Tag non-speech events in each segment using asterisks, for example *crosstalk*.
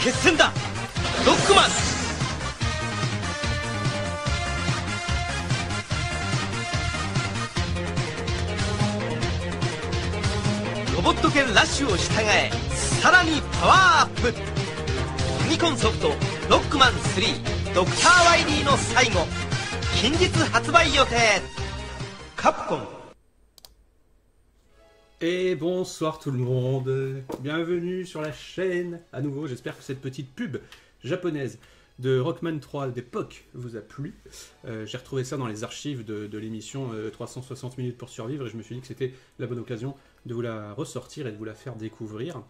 決戦だ。ロックマン。ロボット犬ラッシュを従えさらにパワーアップ。ファミコンソフト「ロックマン3ドクター・ワイリーの最後」近日発売予定。カプコン。Et bonsoir tout le monde, bienvenue sur la chaîne à nouveau, j'espère que cette petite pub japonaise de Rockman 3 d'époque vous a plu. Euh, J'ai retrouvé ça dans les archives de, de l'émission euh, 360 minutes pour survivre et je me suis dit que c'était la bonne occasion de vous la ressortir et de vous la faire découvrir.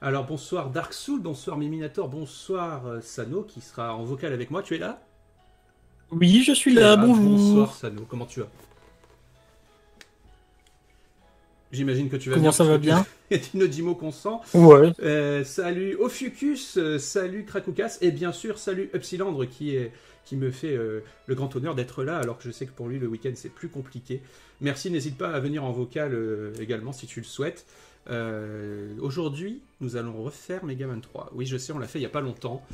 Alors bonsoir Dark Soul, bonsoir Miminator, bonsoir euh, Sano qui sera en vocal avec moi, tu es là? Oui, je suis Tu es là, bonjour. Bonsoir Sano, comment tu vas? J'imagine que tu vas Comment bien. ça va bien Et tu ne dis mot qu'on sent. Ouais. Euh, salut Ophucus, euh, salut Krakoukas, et bien sûr salut Upsilandre qui, est, qui me fait euh, le grand honneur d'être là, alors que je sais que pour lui le week-end c'est plus compliqué. Merci, n'hésite pas à venir en vocal également si tu le souhaites. Aujourd'hui, nous allons refaire Megaman 3. Oui, je sais, on l'a fait il n'y a pas longtemps,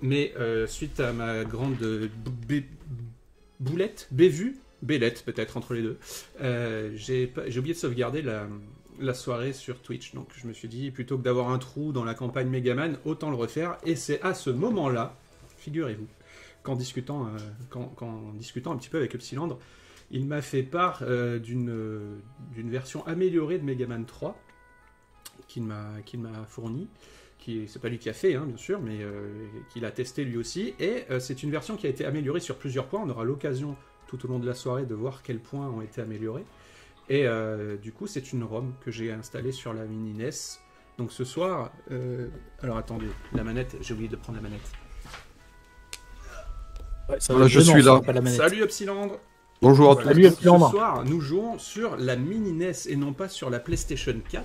mais suite à ma grande boulette, bévue, bélette peut-être entre les deux, euh, j'ai oublié de sauvegarder la, soirée sur Twitch. Donc je me suis dit, plutôt que d'avoir un trou dans la campagne Megaman, autant le refaire. Et c'est à ce moment-là, figurez-vous, qu'en discutant, euh, un petit peu avec Upsilandre, il m'a fait part euh, d'une version améliorée de Megaman 3 qu'il m'a qu'il m'a fourni. Qui, c'est pas lui qui a fait, hein, bien sûr, mais qu'il a testé lui aussi. Et c'est une version qui a été améliorée sur plusieurs points. On aura l'occasion tout au long de la soirée de voir quels points ont été améliorés. Et euh, du coup, c'est une ROM que j'ai installée sur la mini NES. Donc ce soir, euh, alors attendez, la manette, j'ai oublié de prendre la manette. Ouais, ça Voilà, je suis là. manette. Salut Upsilandre Bonjour à Voilà. Salut, Ce Upsilandre. soir, nous jouons sur la mini NES et non pas sur la PlayStation 4,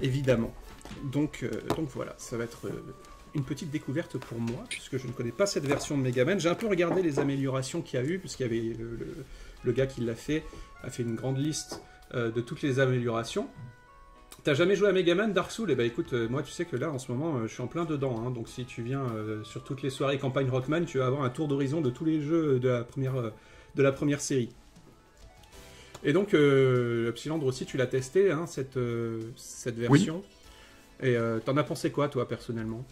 évidemment. Donc, euh, donc voilà, ça va être euh, une petite découverte pour moi, puisque je ne connais pas cette version de Megaman. J'ai un peu regardé les améliorations qu'il y a eu, puisqu'il y avait le, le- le gars qui l'a fait, a fait une grande liste euh, de toutes les améliorations. T'as jamais joué à Megaman Dark Souls? Eh ben écoute, euh, moi tu sais que là en ce moment euh, je suis en plein dedans, hein. donc si tu viens sur toutes les soirées campagne Rockman, tu vas avoir un tour d'horizon de tous les jeux de la première, de la première série. Et donc, Upsilandre aussi, tu l'as testé, hein, cette, cette version. Et t'en as pensé quoi, toi, personnellement?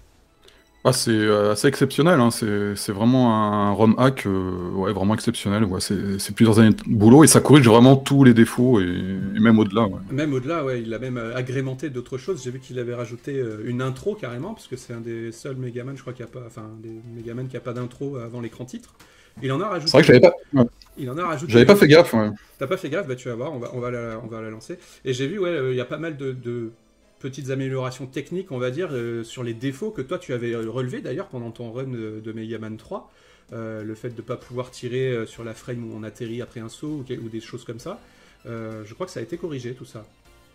Ah, c'est euh, assez exceptionnel, hein. c'est c'est vraiment un ROM hack euh, ouais, vraiment exceptionnel. Ouais. C'est c'est plusieurs années de boulot et ça corrige vraiment tous les défauts et, et même au-delà. Ouais. Même au-delà, ouais, il a même euh, agrémenté d'autres choses. J'ai vu qu'il avait rajouté euh, une intro carrément, parce que c'est un des seuls Megaman, je crois qu'il n'y a pas, enfin, des Megaman qui a pas d'intro avant l'écran titre. Il en a rajouté. C'est vrai que j'avais pas, ouais. Il en a rajouté. j'avais pas fait gaffe. ouais. T'as pas fait gaffe, bah tu vas voir, on va, on va, la, on va la lancer. Et j'ai vu, ouais, il y a pas mal de, de petites améliorations techniques, on va dire, euh, sur les défauts que toi tu avais relevés d'ailleurs pendant ton run de, de Mega Man 3. Euh, le fait de ne pas pouvoir tirer euh, sur la frame où on atterrit après un saut ou, des choses comme ça. Euh, je crois que ça a été corrigé tout ça.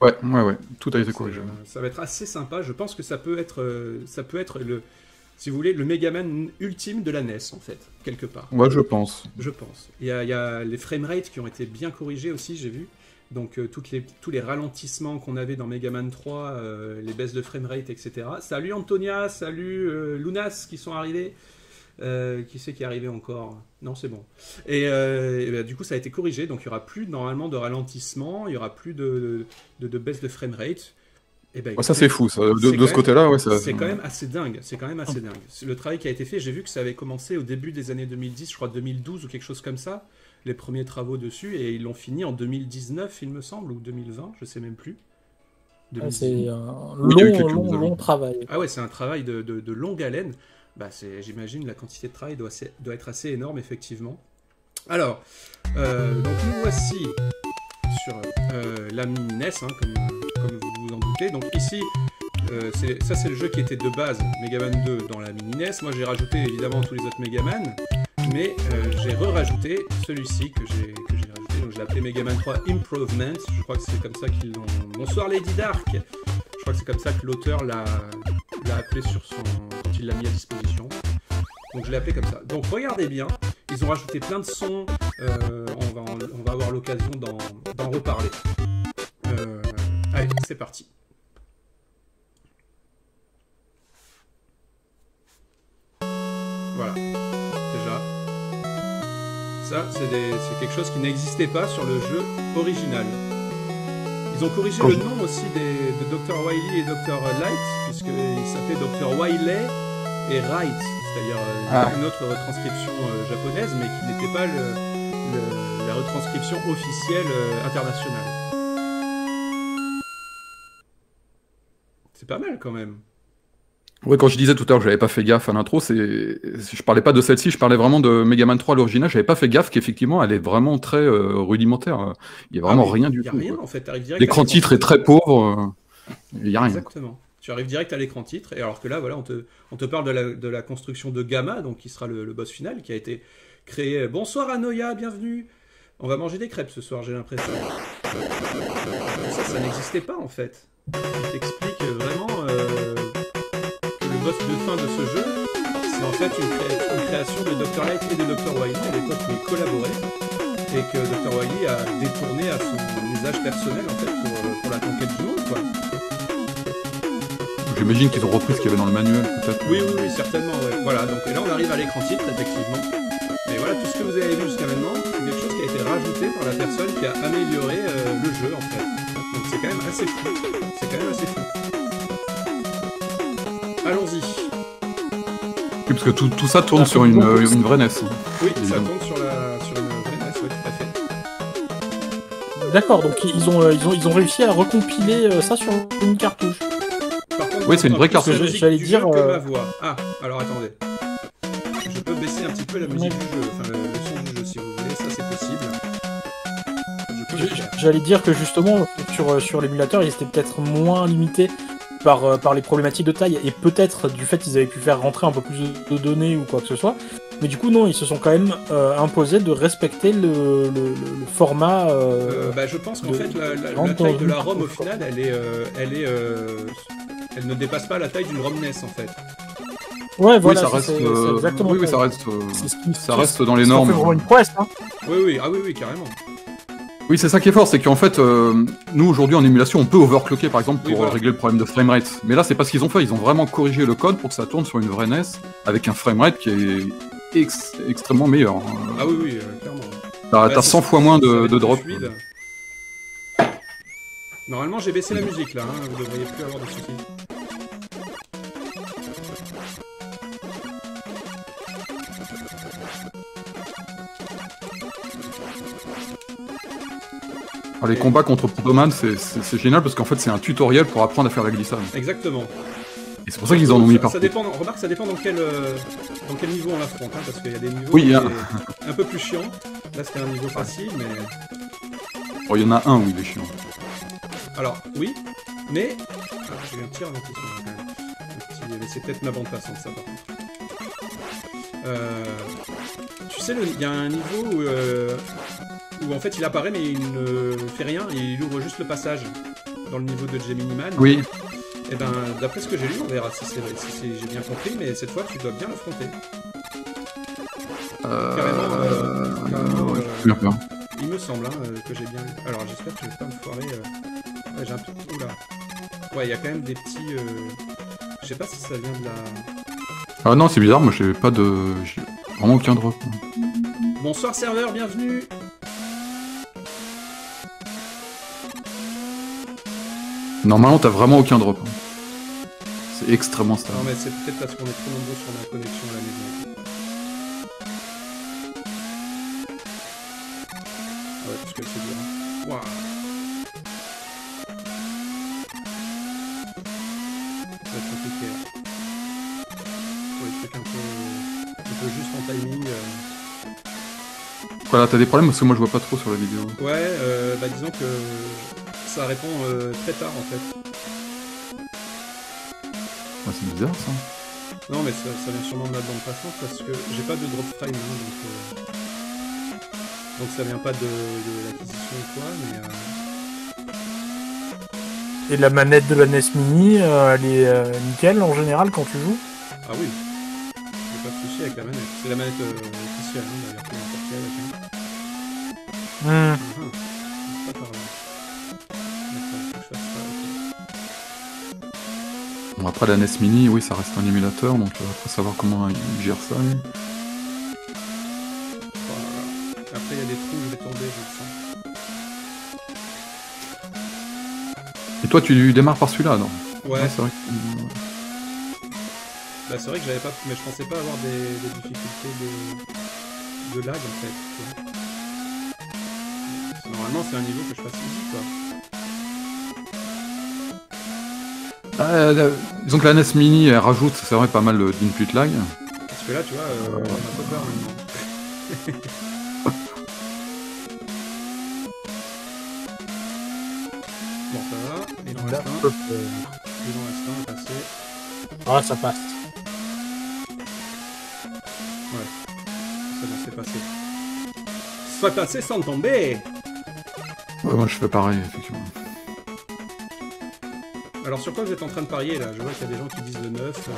Ouais, ouais, ouais, tout a été corrigé. euh, ça va être assez sympa. Je pense que ça peut être, euh, ça peut être le, si vous voulez, le Megaman ultime de la NES en fait, quelque part. Ouais, je pense. Je pense. Il y a, il y a les framerates qui ont été bien corrigés aussi, j'ai vu. Donc euh, toutes les, tous les ralentissements qu'on avait dans Mega Man 3, euh, les baisses de framerate, etc. Salut Antonia, salut euh, Lunas qui sont arrivés. Qui c'est qui est arrivé encore? Non, c'est bon. Et, et ben, du coup, ça a été corrigé, donc il y aura plus normalement de ralentissement, il y aura plus de, de, de baisse de framerate. Et ben, Ouais, ça, c'est fou. Ça. De, ce côté-là, ouais, ça. c'est quand même assez dingue. C'est quand même assez dingue. Le travail qui a été fait, j'ai vu que ça avait commencé au début des années 2010, je crois 2012 ou quelque chose comme ça, les premiers travaux dessus, et ils l'ont fini en 2019, il me semble, ou 2020, je sais même plus. 2019. c'est un Oui, il y a eu long, long, long travail. Ah ouais, c'est un travail de, de- de longue haleine. Bah, j'imagine la quantité de travail doit, être assez énorme, effectivement. Alors, euh, donc nous voici sur euh, la mini NES, hein, comme, comme vous vous en doutez. Donc ici, euh, ça c'est le jeu qui était de base Megaman 2 dans la mini NES. Moi j'ai rajouté évidemment tous les autres Megaman, mais euh, j'ai re-rajouté celui-ci que j'ai rajouté. Donc je l'ai appelé Megaman 3 Improvement. Je crois que c'est comme ça qu'ils l'ont. Bonsoir Lady Dark. Je crois que c'est comme ça que l'auteur l'a appelé sur son quand il l'a mis à disposition. Donc je l'ai appelé comme ça. Donc regardez bien, ils ont rajouté plein de sons. euh, on, va avoir l'occasion d'en d'en reparler. Euh, allez, c'est parti. Voilà. Ça, c'est quelque chose qui n'existait pas sur le jeu original. Ils ont corrigé Quand le nom aussi des, de Dr. Wily et Dr. Light, puisqu'ils s'appelaient Dr. Wiley et Wright, c'est-à-dire euh, Ah. une autre retranscription euh, japonaise, mais qui n'était pas le- le- la retranscription officielle euh, internationale. C'est pas mal quand même. Ouais, quand je disais tout à l'heure que j'avais pas fait gaffe à l'intro, c'est, je parlais pas de celle-ci, je parlais vraiment de Mega Man 3 l'original. J'avais pas fait gaffe qu'effectivement, elle est vraiment très euh, rudimentaire. Il y a vraiment Ah oui, rien du y a tout. rien en fait. L'écran à l'écran titre est très pauvre. euh, Il y a rien. Exactement. Tu arrives direct à l'écran titre, et alors que là, voilà, on te, on te parle de la, de la construction de Gamma, donc qui sera le, le boss final, qui a été créé. Bonsoir Anoya, bienvenue. On va manger des crêpes ce soir, j'ai l'impression. Ça, ça n'existait pas en fait. Il t'explique boss de fin de ce jeu, c'est en fait une, cré- une création de Dr. Light et de Dr. Wily à l'époque où ils collaboraient, et que Dr. Wily a détourné à son usage personnel en fait pour, euh, pour la conquête du monde, quoi. J'imagine qu'ils ont repris ce qu'il y avait dans le manuel, peut-être. Oui, oui, oui, certainement. ouais. Voilà, donc et là on arrive à l'écran titre, effectivement. Mais voilà, tout ce que vous avez vu jusqu'à maintenant, c'est quelque chose qui a été rajouté par la personne qui a amélioré euh, le jeu, en fait. Donc c'est quand même assez fou. C'est quand même assez fou. Allons-y. Oui, parce que tout, tout ça tourne Ah, sur une, bon, euh, c'est- une vraie NES. Oui, ça tombe sur, la, sur une vraie NES, oui, tout à fait. D'accord, donc ils ont, euh, ils, ont, ils ont réussi à recompiler euh, ça sur une cartouche. Par contre, Oui, c'est une vraie musique J'allais dire, jeu que euh, ma voix. Ah, alors attendez. Je peux baisser un petit peu la musique du jeu, enfin le, le son du jeu si vous voulez, ça c'est possible. J'allais dire que justement, sur, sur l'émulateur, ils étaient peut-être moins limités par, euh, par les problématiques de taille et peut-être du fait qu'ils avaient pu faire rentrer un peu plus de, données ou quoi que ce soit. Mais du coup, non, ils se sont quand même euh, imposés de respecter le, le- le- le format. euh, Euh, bah, je pense qu'en fait la, la- la rentre taille de la ROM au final elle est, euh, elle est euh, elle ne dépasse pas la taille d'une ROM NES en fait. Ouais, Oui, voilà, ça c'est- reste. c'est euh, exactement oui, oui, ça. ça reste. euh, C'est ça c'est- reste dans les ça normes. fait vraiment une prouesse, hein. Oui oui ah oui oui carrément. Oui, c'est ça qui est fort, c'est qu'en fait, euh, nous aujourd'hui en émulation, on peut overclocker par exemple pour Oui, voilà. euh, régler le problème de framerate. Mais là, c'est pas ce qu'ils ont fait, ils ont vraiment corrigé le code pour que ça tourne sur une vraie NES avec un framerate qui est ex- extrêmement meilleur. Ah oui oui euh, clairement. T'as c'est- 100 fois moins de, drop. fluide. Normalement j'ai baissé la musique là, hein, vous devriez plus avoir de soucis. Les combats contre Protoman, c'est- génial parce qu'en fait, c'est un tutoriel pour apprendre à faire la glissade. Exactement. Et c'est pour ça qu'ils en ont mis partout. ça dépend, remarque, ça dépend dans quel, euh, dans quel niveau on l'affronte, hein, parce qu'il y a des niveaux Oui, a- un peu plus chiants. Là, c'était un niveau facile, mais Bon, il y en a un où il est chiant. alors oui, mais ah, j'ai un même. Un petit- C'est peut-être ma bande passante, ça par contre. Euh, tu sais, il y a un niveau où, euh, où en fait il apparaît mais il ne fait rien, il ouvre juste le passage dans le niveau de Gemini Man. Oui, Et ben, d'après ce que j'ai lu, on verra si c'est si j'ai bien compris, mais cette fois tu dois bien l'affronter. euh... Carrément, euh, carrément, ouais. Il me semble hein, que j'ai bien lu. Alors j'espère que je vais pas me foirer. Ouais, j'ai un peu. Oula. Ouais, il y a quand même des petits. Je sais pas si ça vient de la. Ah non, c'est bizarre, moi j'ai pas de. J'ai vraiment aucun drop. Bonsoir serveur, bienvenue Normalement, t'as vraiment aucun drop. hein. C'est extrêmement stable. Non, mais c'est peut-être parce qu'on est trop nombreux sur la connexion à la maison. Ah ouais, parce que c'est dur. Waouh Voilà, t'as des problèmes parce que moi je vois pas trop sur la vidéo. Ouais, euh, bah disons que ça répond euh, très tard en fait. Ouais, c'est bizarre ça. Non, mais ça, ça vient sûrement de la bande passante parce que j'ai pas de drop frame, hein, donc, euh, donc ça vient pas de, de l'acquisition ou quoi, mais euh, Et la manette de la NES Mini, euh, elle est euh, nickel en général quand tu joues? ah oui, j'ai pas de souci avec la manette. C'est la manette euh, officielle, hein, d'ailleurs, Bon, après la NES Mini, oui, ça reste un émulateur, donc euh, faut savoir comment il gère ça. lui. Après, il y a des trous, je vais tomber, je le sens. Et toi, tu démarres par celui-là, non Ouais, c'est vrai. que- bah, c'est vrai que j'avais pas. Mais je pensais pas avoir des, des difficultés de, de lag en fait. Normalement, c'est un niveau que je passe easy quoi. Ah, euh, disons que la NES Mini, elle rajoute, c'est vrai, pas mal d'input lag. Parce que là, tu vois, euh, on a pas peur maintenant. *laughs* bon, ça va. Il en Là, reste un. euh, Il en reste un à passer. Ah, ça passe. C'est bon, c'est passé. Soit passé sans tomber Ouais, moi, je fais pareil, effectivement. Alors, sur quoi vous êtes en train de parier là? Je vois qu'il y a des gens qui disent le 9.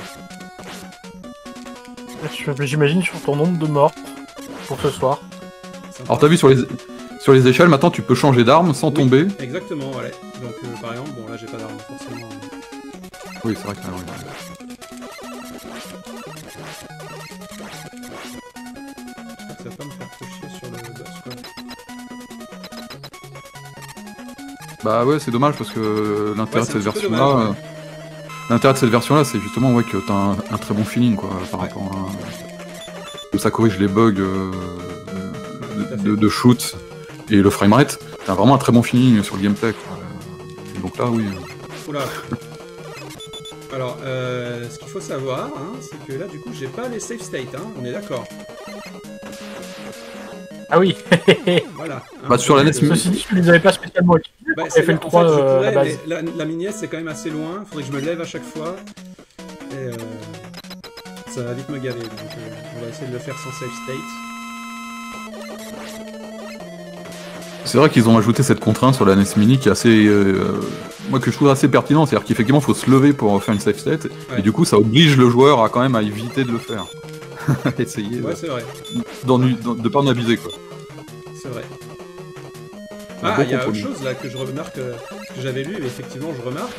Je- J'imagine sur ton nombre de morts pour ce soir. Alors, t'as vu sur les, sur les échelles, maintenant, tu peux changer d'arme sans Oui. tomber. Exactement, ouais. Donc, euh, par exemple, bon, là, j'ai pas d'arme, forcément. Oui, c'est vrai que là, oui. Bah ouais, c'est dommage parce que l'intérêt Ouais, de cette version-là, dommage, euh, l'intérêt de cette version-là, c'est justement ouais que t'as un, un très bon feeling quoi par Ouais. rapport à que ça corrige les bugs euh, de, de, de shoot et le framerate. T'as vraiment un très bon feeling sur le gameplay. Quoi. Et donc là, oui. Oula. Alors, euh, ce qu'il faut savoir, hein, c'est que là, du coup, j'ai pas les save states, hein, on est d'accord. Ah oui, *laughs* Voilà. Bah, sur la NES, euh, ceci dit, tu les avais pas spécialement Bah, quand c'est t'avais fait le en 3 fait, je euh, à pourrais, la base. mais la, la mini c'est quand même assez loin. Faudrait que je me lève à chaque fois. Et euh, ça va vite me gaver. Donc, euh, on va essayer de le faire sans save state. C'est vrai qu'ils ont ajouté cette contrainte sur la NES Mini qui est assez, euh, moi que je trouve assez pertinent, c'est-à-dire qu'effectivement, il faut se lever pour faire une save state, Ouais. et du coup, ça oblige le joueur à quand même à éviter de le faire. *laughs* Essayer Ouais, c'est vrai. d'en- d'en- de pas en abuser quoi. Ah, il y a autre chose là que je remarque, euh, que j'avais lu, mais effectivement je remarque,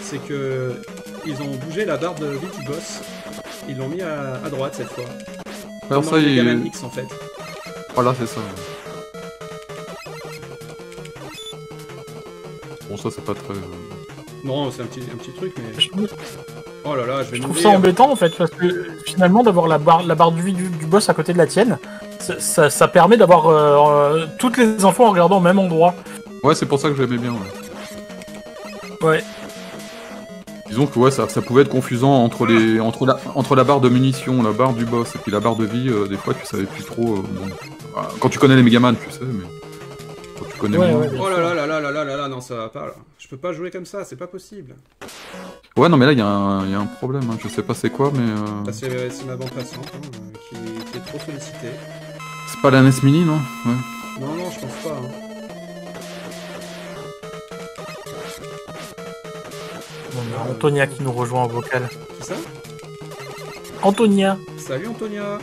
c'est que ils ont bougé la barre de vie du boss. Ils l'ont mis à, à droite cette fois. Alors ça, il... X en fait. voilà, c'est ça. Bon, ça, c'est pas très. euh, Non, c'est un petit, un petit truc, mais. Je Oh là là, je vais je trouve ça embêtant en fait, parce que finalement d'avoir la barre, la barre de vie du, du boss à côté de la tienne, ça, ça- ça permet d'avoir euh, euh, toutes les infos en regardant au même endroit. Ouais, c'est pour ça que j'aimais bien. Ouais. Ouais. Disons que ouais, ça, ça pouvait être confusant entre les entre la entre la barre de munitions, la barre du boss et puis la barre de vie. euh, des fois, tu savais plus trop. euh, bon. Ah, Quand tu connais les Megaman, tu sais, mais quand tu connais Ouais, moins. ouais, Oh là là là là là là là là, non, ça va pas là. Je peux pas jouer comme ça, c'est pas possible. Ouais, non, mais là, il y, a un- il y a un problème. hein. Je sais pas c'est quoi, mais euh, Ça, c'est ma bande passante hein, qui, qui est trop sollicitée. C'est pas la NES Mini, non Ouais. Non, non, je pense pas. hein. On a Antonia qui nous rejoint en vocal. C'est ça? Antonia Salut Antonia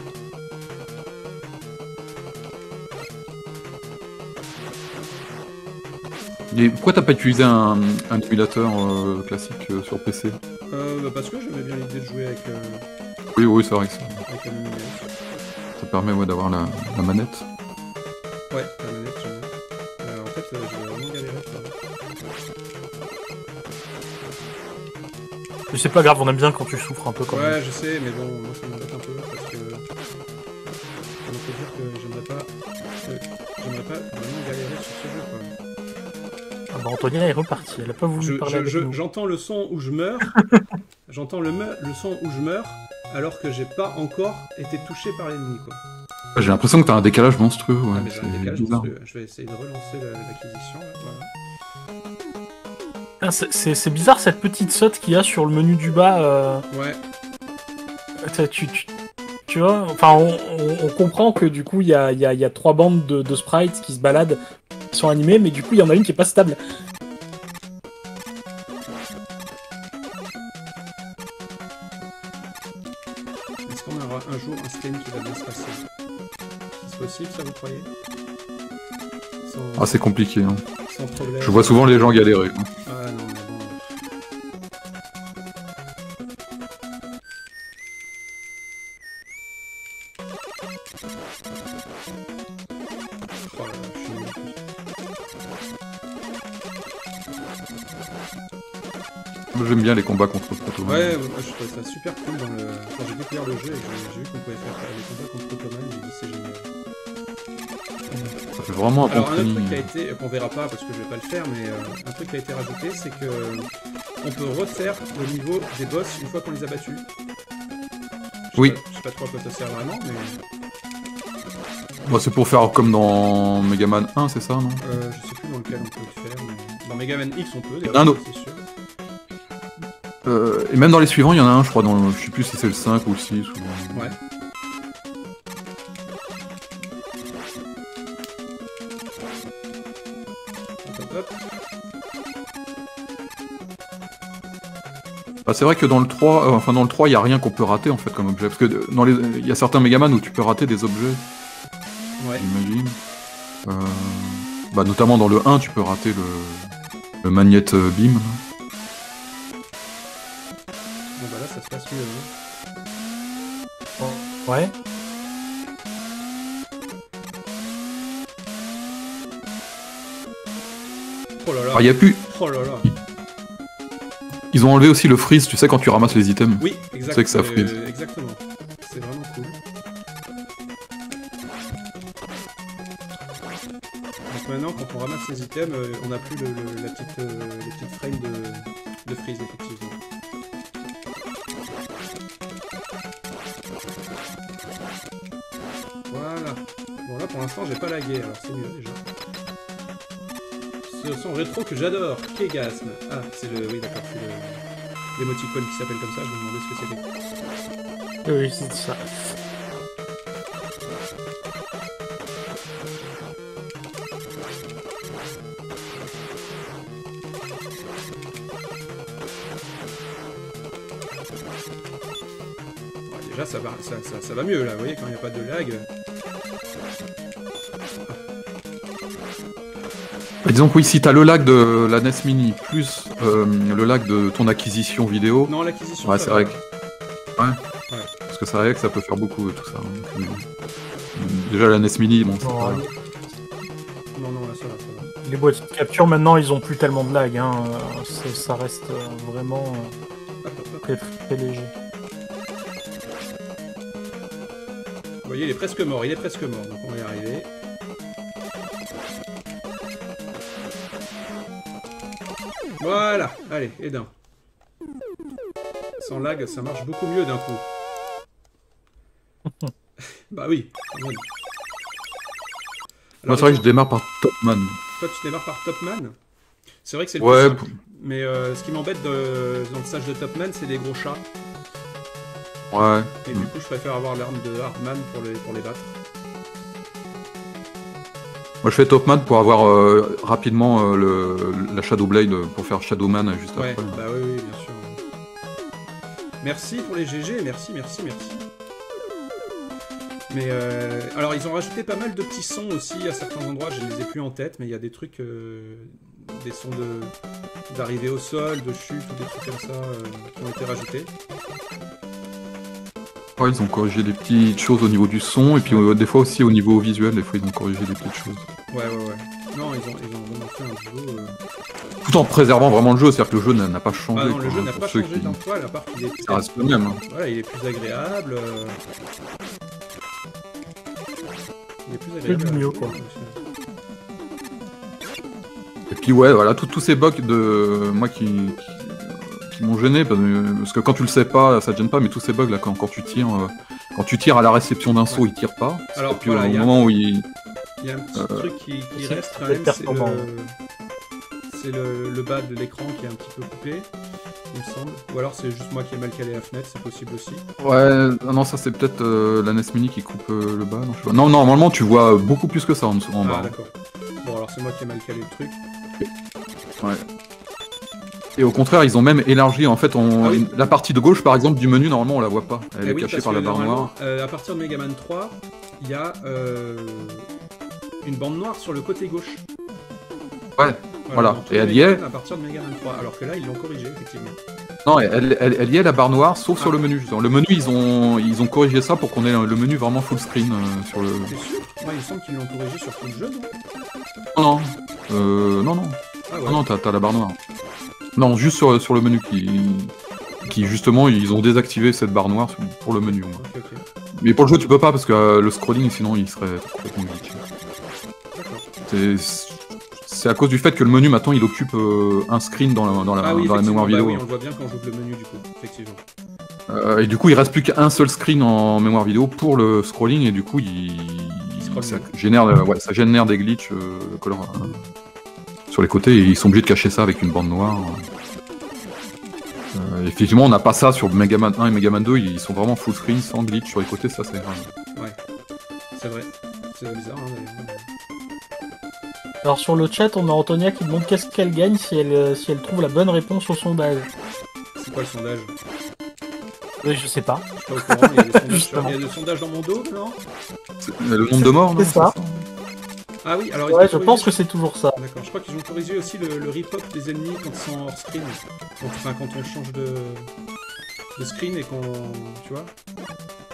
Et pourquoi t'as pas utilisé un, un émulateur euh, classique euh, sur PC euh, bah, Parce que j'aimais bien l'idée de jouer avec, euh, Oui, oui, c'est vrai que avec ça permet ouais, d'avoir la, la manette. Ouais, la manette, j'aime bien. Euh, en fait, euh, je vais vraiment galérer. Mais c'est pas grave, on aime bien quand tu souffres un peu quand même. Ouais, je sais, mais bon, moi ça m'embête un peu parce que. Ça me fait dire que j'aimerais pas. euh, j'aimerais pas vraiment galérer sur ce jeu quoi. Ah bah Antonia est repartie, elle a pas voulu Je- parler je- avec je- nous. J'entends le son où je meurs. *laughs* J'entends le, me- le son où je meurs alors que j'ai pas encore été touché par l'ennemi quoi. J'ai l'impression que t'as un décalage monstrueux. Ouais, Ah, mais j'ai un c'est décalage bizarre. monstrueux. Je vais essayer de relancer la- l'acquisition. voilà. Ah, c'est- bizarre cette petite saute qu'il y a sur le menu du bas. euh, Ouais, tu, tu, tu- tu vois, enfin on, on- on comprend que du coup il y a, il y a- il y a trois bandes de, de sprites qui se baladent, qui sont animées, mais du coup il y en a une qui est pas stable. Stream qui va bien se passer C'est possible ça vous croyez? Sans, Ah, c'est compliqué. hein. sans problème. Je vois souvent les gens galérer. hein. Ah bien les combats contre Protoman. Ouais, moi je trouvais ça super cool dans le... quand j'ai découvert le jeu et j'ai vu qu'on pouvait faire les combats contre Pokémon, j'ai dit c'est génial. Ça fait vraiment un Alors un autre truc qui a été, qu'on verra pas parce que je vais pas le faire, mais euh, un truc qui a été rajouté, c'est que on peut refaire le niveau des boss une fois qu'on les a battus. Je Oui. pas- Je sais pas trop à quoi ça sert vraiment, mais Bah, c'est pour faire comme dans Mega Man 1, c'est ça, non? euh, je sais plus dans lequel on peut le faire. Mais... Dans Mega Man X on peut, d'ailleurs, c'est sûr. Euh, Et même dans les suivants, il y en a un, je crois, dans le... je sais plus si c'est le 5 ou le 6. Ou... Ouais. Bah, c'est vrai que dans le 3, euh, enfin dans le 3, il y a rien qu'on peut rater en fait comme objet. Parce que dans les, il y a certains Megaman où tu peux rater des objets, Ouais. j'imagine. Euh, Bah, notamment dans le 1, tu peux rater le, le Magnet euh, Beam. là. Ouais. Oh là là. Alors, il y a plus. Oh là là. Ils ont enlevé aussi le freeze, tu sais, quand tu ramasses les items. Oui, exact, C'est que ça euh, freeze. exactement. C'est vraiment cool. Donc maintenant, quand on ramasse les items, euh, on n'a plus le, le- la petite, euh, les petites frames de, de freeze, effectivement. Pour l'instant, j'ai pas la guerre, alors c'est mieux déjà. Ce son rétro que j'adore, Kégasme. Ah, c'est le... Oui, d'accord, c'est le... L'émoticône qui s'appelle comme ça, je me demandais ce que c'était. Oui, c'est ça. Ça va, ça, ça- ça va mieux là, vous voyez, quand il n'y a pas de lag. Disons que oui, si t'as le lag de la NES Mini plus euh, le lag de ton acquisition vidéo, Non, l'acquisition. Ouais, c'est vrai parce que c'est vrai que ça peut faire beaucoup tout ça. hein. Déjà la NES Mini, bon, c'est Non, pas- Non, non, là, ça va, ça va. Les boîtes de capture maintenant, ils ont plus tellement de lag. Hein. Ça reste euh, vraiment euh, très, très léger. Vous voyez, il est presque mort, il est presque mort, donc on va y arriver. Voilà, allez, et d'un. Sans lag, ça marche beaucoup mieux d'un coup. *laughs* bah oui. Moi, c'est vrai que je démarre par Topman. Toi, tu démarres par Topman? C'est vrai que c'est le Ouais, plus simple. Mais euh, ce qui m'embête de- dans le stage de Topman, c'est des gros chats. Ouais. Et du coup, je préfère avoir l'arme de Hardman pour les, pour les battre. Moi, je fais Topman pour avoir euh, rapidement euh, le, la Shadow Blade pour faire Shadowman juste Ouais, après. bah oui, oui, bien sûr. Merci pour les GG, merci, merci, merci. Mais euh, alors, ils ont rajouté pas mal de petits sons aussi à certains endroits, je ne les ai plus en tête, mais il y a des trucs, euh, des sons de d'arrivée au sol, de chute ou des trucs comme ça qui ont été rajoutés. Ouais, ils ont corrigé des petites choses au niveau du son et puis euh, des fois aussi au niveau visuel, des fois ils ont corrigé des petites choses. Ouais, ouais, ouais. Non, ils ont, ils ont vraiment fait un euh, Tout en préservant vraiment le jeu, c'est-à-dire que le jeu n'a pas changé. Ah non, le jeu hein, n'a pas changé qui- d'un poil, à part qu'il est, Ça reste le même. hein. voilà, il est plus agréable. euh, Il est plus agréable. du mieux, quoi. Et puis ouais, voilà, tous tous ces bugs de moi qui, qui, qui m'ont gêné parce que, parce que quand tu le sais pas, ça te gêne pas, mais tous ces bugs là, quand, quand tu tires, euh, quand tu tires à la réception d'un saut, Ouais. il tire pas. Alors, puis voilà, au il y a- moment où il, Il y a un petit Euh, truc qui, qui reste quand même, c'est le, c'est le, le bas de l'écran qui est un petit peu coupé, il me semble. Ou alors c'est juste moi qui ai mal calé la fenêtre, c'est possible aussi. ouais, non, non, ça c'est peut-être euh, la NES Mini qui coupe euh, le bas. Non, je sais pas. non, normalement tu vois beaucoup plus que ça en, dessous- en ah bas. d'accord. Bon alors c'est moi qui ai mal calé le truc. Ouais. Et au contraire, ils ont même élargi en fait on- Ah oui. la partie de gauche par exemple du menu, normalement on la voit pas. Elle Eh est oui, cachée par la barre noire. euh, à partir de Mega Man 3, il y a euh, une bande noire sur le côté gauche. Ouais, voilà. dans tous Et elle y est. À partir de Mega Man 3, alors que là ils l'ont corrigé effectivement. Non, elle, elle, elle y est la barre noire, sauf Ah. sur le menu. justement. Le menu, ils ont, ils ont corrigé ça pour qu'on ait le menu vraiment full screen euh, sur le. T'es sûr? Moi il semble qu'ils l'ont corrigé sur tout le jeu, non Non, non, euh, non, non, Ah ouais. non, non, t'as la barre noire. Non, juste sur, sur le menu qui, qui justement ils ont désactivé cette barre noire pour le menu. Mais pour le jeu tu peux pas parce que euh, le scrolling sinon il serait complètement. D'accord. C'est à cause du fait que le menu maintenant il occupe euh, un screen dans la, dans la, Ah oui, dans la effectivement, mémoire bah vidéo. oui, on le voit bien quand j'ouvre le menu du coup, effectivement. Euh, et du coup il reste plus qu'un seul screen en mémoire vidéo pour le scrolling et du coup il, ça, génère, ouais, ça génère des glitches color- sur les côtés et ils sont obligés de cacher ça avec une bande noire. Euh, effectivement on n'a pas ça sur Mega Man 1 et Mega Man 2, ils sont vraiment full screen sans glitch sur les côtés, ça c'est grave. Ouais, c'est vrai. C'est bizarre, hein. Alors sur le chat, on a Antonia qui demande qu'est-ce qu'elle gagne si elle, euh, si elle trouve la bonne réponse au sondage. C'est quoi le sondage? Oui, je sais pas. Je suis pas au courant, il y a *laughs* il y des sondages dans mon dos, non? Euh, Le nombre de morts, non? C'est ça. Ah oui, alors ils Ouais, je pense que c'est toujours ça. D'accord, je crois qu'ils ont corrigé aussi le, le rip-hop des ennemis quand ils sont hors screen. Quand, enfin, quand on change de, de screen et qu'on. Tu vois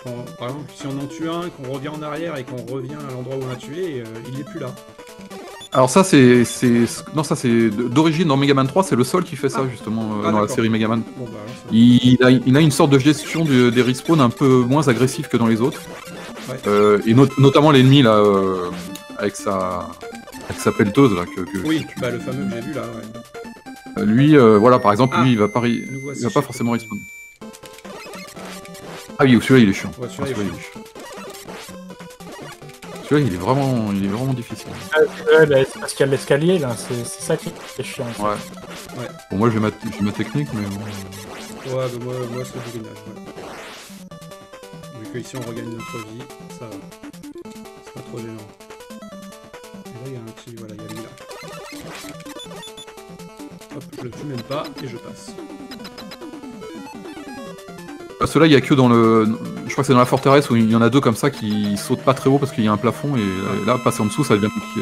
quand- Par exemple, si on en tue un, qu'on revient en arrière et qu'on revient à l'endroit où on a tué, euh, il n'est plus là. Alors ça c'est c'est non ça c'est d'origine dans Mega Man 3 c'est le sol qui fait ça Ah. justement euh, Ah, dans la série Mega Man. Bon, bah Il a, il a une sorte de gestion de- des respawns un peu moins agressif que dans les autres. Ouais. Euh, et not- notamment l'ennemi là euh, avec sa avec sa pelleteuse là que, que- Oui, bah le fameux que j'ai vu là, ouais. Euh, lui euh, voilà par exemple Ah, lui il va pas il va pas forcément respawn. Ah oui celui-là il est chiant. Ouais, Ah, celui-là, il est celui-là, il est chiant. Celui-là il est vraiment il est vraiment difficile. Ouais, bah, c'est parce qu'il y a l'escalier là, c'est ça qui est chiant. Ouais. Ouais. Bon moi j'ai ma j'ai ma technique mais bon. Ouais, bah moi, moi c'est le bourrinage, ouais. Vu que ici on regagne notre vie, ça va. C'est pas trop gênant. Pas et je passe. Ah, Ceux-là, il y a que dans le. Je crois que c'est dans la forteresse où il y en a deux comme ça qui sautent pas très haut parce qu'il y a un plafond et euh, là, passer en dessous, ça devient compliqué.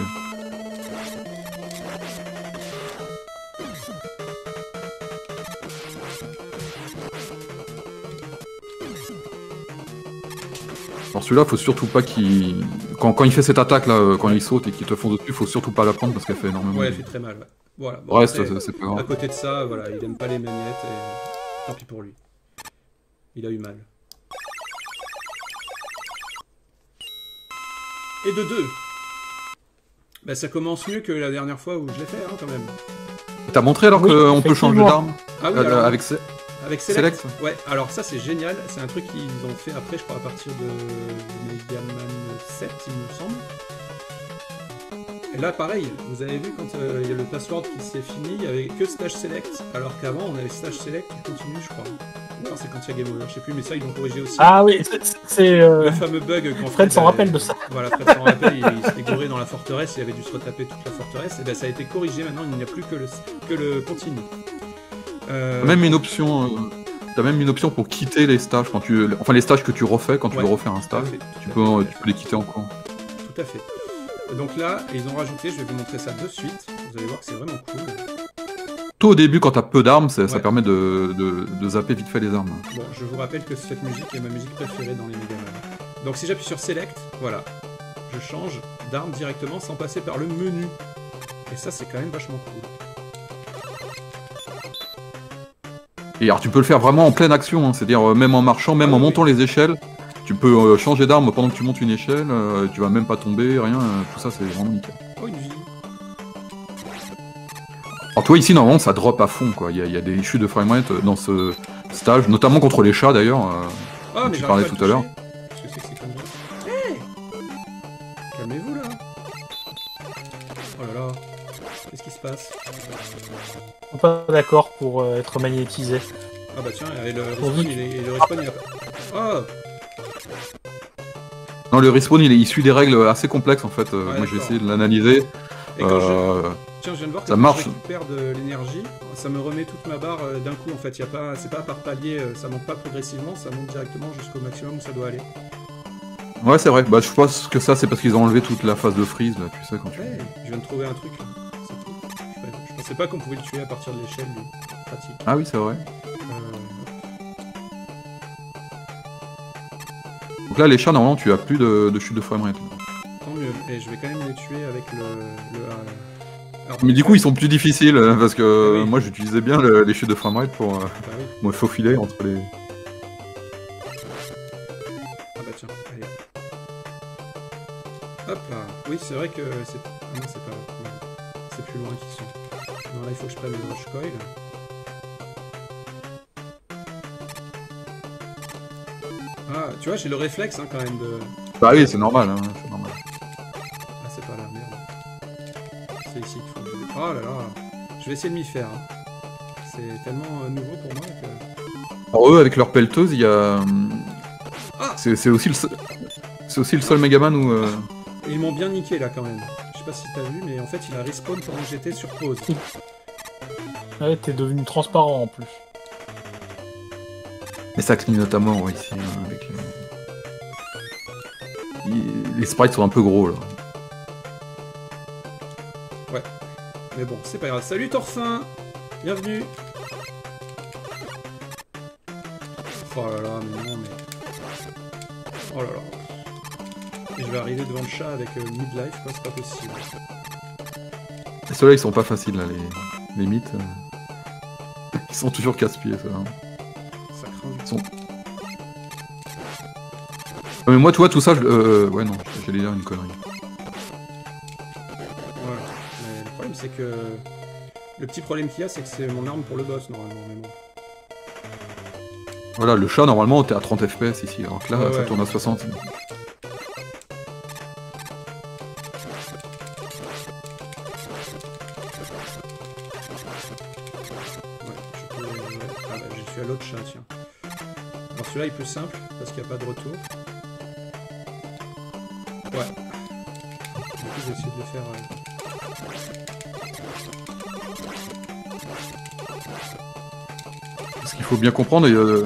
Alors celui-là, faut surtout pas qu'il. Quand, quand il fait cette attaque là, euh, quand il saute et qu'il te fonce dessus, faut surtout pas la prendre parce qu'elle fait énormément Ouais, elle fait très mal, ouais. Voilà. Bon, reste, après, c'est- pas à grave. côté de ça, voilà, il aime pas les magnettes et tant pis pour lui. Il a eu mal. Et de deux. Bah ça commence mieux que la dernière fois où je l'ai fait, hein, quand même. T'as montré alors Oui, qu'on peut changer d'arme Ah oui, Euh, alors, avec ce- avec Select. Select. Ouais, alors ça c'est génial. C'est un truc qu'ils ont fait après, je crois, à partir de Mega Man 7, il me semble. Et là, pareil, vous avez vu quand euh, il y a le password qui s'est fini, il y avait que stage select, alors qu'avant on avait stage select qui continue, je crois. C'est quand il y a game over, je sais plus, mais ça ils l'ont corrigé aussi. Ah oui, c'est- euh, Le fameux bug quand Fred s'en rappelle de ça. Voilà, Fred s'en rappelle, il, il s'était gouré dans la forteresse, il avait dû se retaper toute la forteresse, et ben ça a été corrigé maintenant, il n'y a plus que le, que le continu. Euh, T'as même une option. euh, T'as même une option pour quitter les stages quand tu. Enfin les stages que tu refais quand tu Ouais. veux refaire un stage. fait, Tu peux, tu peux les quitter en cours. Tout à fait. Donc là, ils ont rajouté, je vais vous montrer ça de suite. Vous allez voir que c'est vraiment cool. Tout au début, quand t'as peu d'armes, ça, permet de, de, de zapper vite fait les armes. Bon, je vous rappelle que cette musique est ma musique préférée dans les Mega Man. Donc si j'appuie sur Select, voilà, je change d'arme directement sans passer par le menu. Et ça, c'est quand même vachement cool. Et alors tu peux le faire vraiment en pleine action, hein, c'est-à-dire euh, même en marchant, même Ah en oui, montant les échelles. Tu peux euh, changer d'arme pendant que tu montes une échelle, euh, tu vas même pas tomber, rien, euh, tout ça c'est vraiment nickel. Oh, une vie. Alors toi ici normalement ça drop à fond quoi, il y, a- il y a des chutes de framerate dans ce stage, notamment contre les chats d'ailleurs. euh. Ah, dont mais tu parlais tout à l'heure. toucher. Qu'est-ce que c'est que ces conneries Hey Calmez-vous là Oh là là Qu'est-ce qui se passe? Sont pas d'accord pour euh, être magnétisé. Ah bah tiens, et le On respawn, il est, et le respawn, il a pas... Oh Non le respawn il, suit des règles assez complexes en fait, euh, Ouais, moi j'ai essayé de l'analyser. Et quand je... Euh, Tiens, je viens de voir que Ça quand marche. je récupère de l'énergie, ça me remet toute ma barre euh, d'un coup en fait. Y a pas, c'est pas par palier, euh, ça monte pas progressivement, ça monte directement jusqu'au maximum où ça doit aller. Ouais c'est vrai, bah, je pense que ça c'est parce qu'ils ont enlevé toute la phase de freeze là, tu sais quand tu... Ouais, je viens de trouver un truc. là. C'est tout. Ouais, je pensais pas qu'on pouvait le tuer à partir de l'échelle. Pratique. Ah oui c'est vrai. Donc là les chats normalement tu as plus de, de chute de framerate. tant mieux. Et je vais quand même les tuer avec le, le, euh, Alors, Mais du coup, ils sont plus difficiles euh, parce que Ah oui. moi j'utilisais bien le- les chutes de framerate pour euh, Bah oui. me faufiler entre les. Ah bah tiens, allez. Hop là. Oui, c'est vrai que c'est... Non, c'est pas... C'est plus loin qu'ils sont. Non, là, il faut que je prenne le rush coil. Ah, tu vois, j'ai le réflexe hein, quand même de... Bah oui, c'est normal, hein, c'est normal. Ah, c'est pas là, merde. C'est ici qu'il faut... que je- Oh là là. Je vais essayer de m'y faire. hein. C'est tellement euh, nouveau pour moi que... Alors eux, avec leur pelleteuse, il y a. Ah C'est c'est aussi le seul. C'est aussi le seul Megaman où. euh, Ils m'ont bien niqué là quand même. Je sais pas si t'as vu, mais en fait, il a respawn pendant que j'étais sur pause. Ouais, t'es devenu transparent en plus. Mais ça clignote ouais, ici. euh, avec les... Les sprites sont un peu gros là. Mais bon, c'est pas grave. Salut Torfin Bienvenue Oh là là, mais non, mais... Oh là là. Et je vais arriver devant le chat avec euh, midlife, quoi, c'est pas possible. Et ceux-là, ils sont pas faciles là, les, les mythes. *laughs* Ils sont toujours casse-pieds, ceux-là. Mais moi, tu vois, tout ça, je... euh, ouais, non, j'allais dire une connerie. Voilà. Mais le problème, c'est que... Le petit problème qu'il y a, c'est que c'est mon arme pour le boss, normalement, mais bon. Voilà, le chat, normalement, t'es à 30 FPS ici, alors que là, Ouais, ça ouais. tourne à 60. Ouais, je peux... ouais. Ah bah, je suis à l'autre chat, tiens. Alors celui-là, il est plus simple, parce qu'il n'y a pas de retour. Ouais. Du coup, je vais essayer de le faire... euh, Ce qu'il faut bien comprendre euh,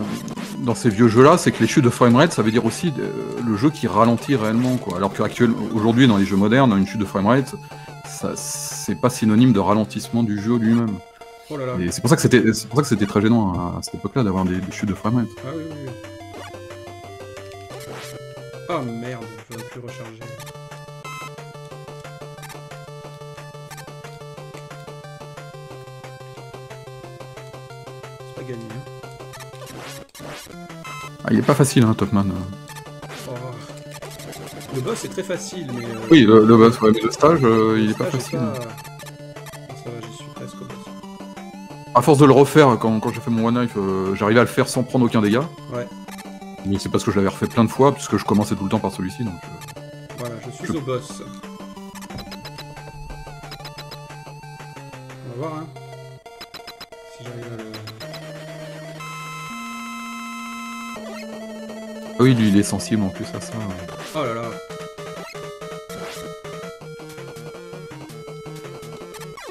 dans ces vieux jeux-là, c'est que les chutes de framerate, ça veut dire aussi euh, le jeu qui ralentit réellement. Quoi. Alors qu'actuellement, aujourd'hui, dans les jeux modernes, une chute de framerate, ça, c'est pas synonyme de ralentissement du jeu lui-même. Oh là là. Et c'est pour ça que c'était, c'est pour ça que c'était très gênant à, à cette époque-là d'avoir des, des chutes de framerate. Ah oui, oui, il est pas facile, hein, Topman. Oh. Le boss est très facile, mais. euh, Oui, le, le boss, ouais, mais le stage, euh, il est pas facile. pas- Ah, ça va, j'y suis presque au boss. À force de le refaire, quand, quand j'ai fait mon One Knife, euh, j'arrivais à le faire sans prendre aucun dégât. Ouais. Mais c'est parce que je l'avais refait plein de fois, puisque je commençais tout le temps par celui-ci. Donc, euh, Voilà, je suis Je- au boss. Oui, lui, il est sensible en plus à ça. Oh là là.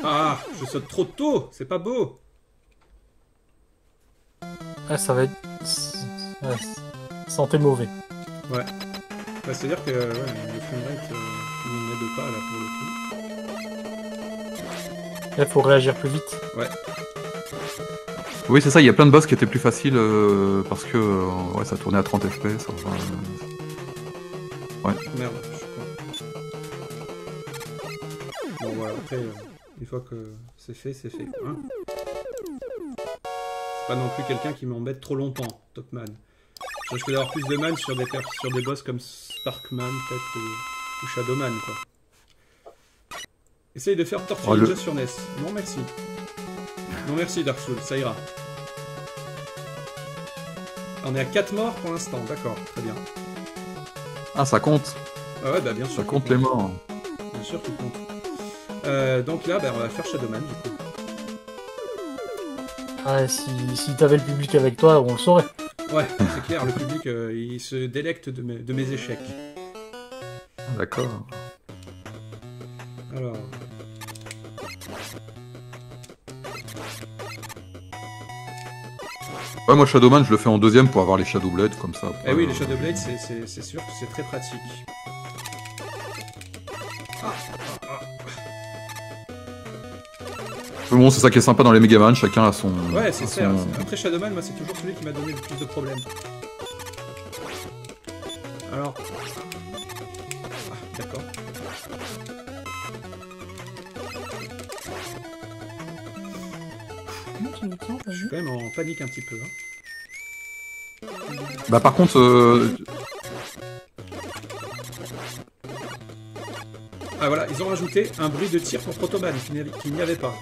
Ah, je saute trop tôt, c'est pas beau. Ouais, ça va être. Ouais, santé mauvais. Bah, C'est-à-dire que ouais, le framerate euh, il n'aide pas là pour le coup. Là, faut réagir plus vite. Oui, c'est ça, il y a plein de boss qui étaient plus faciles euh, parce que euh, ouais, ça tournait à 30 FPS. enfin, euh, Merde, je suis con. Bon voilà, après, euh, une fois que c'est fait, c'est fait. Hein c'est pas non plus quelqu'un qui m'embête trop longtemps, Topman. Je risque d'avoir plus de man sur des, sur des boss comme Sparkman peut-être ou, ou Shadowman quoi. Essaye de faire Tortue Oh, le- Ninja sur NES. Non merci. Non merci Dark Souls, ça ira. On est à 4 morts pour l'instant, d'accord, très bien. Ah, ça compte, Ah ouais, bah bien sûr. ça compte les morts. Bien sûr qu'il compte. Euh, donc là, bah, on va faire Shadowman du coup. Ouais, si, si t'avais le public avec toi, on le saurait. Ouais, c'est clair, le public, euh, il se délecte de mes, de mes échecs. D'accord. Alors... Ouais, moi Shadowman, je le fais en deuxième pour avoir les Shadow Blades comme ça. Eh oui, les Shadowblades, c'est- sûr que c'est très pratique. Ah, bon, c'est ça qui est sympa dans les Megaman, chacun a son. Ouais, c'est ça. son- Après Shadowman, moi, c'est toujours celui qui m'a donné le plus de problèmes. Panique un petit peu. hein. Bah par contre, euh, Ah voilà, ils ont rajouté un bruit de tir pour Protoman qu'il n'y avait- pas.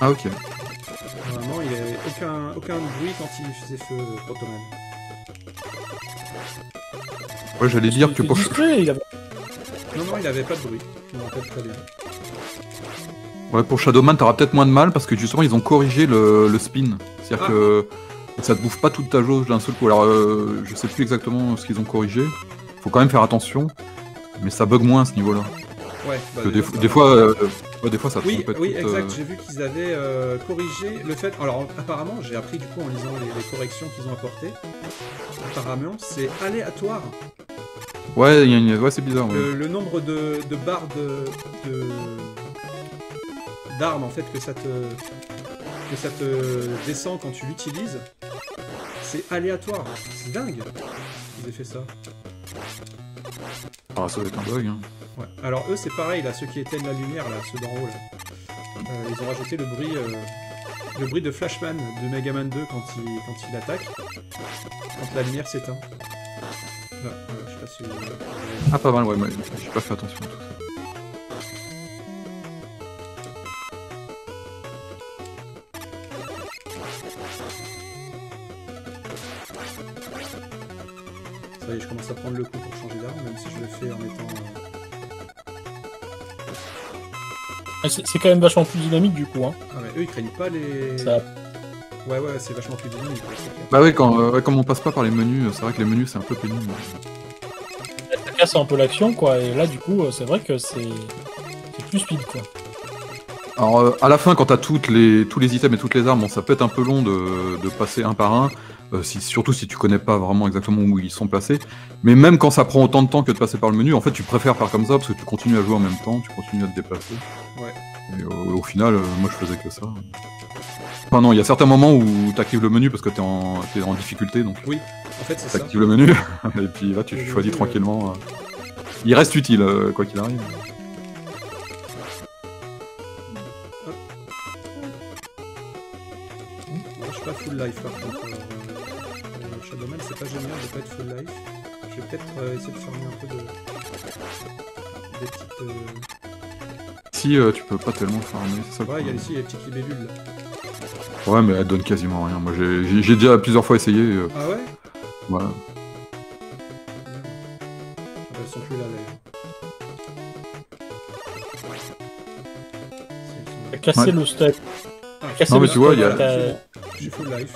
ah ok. Normalement, il n'y avait aucun, aucun bruit quand il faisait feu Protoman. Ouais, j'allais dire que pour... discret, il avait- Non, non, il n'avait pas de bruit. Je me rappelle très bien. Ouais, pour Shadowman, t'auras peut-être moins de mal parce que justement, ils ont corrigé le, le spin. C'est-à-dire Ah. que ça te bouffe pas toute ta jauge d'un seul coup. Alors, euh, je sais plus exactement ce qu'ils ont corrigé. Faut quand même faire attention. Mais ça bug moins à ce niveau-là. Ouais, bah, que des, ça des fois, euh, ouais, des fois, ça Oui, oui, toute, exact. euh, J'ai vu qu'ils avaient euh, corrigé le fait. Alors, apparemment, j'ai appris du coup en lisant les, les corrections qu'ils ont apportées. Apparemment, c'est aléatoire. Ouais, il y a une- ouais, c'est bizarre. ouais. Le, le nombre de, de barres de de- d'armes en fait que ça te que ça te descend quand tu l'utilises, c'est aléatoire. C'est dingue. Ils aient fait ça. Ah, ça va être un bug. hein. Ouais. Alors eux c'est pareil là, ceux qui éteignent la lumière là, ceux d'en haut là. Euh, ils ont rajouté le bruit euh, le bruit de Flashman de Mega Man 2 quand il quand il attaque, quand la lumière s'éteint. Là, voilà, je sais pas si Ah, pas mal, ouais, ouais, j'ai pas fait attention à tout ça. Est, je commence à prendre le coup pour changer d'arme, même si je le fais en étant. euh, Ah, C'est quand même vachement plus dynamique du coup. Hein. Ah eux ils craignent pas les. Ça- Ouais, ouais, c'est vachement plus dynamique. Bah ouais, quand, euh, ouais, comme on passe pas par les menus, c'est vrai que les menus, c'est un peu pénible. Ça casse un peu l'action quoi. Et là du coup, euh, c'est vrai que c'est c'est plus speed quoi. Alors, euh, à la fin, quand t'as toutes les, tous les items et toutes les armes, bon, ça peut être un peu long de, de passer un par un, euh, si, surtout si tu connais pas vraiment exactement où ils sont placés. Mais même quand ça prend autant de temps que de passer par le menu, en fait, tu préfères faire comme ça parce que tu continues à jouer en même temps, tu continues à te déplacer. Ouais. Et au, au final, euh, moi, je faisais que ça. Enfin non, il y a certains moments où t'actives le menu parce que t'es en, t'es en difficulté, donc Oui, en fait c'est ça. t'actives le menu, *laughs* et puis là, tu Le choisis menu, tranquillement. euh. Il reste utile, euh, quoi qu'il arrive. Je suis pas full life par contre. Euh, Shadowman c'est pas génial de pas être full life. Je vais peut-être euh, essayer de farmer un peu de. Des petites. euh, Si euh, tu peux pas tellement farmer, c'est ça le Ouais, il y a ici les petites libellules là. Ouais, mais elle donne quasiment rien. Moi, j'ai- j'ai j'ai déjà plusieurs fois essayé. euh, Ah ouais? Voilà. Ah bah, Elles sont plus là d'ailleurs. Cassé Ouais. le step. Ah, Casser Non, mais tu vois, il y a- c'est suis full life.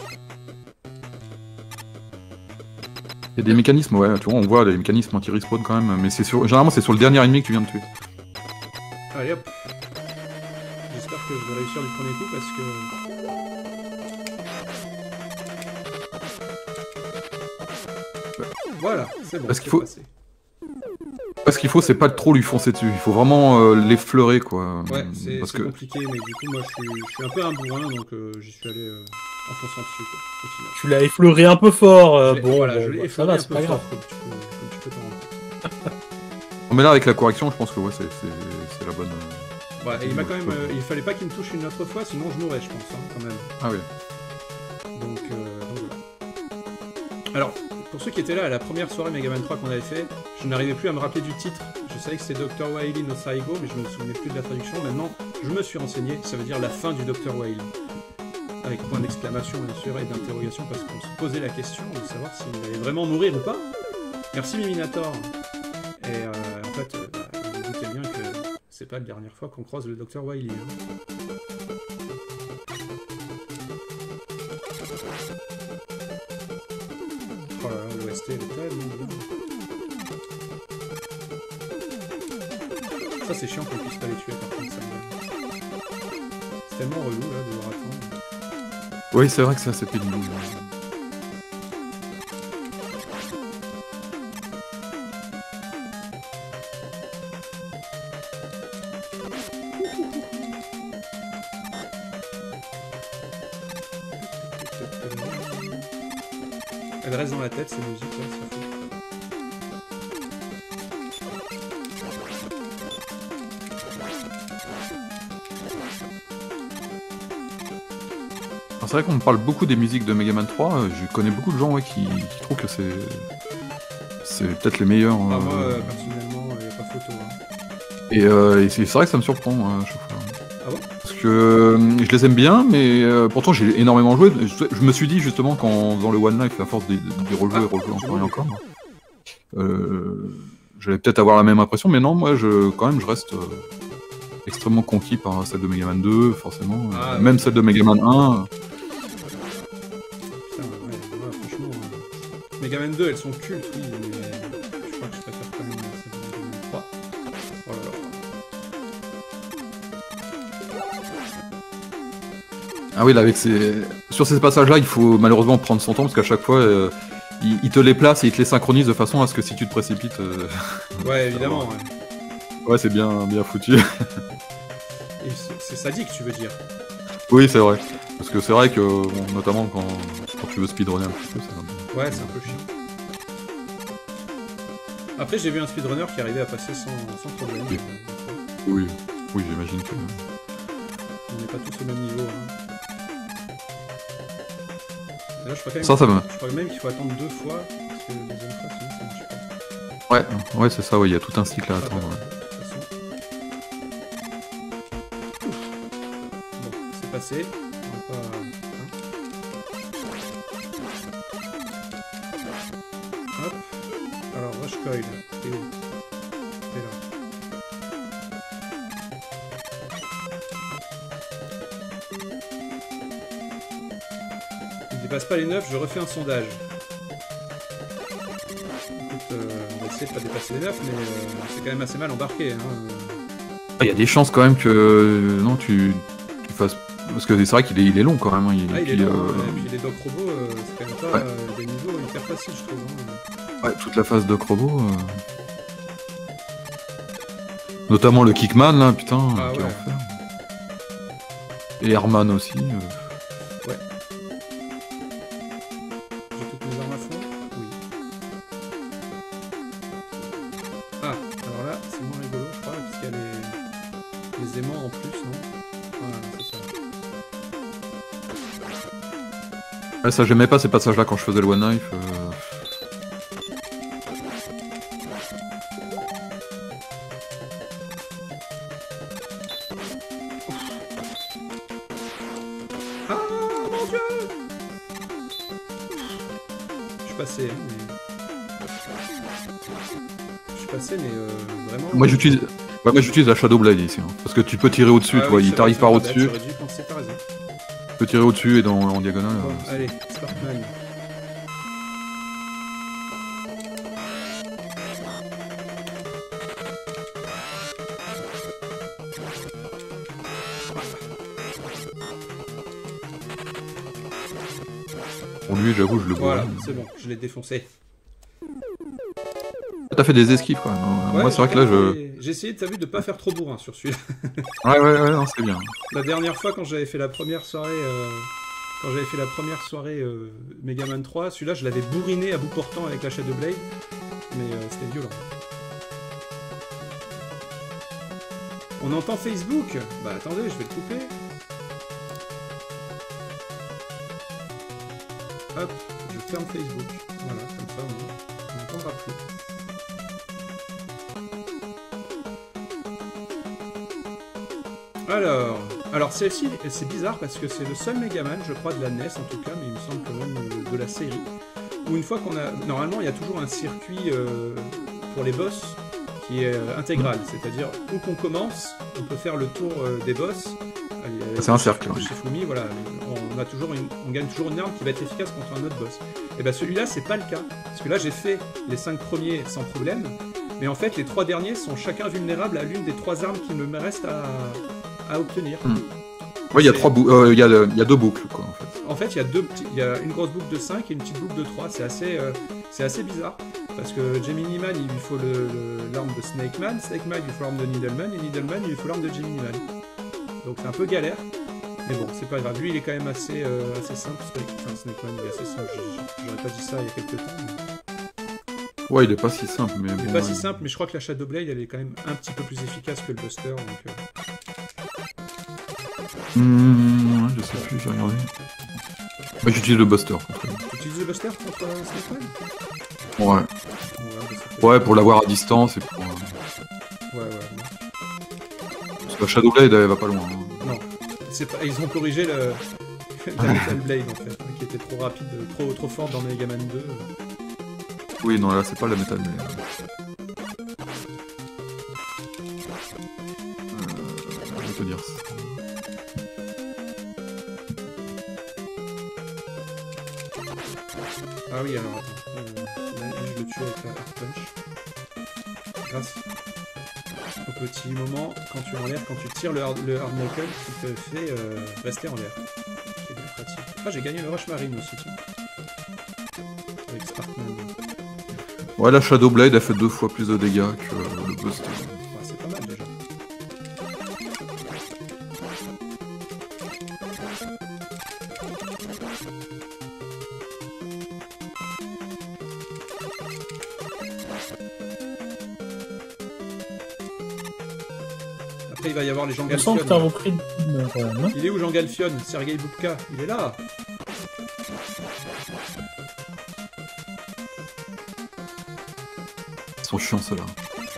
Il y a des mécanismes, ouais, tu vois, on voit les mécanismes anti-respawn quand même, mais c'est sur... généralement c'est sur le dernier ennemi que tu viens de tuer. Allez hop. J'espère que je vais réussir du premier coup parce que. Voilà, c'est bon. Parce qu'il faut- passé. Ce qu'il faut, c'est pas trop lui foncer dessus, il faut vraiment euh, l'effleurer, quoi. Ouais, c'est Parce c'est que compliqué, mais du coup, moi, je suis, je suis un peu un bourrin, donc euh, j'y suis allé euh, en fonçant dessus, quoi, au final. Tu l'as effleuré un peu fort. euh, bon, voilà, bon, je l'ai bah, ça effleuré va, un c'est peu pas fort, grave. comme tu peux, comme tu peux t'en rendre compte. *laughs* mais là, avec la correction, je pense que ouais, c'est c'est- c'est la bonne. euh, et il m'a quand même, euh, il fallait pas qu'il me touche une autre fois, sinon je mourrais, je pense, hein, quand même. Ah oui. Donc, euh, donc voilà. Alors, pour ceux qui étaient là à la première soirée Mega Man 3 qu'on avait fait, je n'arrivais plus à me rappeler du titre. Je savais que c'était Dr. Wily no Saigo, mais je me souvenais plus de la traduction. Maintenant, je me suis renseigné, ça veut dire la fin du Dr. Wily. Avec point d'exclamation, bien sûr, et d'interrogation, parce qu'on se posait la question de savoir s'il allait vraiment mourir ou pas. Merci Miminator. Et euh, en fait, euh, bah, vous bien que c'est pas la dernière fois qu'on croise le Dr. Wily. hein. Oh là là, l'OST est tellement bonne. Ça c'est chiant qu'on puisse pas les tuer par contre, C'est tellement relou Oui, c'est vrai que c'est assez pénible. Parle beaucoup des musiques de Mega Man 3. euh, Je connais beaucoup de gens ouais, qui, qui trouvent que c'est. C'est peut-être les meilleurs. Ah, euh, moi, euh, personnellement, il n'y a pas photo. hein. Et, euh, et c'est vrai que ça me surprend euh, à chaque fois. Ah bon? Parce que je les aime bien, mais euh, pourtant j'ai énormément joué. Je, je me suis dit justement qu'en faisant le One Life, à force d'y d'y rejouer Ah, et rejouer encore et encore, j'allais peut-être avoir la même impression, mais non, moi je, quand même je reste extrêmement conquis par celle de Mega Man 2, forcément. Ah, même celle de Mega Man 1. Euh, Mega Man 2, elles sont cultes, oui, mais je crois que je préfère quand même celle de Mega Man 3. Oh là là. Ah oui, là, avec ces... sur ces passages-là, il faut malheureusement prendre son temps parce qu'à chaque fois, euh, il, il te les place et il te les synchronise de façon à ce que si tu te précipites, euh, Ouais, *laughs* évidemment, ouais. ouais, c'est bien, bien foutu. C'est sadique, tu veux dire. oui, c'est vrai. Parce que c'est vrai que, bon, notamment quand, quand tu veux speedrunner un petit peu, c'est Ouais, c'est un peu chiant. Après, j'ai vu un speedrunner qui arrivait à passer sans, sans problème. Oui. Oui, oui, j'imagine que. On n'est pas tous au même niveau. hein. Là, je crois, quand même, Ça, ça me. je crois même qu'il faut attendre deux fois, parce que la deuxième fois, sinon ça marche pas. Ouais, ouais, c'est ça, ouais, il y a tout un cycle à attendre. ouais. Bon, c'est passé. On va pas. Il dépasse pas les 9, je refais un sondage. Écoute, euh, on va essayer de pas dépasser les 9, mais euh, c'est quand même assez mal embarqué. Hein. Il y a des chances quand même que. euh, non, tu, tu fasses. Parce que c'est vrai qu'il est, il est long quand même. hein, Ah, et il est puis, long, et puis les docs robots, euh, c'est quand même pas Ouais. euh, des niveaux hyper faciles, je trouve. hein. ouais, toute la phase de Crobo. euh. Notamment le Kickman, là, putain, Ah, ouais. Et Herman aussi. Ouais, ça, j'aimais pas ces passages-là quand je faisais le One Knife. euh. Ah, mon dieu Je suis passé, mais... Je suis passé, mais euh, vraiment... Moi, j'utilise. Ouais, moi, j'utilise la Shadow Blade ici. hein, parce que tu peux tirer au-dessus, Ah tu vois, oui, il t'arrive par au-dessus. Peux tirer au-dessus et dans, en diagonale. Bon, euh, allez, Sparkman. Pour lui, j'avoue, je le vois. Voilà, c'est bon, je l'ai défoncé. T'as fait des esquives, quoi. Ouais, Moi, c'est vrai que là, je. J'ai- essayé, t'as vu, de pas faire trop bourrin sur celui-là. *laughs* Ouais, ouais, ouais, non, c'est bien. La dernière fois, quand j'avais fait la première soirée... euh, Quand j'avais fait la première soirée euh, Mega Man 3, celui-là, je l'avais bourriné à bout portant avec la Shadow Blade. Mais euh, c'était violent. On entend Facebook Bah attendez, je vais le couper. Hop, je ferme Facebook. Voilà, comme ça on on n'entendra plus. Alors, alors celle-ci, c'est bizarre parce que c'est le seul Megaman, je crois, de la NES en tout cas, mais il me semble quand même euh, de la série, où une fois qu'on a... Normalement, il y a toujours un circuit euh, pour les boss qui est euh, intégral, c'est-à-dire où qu'on commence, on peut faire le tour euh, des boss. C'est un cercle. Shifumi, voilà, on, a toujours une- on gagne toujours une arme qui va être efficace contre un autre boss. Et bien celui-là, c'est pas le cas, parce que là, j'ai fait les 5 premiers sans problème, mais en fait, les trois derniers sont chacun vulnérables à l'une des trois armes qui me restent à, à obtenir. Hmm. Ouais, il y a trois bou- euh, il y, a y deux boucles, quoi, en fait. En fait, il y a deux petits- il y a une grosse boucle de 5 et une petite boucle de 3. C'est assez, euh, c'est assez bizarre. Parce que Gemini Man, il lui faut l'arme de Snake Man. Snake Man, il lui faut l'arme de Needleman. Et Needleman, il lui faut l'arme de Gemini Man. Donc c'est un peu galère. Mais bon, c'est pas grave. Lui, il est quand même assez, euh, assez simple. Snake, enfin, Snake Man, il est assez simple. J'aurais pas dit ça il y a quelques temps. mais Ouais, il est pas si simple, mais Il est bon. pas ouais. si simple, mais je crois que la Shadow Blade, elle est quand même un petit peu plus efficace que le Buster. Donc, euh, Ouais, je sais plus, j'ai regardé. Moi j'utilise le Buster. Tu utilises le Buster euh, Snake Ouais. Ouais, Ouais, pour l'avoir à distance et pour. euh, Ouais, ouais. Parce que Shadowblade elle va pas loin. hein. Non, pas... ils ont corrigé le... *laughs* la Metal Blade en fait, qui était trop rapide, trop, trop forte dans Mega Man 2. Oui, non, là c'est pas la métal, mais. Alors. Euh, là, je le tue avec la Hard Punch. Grâce au petit moment, quand tu es en l'air, quand tu tires le hard, le hard knuckle, qui te fait euh, rester en l'air. Ah, j'ai gagné le Rush Marine aussi. Avec Sparkman. Ouais, la Shadowblade elle fait deux fois plus de dégâts que Les Jean On sent que t'as Galfion. repris le quand même. hein. Il est où Jean Galfion Sergei Boubka Il est là Ils sont chiants ceux-là.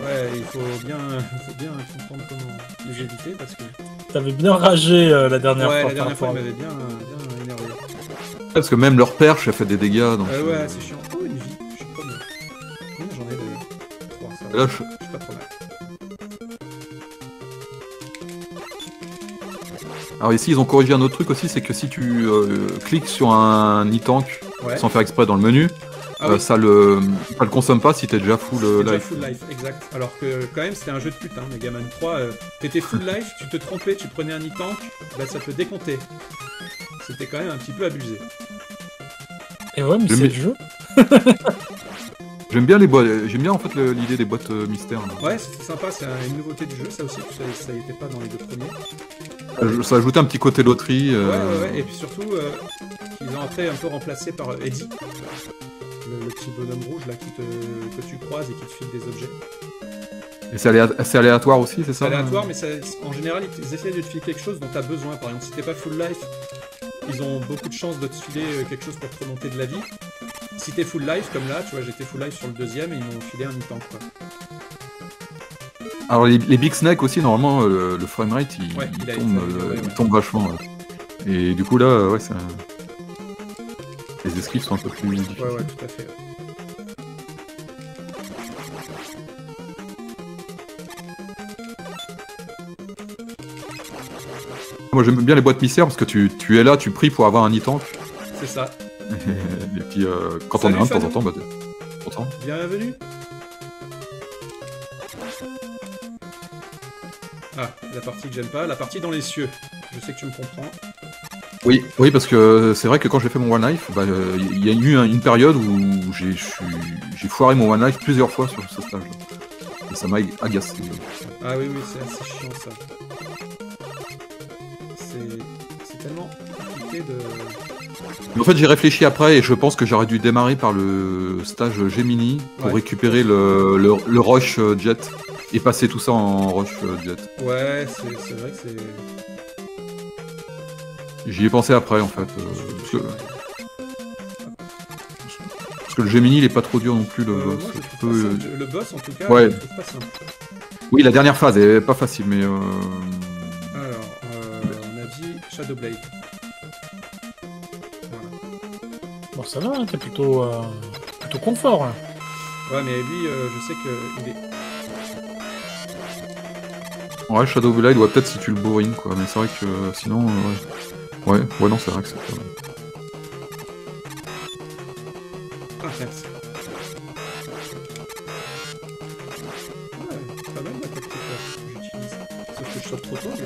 Ouais, il faut bien, il faut bien comprendre comment les éviter parce que. T'avais bien ragé euh, la dernière ouais, fois. la dernière fois, il m'avait bien, bien énervé. Parce que même leur perche elle fait des dégâts. Donc, Euh, ouais, euh, c'est chiant. Oh, une vie. Je suis pas mal. Combien j'en ai de 3, ça? Là, je- Alors ici ils ont corrigé un autre truc aussi, c'est que si tu euh, cliques sur un e-tank Ouais. sans faire exprès dans le menu, Ah euh, oui. ça le ça le consomme pas si t'es déjà full euh, déjà life. full life, exact. Alors que quand même c'était un jeu de pute, hein, Mega Man 3. euh, T'étais full life, tu te trompais, tu prenais un e-tank, bah ça te décomptait. C'était quand même un petit peu abusé. Et ouais, mais c'est le jeu. *laughs* J'aime bien les boîtes, j'aime bien en fait l'idée des boîtes mystères. là. Ouais, c'était sympa, c'est un- une nouveauté du jeu, ça aussi, ça, ça y était pas dans les deux premiers. Ça- Ça ajoutait un petit côté loterie. Ouais, euh, ouais, ouais, et puis surtout, euh, ils ont après un peu remplacé par euh, Eddie, le, le petit bonhomme rouge là qui te, que tu croises et qui te file des objets. Et c'est aléa- c'est aléatoire aussi, c'est C'est ça aléatoire, mais ça- en général, ils, essaient de te filer quelque chose dont tu as besoin. Par exemple, si t'es pas full life, ils ont beaucoup de chances de te filer euh, quelque chose pour te remonter de la vie. Si t'es full life, comme là, tu vois, j'étais full life sur le deuxième et ils m'ont filé un mi-temps, quoi. Alors les, les Big Snake aussi, normalement, euh, le, framerate il, Ouais, il tombe, euh, il tombe vachement. Et du coup là, euh, ouais, ça... les esquives sont un peu plus. Ouais, ouais, tout à fait. Moi j'aime bien les boîtes mystères parce que tu, tu es là, tu pries pour avoir un e-tank. C'est ça. *laughs* Et puis euh, quand Salut, on a un de temps en temps, bah. Bienvenue. La partie que j'aime pas, la partie dans les cieux. Je sais que tu me comprends. Oui, oui, parce que c'est vrai que quand j'ai fait mon One Life, bah, euh, il y a eu un- une période où j'ai foiré mon One Life plusieurs fois sur ce stage. Et ça m'a agacé. Ah oui, oui, c'est assez chiant ça. C'est c'est tellement compliqué de. Mais en fait, j'ai réfléchi après et je pense que j'aurais dû démarrer par le stage Gemini pour Ouais. récupérer le, le, le Rush euh, Jet et passer tout ça en Rush euh, Jet. Ouais, c'est c'est vrai que c'est. J'y ai pensé après en fait. euh, parce, que, parce que le Gemini il est pas trop dur non plus. Le Euh, boss. moi, je trouve. Le boss, en tout cas, Ouais. je le trouve pas simple. Oui, la dernière phase est pas facile, mais euh, Alors, euh, on a dit Shadowblade. Voilà. Bon, ça va, hein, t'es plutôt, euh, plutôt confort. hein. Ouais, mais lui, euh, je sais qu'il est. ouais, Shadow Blade, ouais, peut-être si tu le bourrines quoi. Mais c'est vrai que euh, sinon, euh, ouais. ouais, ouais, non, c'est vrai que c'est. pas mal. Ah. Ouais, pas mal la tactique là, que j'utilise. Sauf que je saute trop tôt, mais.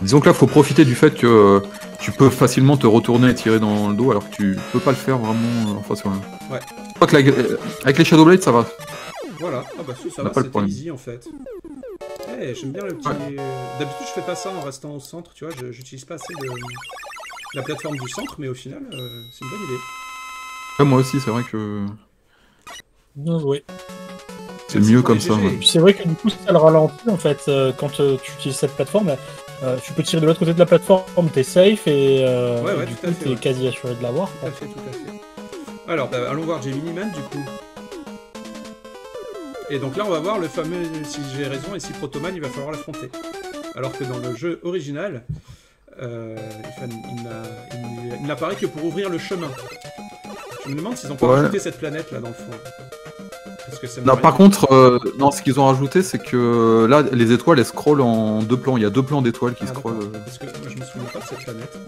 Disons que là, faut profiter du fait que euh, tu peux facilement te retourner et tirer dans le dos, alors que tu peux pas le faire vraiment en face. Ouais. Ouais. Je crois que la- euh, avec les Shadow Blade, ça va. Voilà, ah bah si, ça On a va, pas le c'était easy en fait. Eh, j'aime bien le petit. D'habitude, je fais pas ça en restant au centre, tu vois, je- j'utilise pas assez de... la plateforme du centre, mais au final, euh, c'est une bonne idée. Ouais, moi aussi, c'est vrai que Bien joué. c'est mieux comme ça. Ouais. C'est vrai que du coup, ça le ralentit en fait euh, quand euh, tu utilises cette plateforme. Euh, tu peux tirer de l'autre côté de la plateforme, t'es safe et, euh, Ouais, ouais, et du tout à coup fait, t'es ouais. quasi assuré de l'avoir. Tout à fait, tout à fait. Alors, bah, allons voir Gemini Man du coup. Et donc là, on va voir le fameux si j'ai raison et si Protoman il va falloir l'affronter. Alors que dans le jeu original, euh, il n'a- il- il n'apparaît que pour ouvrir le chemin. Je me demande s'ils ont pas Ouais. rajouté cette planète là dans le fond. Parce que ça Non, par contre, euh, non, ce qu'ils ont rajouté, c'est que là, les étoiles, elles scrollent en deux plans. Il y a deux plans d'étoiles qui Ah, scrollent. Parce que moi je me souviens pas de cette planète.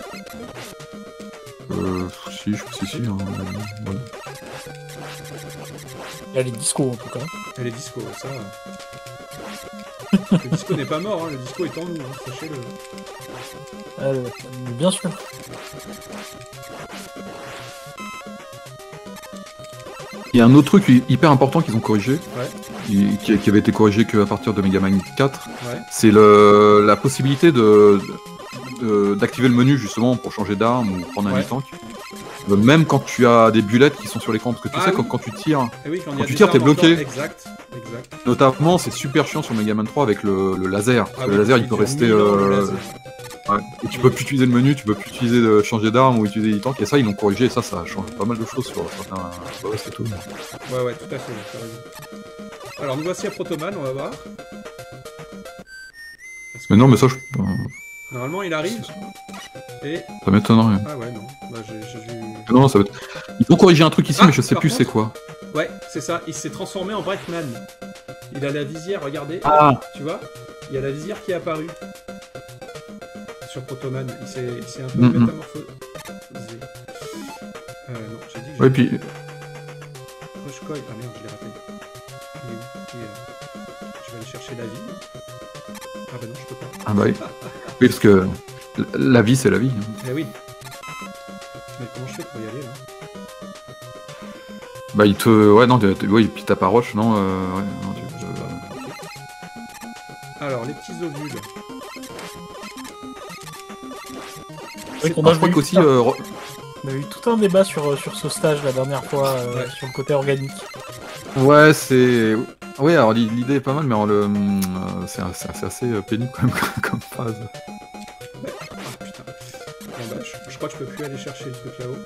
Euh, si, je si, si. hein, ouais. Il y a les discos en tout cas. Elle est disco, ça. le disco n'est pas mort, hein, le disco est en nous, hein, sachez-le. Euh, bien sûr. Il y a un autre truc hy- hyper important qu'ils ont corrigé, Ouais. qui, avait été corrigé qu'à partir de Mega Man 4, Ouais. c'est le, la possibilité de- d'activer le menu justement pour changer d'arme ou prendre un Ouais. tank. Euh, Même quand tu as des bullets qui sont sur l'écran, parce que tu Ah sais, oui. quand, quand tu tires, oui, quand, tu tires, t'es bloqué. Exact, exact. notamment, c'est super chiant sur Mega Man 3 avec le, le laser. Parce Ah oui, le laser, il peut rester. euh, ouais. Et tu peux plus utiliser le menu, tu peux plus utiliser de changer d'arme ou utiliser des tanks. Et ça, ils l'ont corrigé. Et ça, ça change pas mal de choses sur certains boss et tout. Ouais, ouais, tout à fait. Alors, nous voici à Protoman, on va voir. Parce que Mais non, mais ça, je, Normalement, il arrive. Et. ça m'étonnerait. Ah ouais, non. Bah, j'ai j'ai vu. Non, ça va être... Ils ont corrigé un truc ici, Ah, mais je sais plus contre- c'est quoi. Ouais, c'est ça, il s'est transformé en Breakman. Il a la visière, regardez. Ah Tu vois? Il y a la visière qui est apparue. Sur Protoman. Il s'est il s'est un peu Mhm. métamorphosé. Euh, non, j'ai dit que Ouais, puis Coil. Ah merde, je l'ai raté. Il est où? Il est là. Je vais aller chercher la vie. Ah bah non, je peux pas. Ah bah oui. Oui, parce que la vie, c'est la vie. Eh oui. Mais comment je fais pour y aller là? Bah, il te. Ouais, non, ouais, puis t'as pas roche, non, euh, ouais, non, tu- Je. Alors, les petits ovules. Oui, Ah, je crois qu'aussi. euh, On a eu tout un débat sur, euh, sur ce stage la dernière fois, euh, Ouais. sur le côté organique. Ouais, c'est. Ouais, alors l'i- l'idée est pas mal, mais alors, le... euh, c'est assez, pénible quand même *laughs* comme phase. Ah putain. Bon bah, je, je crois que je peux plus aller chercher le truc là-haut.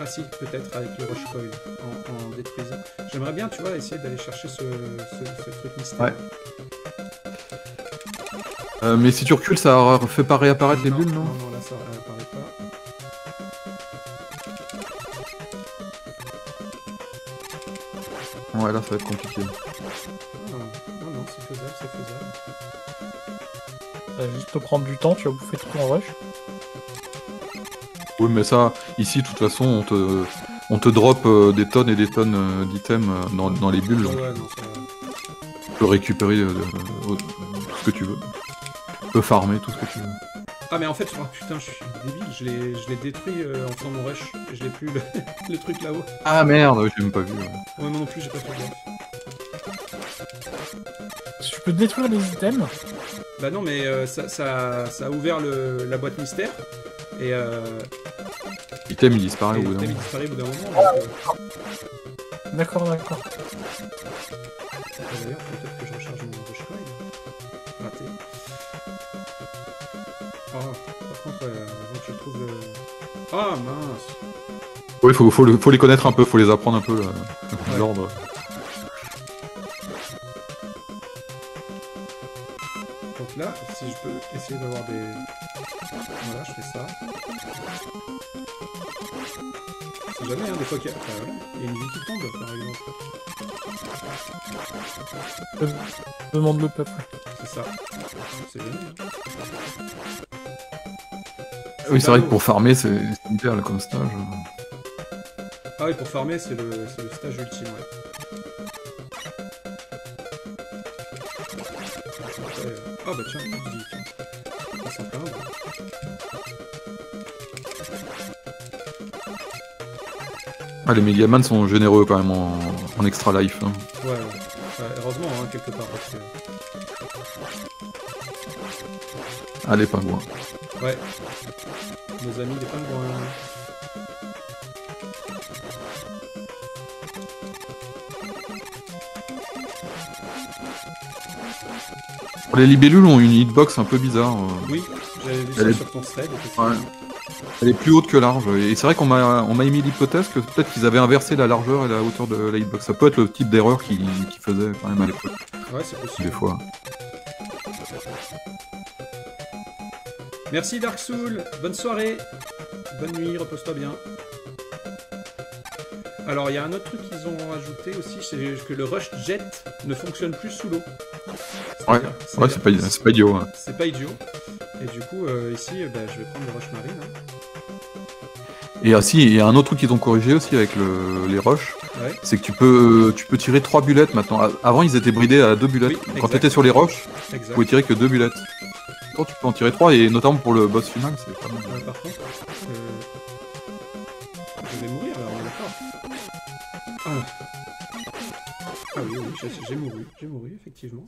Ah si, peut-être avec le rush coil en, en détruisant. J'aimerais bien, tu vois, essayer d'aller chercher ce, ce, ce truc mystère. Ouais. Euh, mais si tu recules, ça fait pas réapparaître les bulles, non Non, Ouais, là, ça va être compliqué. Non, non, non, c'est faisable, c'est faisable. Ça va juste te prendre du temps, tu vas bouffer tout ton rush. Oui, mais ça, ici, de toute façon, on te, on te drop euh, des tonnes et des tonnes euh, d'items euh, dans, dans les bulles. Donc ouais, non, ça va. Tu peux récupérer tout ce que tu veux. Tu peux farmer tout ce que tu veux. Ah mais en fait, oh, putain, je suis débile, je l'ai je l'ai détruit euh, en faisant mon rush. Je l'ai plus le, *laughs* le truc là-haut. Ah merde, oui, j'ai même pas vu. ouais. Ouais, moi non plus, j'ai pas fait gaffe. Tu peux détruire les items. Bah non, mais euh, ça, ça, ça a ouvert le, la boîte mystère. Et, euh, Item, il disparaît au bout d'un l'item, il moment. disparaît au bout d'un moment. donc, euh, D'accord, d'accord. D'ailleurs, faut peut-être que Oui, faut, faut, le- faut les connaître un peu, faut les apprendre un peu, Ouais. l'ordre. Donc là, si je peux essayer d'avoir des... Voilà, je fais ça. C'est jamais, hein, des fois qu'il y a... Enfin, voilà, il y a une vie qui tombe, par exemple. Euh, Demande le peuple. C'est ça. C'est jamais. hein. Oui, c'est vrai que pour farmer, c'est là, comme stage. Ah oui, pour farmer, c'est le, stage ultime, ouais. Après, Ah bah tiens. Pas s'en plaindre. Ah, les Megaman sont généreux quand même en, en extra life. hein. Ouais, ouais. Ouais, heureusement, hein, quelque part, parce que... Ah, les pingouins. Ouais. Nos amis les pingouins. Les libellules ont une hitbox un peu bizarre. euh. Oui, j'avais vu Elle ça est- sur ton thread. effectivement. Ouais. Elle est plus haute que large. Et c'est vrai qu'on m'a on m'a émis l'hypothèse que peut-être qu'ils avaient inversé la largeur et la hauteur de la hitbox. Ça peut être le type d'erreur qu'ils qu'ils faisaient quand même à l'époque, Ouais, c'est possible. des fois. Merci Dark Soul, bonne soirée, bonne nuit, repose-toi bien. Alors il y a un autre truc qu'ils ont rajouté aussi, c'est que le rush jet ne fonctionne plus sous l'eau. Ouais, ouais c'est pas, pas idiot. hein. C'est pas idiot. Et du coup, euh, ici, euh, bah, je vais prendre le rush marine. hein. Et ah, si, il y a un autre truc qu'ils ont corrigé aussi avec le- les rushs, Ouais. c'est que tu peux, tu peux tirer trois bullettes maintenant. Avant, ils étaient bridés à deux bullettes. Oui, Quand exact. t'étais sur les rushs, tu pouvais tirer que deux bullettes. Maintenant, tu peux en tirer trois, et notamment pour le boss final, c'est pas mal. Euh, par contre, euh, je vais mourir Ah. Ah oui, oui, j'ai- mouru, j'ai mouru, effectivement.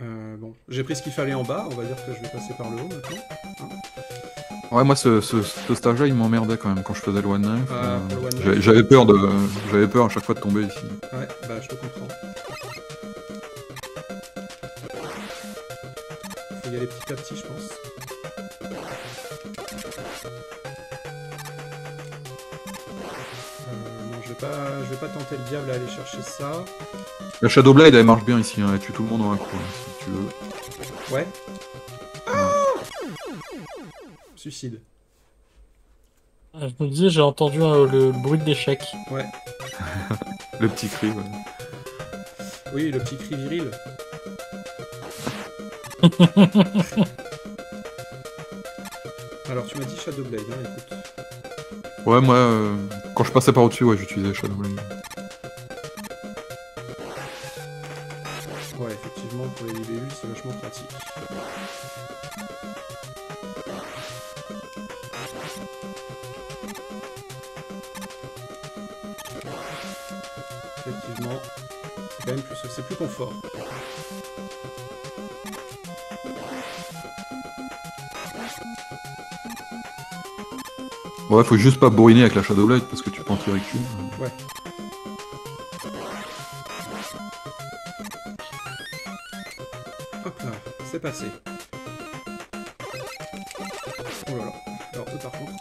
Euh, bon, j'ai pris ce qu'il fallait en bas, on va dire que je vais passer par le haut maintenant. Ouais, moi, ce, ce, ce stage-là, il m'emmerdait quand même quand je faisais le One. Ah, Euh, j'avais- peur de, j'avais peur à chaque fois de tomber ici. Ouais, bah je te comprends. Faut y aller petit à petit, je pense. Vais pas, je vais pas tenter le diable à aller chercher ça. La Shadow Blade, elle marche bien ici, hein, elle tue tout le monde en un coup, hein, si tu veux. Ouais. Suicide. Ah, Je me disais, j'ai entendu euh, le, le bruit de l'échec. Ouais. *laughs* Le petit cri, ouais. Oui, le petit cri viril. *laughs* Alors tu m'as dit Shadow Blade, hein, écoute. Ouais, moi, euh, quand je passais par au-dessus, ouais, j'utilisais Shadow. Ouais, effectivement, pour les libellules, c'est vachement pratique. Effectivement, c'est plus confort. Ouais, faut juste pas bourriner avec la Shadow Blade parce que tu peux en tirer qu'une. Ouais. Hop là, c'est passé. Oh là là. Alors eux par contre.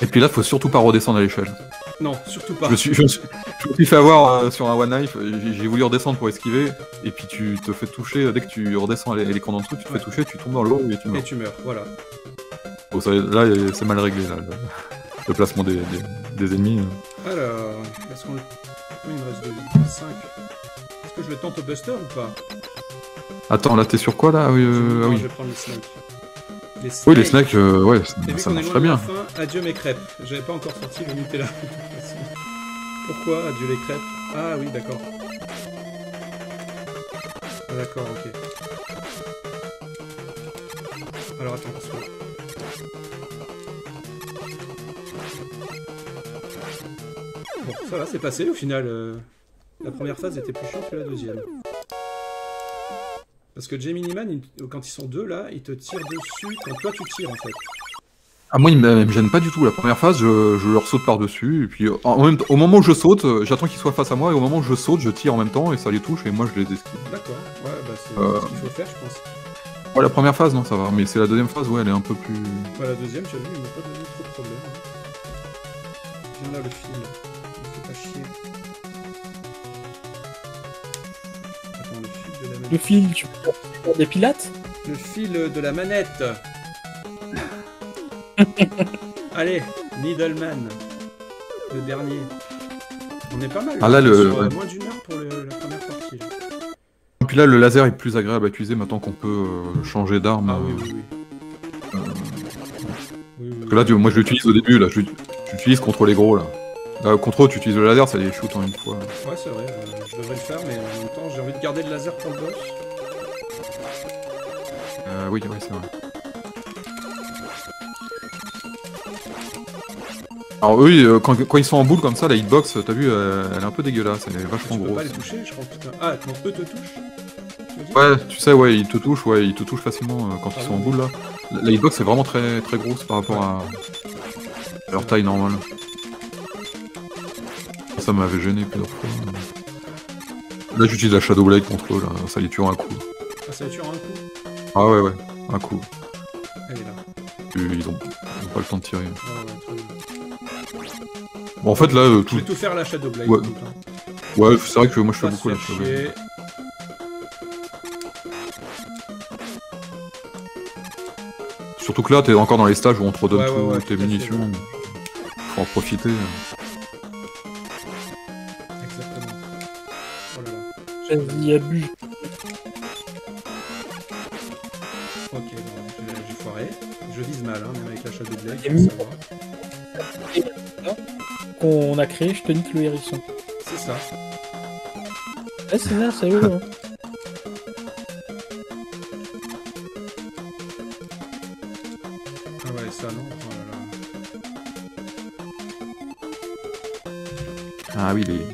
Et puis là, faut surtout pas redescendre à l'échelle. Non, surtout pas. Je me suis, je me suis, je me suis fait avoir euh, sur un One Knife, j'ai voulu redescendre pour esquiver, et puis tu te fais toucher, dès que tu redescends à l'é- à l'écran d'en dessous, tu te Ouais. fais toucher, tu tombes dans l'eau et tu Et meurs. tu meurs, voilà. Bon, ça- là, euh, c'est mal réglé, là, le, le placement des, des- des ennemis. euh. Alors, est-ce qu'on le... Combien il me reste de vie 5. Est-ce que je le tente au buster ou pas? Attends, là, t'es sur quoi, là? Oui, euh, Non, ah oui. je vais prendre les snakes. Les Oui, les snacks, euh, ouais, ça, marche très bien. fin, adieu mes crêpes. J'avais pas encore sorti le Nutella. *laughs* Pourquoi? Adieu les crêpes Ah oui, d'accord. Ah, d'accord, ok. Alors attends, parce que... Bon, ça va, c'est passé au final. euh, La première phase était plus chiante que la deuxième. Parce que Gemini Man, il- quand ils sont deux là, ils te tirent dessus quand toi tu tires en fait. Ah, moi, il me, me gêne pas du tout. La première phase, je, je leur saute par-dessus, et puis euh, en même temps- au moment où je saute, euh, j'attends qu'ils soient face à moi, et au moment où je saute, je tire en même temps, et ça les touche, et moi, je les esquive. D'accord, ouais, bah c'est Euh. ce qu'il faut faire, je pense. Ouais, la première phase, non, ça va, mais c'est la deuxième phase, ouais, elle est un peu plus... Ouais, la deuxième, j'avoue, il m'a pas donné trop de problèmes. hein. Viens là, le fil. Le fil, tu peux faire des pilates Le fil de la manette *laughs* Allez, Needleman. Le dernier. On est pas mal. Ah, là, on est le- sur, euh, moins d'une heure pour le- la première partie. là. Et puis là, le laser est plus agréable à utiliser maintenant qu'on peut euh, changer d'arme. Ah oui, euh, oui, oui. euh, oui, oui, parce que là, tu- moi, je l'utilise au début, là, j'utilise contre les gros, là. Là, contre eux, tu utilises le laser, ça les shoot en une fois. Ouais, c'est vrai, euh, je devrais le faire, mais en même temps, j'ai envie de garder le laser pour le boss. Euh, oui, oui, c'est vrai. Alors eux, euh, quand, quand ils sont en boule comme ça, la hitbox, t'as vu, euh, elle est un peu dégueulasse, elle est vachement Tu peux pas grosse. les toucher, je crois, putain. Ah, quand eux te touchent Ouais, tu sais, ouais, ils te touchent, ouais, ils te touchent facilement euh, quand Ah ils sont en boule là. La, la hitbox est vraiment très très grosse par rapport à leur taille normale. Ça m'avait gêné plusieurs fois. Là, j'utilise la Shadow Blade contre eux, là. ça les tue un coup. Ah, ça les tue en un coup Ah ouais, ouais, un coup. Elle est là. Ils ont, ils ont pas le temps de tirer. Ah ouais. Bon, en fait, là, euh, Je tout. vais tout faire la Shadow Blade. Ouais. Ouais, c'est vrai que moi je fais beaucoup la Shadow Blade. Surtout que là, t'es encore dans les stages où on te redonne Ouais, ouais, toutes ouais, tes tout munitions. Faut en profiter. Exactement. Vas-y, abuse. Ok, bon, j'ai foiré. Je vise mal, hein, même avec la Shadow faut mis-. Qu'on a créé, je te nique le hérisson. C'est ça. Ouais, c'est là, c'est eux. hein. Ah ouais, ça non. Oh là là. Ah oui, les.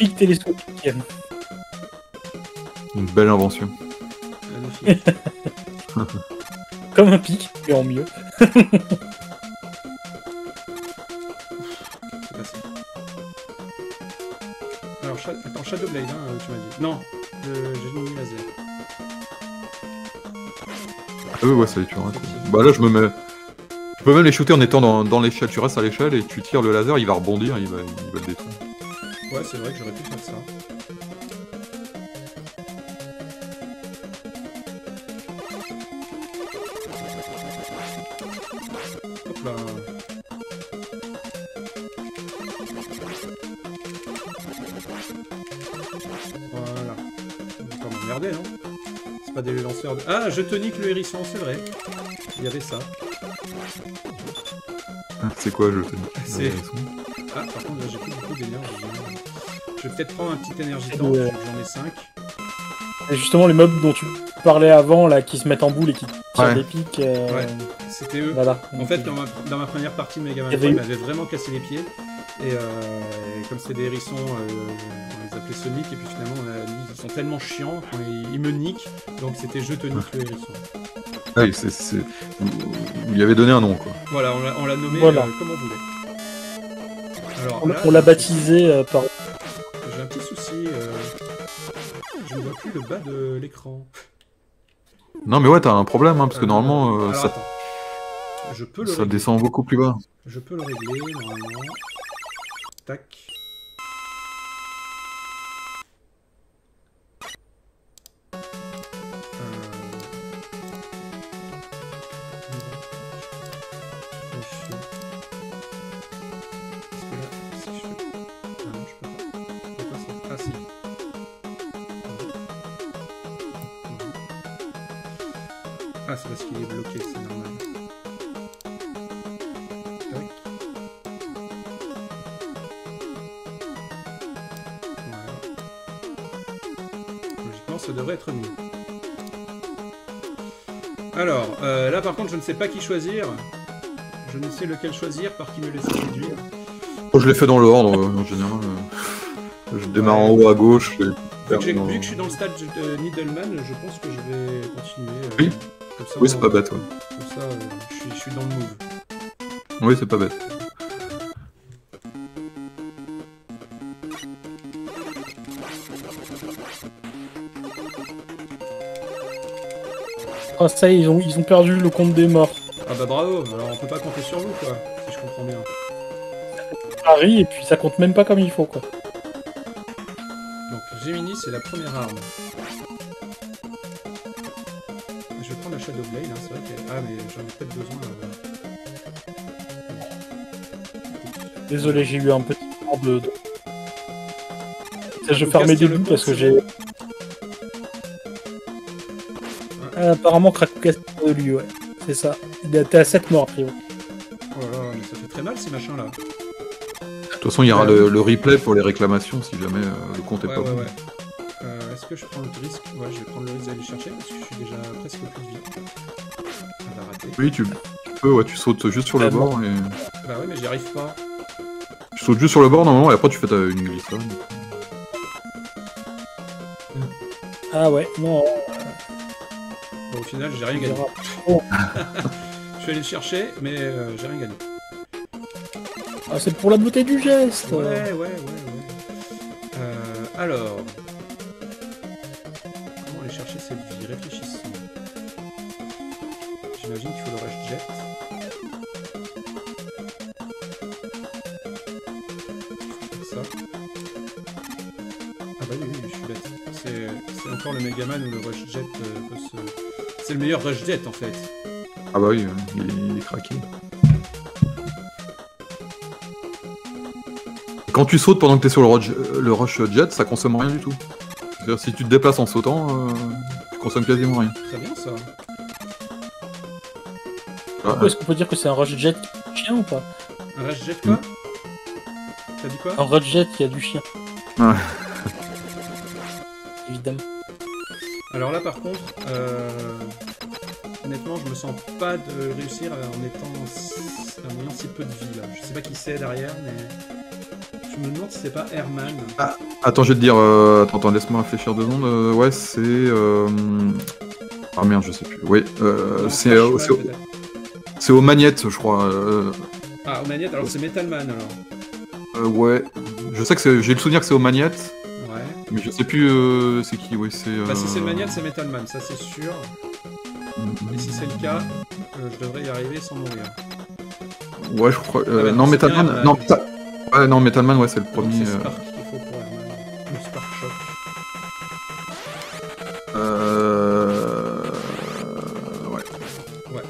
Pic télescopique. Une belle invention. *laughs* Comme un pic, mais en mieux. Alors, attends, Shadow Blade, hein, tu m'as dit. Non, le génie laser. Ah ouais, ouais, ça les tue un coup. Bah là, je me mets. Tu peux même les shooter en étant dans, dans l'échelle. Tu restes à l'échelle et tu tires le laser, il va rebondir, il va, c'est vrai que j'aurais pu faire ça. Hop là. Voilà. On va pas m'emmerder, non C'est pas des lanceurs de... Ah, je te nique le hérisson, c'est vrai. Il y avait ça. Ah, C'est quoi, je C'est- Ah, par contre, là, j'ai plus beaucoup d'énergie. Je vais peut-être prendre un petit énergie temps, Ouais. j'en ai 5. Et justement, les mobs dont tu parlais avant, là, qui se mettent en boule et qui tirent Ouais. des pics. euh, Ouais. C'était eux. Voilà. En fait, dans ma, dans ma première partie de Mega Man Il y 3, avait ils m'avaient vraiment cassé les pieds. Et, euh, et comme c'est des hérissons, euh, on les appelait Sonic, et puis finalement, on a dit, ils sont tellement chiants, ils, ils me niquent, donc c'était je te nique le hérisson. Ah oui, c'est. c'est- Vous lui avez donné un nom, quoi. Voilà, on l'a- nommé Voilà. euh, comme on voulait. Alors, On, là, on l'a baptisé euh, par. Plus le bas de l'écran. Non, mais ouais, t'as un problème, hein, parce que Euh, normalement, euh, alors, ça. Je peux le ça régler. descend beaucoup plus bas. Je peux le régler normalement. Tac. Bloqué, c'est normal. Tac. Voilà. Logiquement, ça devrait être mieux. Alors, euh, là par contre, je ne sais pas qui choisir. Je ne sais lequel choisir, par qui me laisser séduire. Je l'ai fait dans l'ordre, euh, en général. euh. Je démarre en haut à gauche. et- Vu que, dans- vu que je suis dans le stade de Needleman, je pense que je vais continuer. euh, Oui. Comme ça, Oui, c'est pas bête, ouais. Comme ça, euh, je, suis, je suis dans le move. Oui, c'est pas bête. Ah, ça y est, ils ont, ils ont perdu le compte des morts. Ah bah bravo, alors on peut pas compter sur vous, quoi, si je comprends bien. Paris, et puis ça compte même pas comme il faut, quoi. Donc Gemini, c'est la première arme. Shadow Blade, hein, c'est vrai que... Ah mais j'en ai peut-être besoin. euh. Désolé, j'ai eu un petit moment de. de- Ça, je fermais des bouts parce que c'est j'ai. Ah, apparemment, Krakoukas de lui, ouais. C'est ça. Il était à 7 morts, priori. Oh là là, mais ça fait très mal ces machins là. De toute façon, il y aura Ouais. le, le replay pour les réclamations si jamais euh, le compte est Ouais, pas ouais, bon. Euh, Est-ce que je prends le risque? Ouais, je vais prendre le risque d'aller chercher parce que je suis déjà presque plus de vie. Ça va rater. Oui, tu, tu peux, ouais, tu sautes juste sur le bord et. Bah ouais, mais j'y arrive pas. Tu sautes juste sur le bord normalement et après tu fais ta, une glissade. Ah ouais, non. Bon, au final, j'ai rien on gagné. Oh, *laughs* Je suis allé le chercher, mais euh, j'ai rien gagné. ah, c'est pour la beauté du geste. Ouais, ouais, ouais, ouais. Euh, Alors. Encore le Megaman où le rush jet euh, peut se... C'est le meilleur rush jet en fait. Ah bah oui, euh, il est, il est craqué. Quand tu sautes pendant que tu es sur le rush, le rush jet, ça consomme rien du tout. C'est-à-dire si tu te déplaces en sautant, euh, tu consommes quasiment rien. Très bien ça. Coup, Est-ce qu'on peut dire que c'est un rush jet chien ou pas? Un rush jet quoi? T'as dit quoi? Un rush jet qui a du chien. Ouais. Là, par contre, euh, honnêtement, je me sens pas de réussir en étant en ayant si peu de vie là. Je sais pas qui c'est derrière, mais je me demande si c'est pas Herman. Attends, je vais te dire. euh, Attends, attends, laisse-moi réfléchir deux secondes. Euh, ouais, c'est. euh, Ah merde, je sais plus. Oui, euh, Non, c'est c'est aux magnettes, je crois. euh, Ah, aux magnettes, alors c'est Metalman alors. euh, ouais. Je sais que j'ai le souvenir que c'est aux magnettes. Mais je sais plus euh, c'est qui. Ouais, c'est. Bah, si c'est euh, Magnette, c'est Metalman, ça c'est sûr. Et si c'est le cas, euh, je devrais y arriver sans mourir. Ouais, je crois. euh, Ah bah, non, bien, euh, non, Meta- ouais, non, Metalman, ouais, c'est le premier. c'est euh, Spark qu'il faut pour Herman. Ou Spark Shock. Euh... Ouais.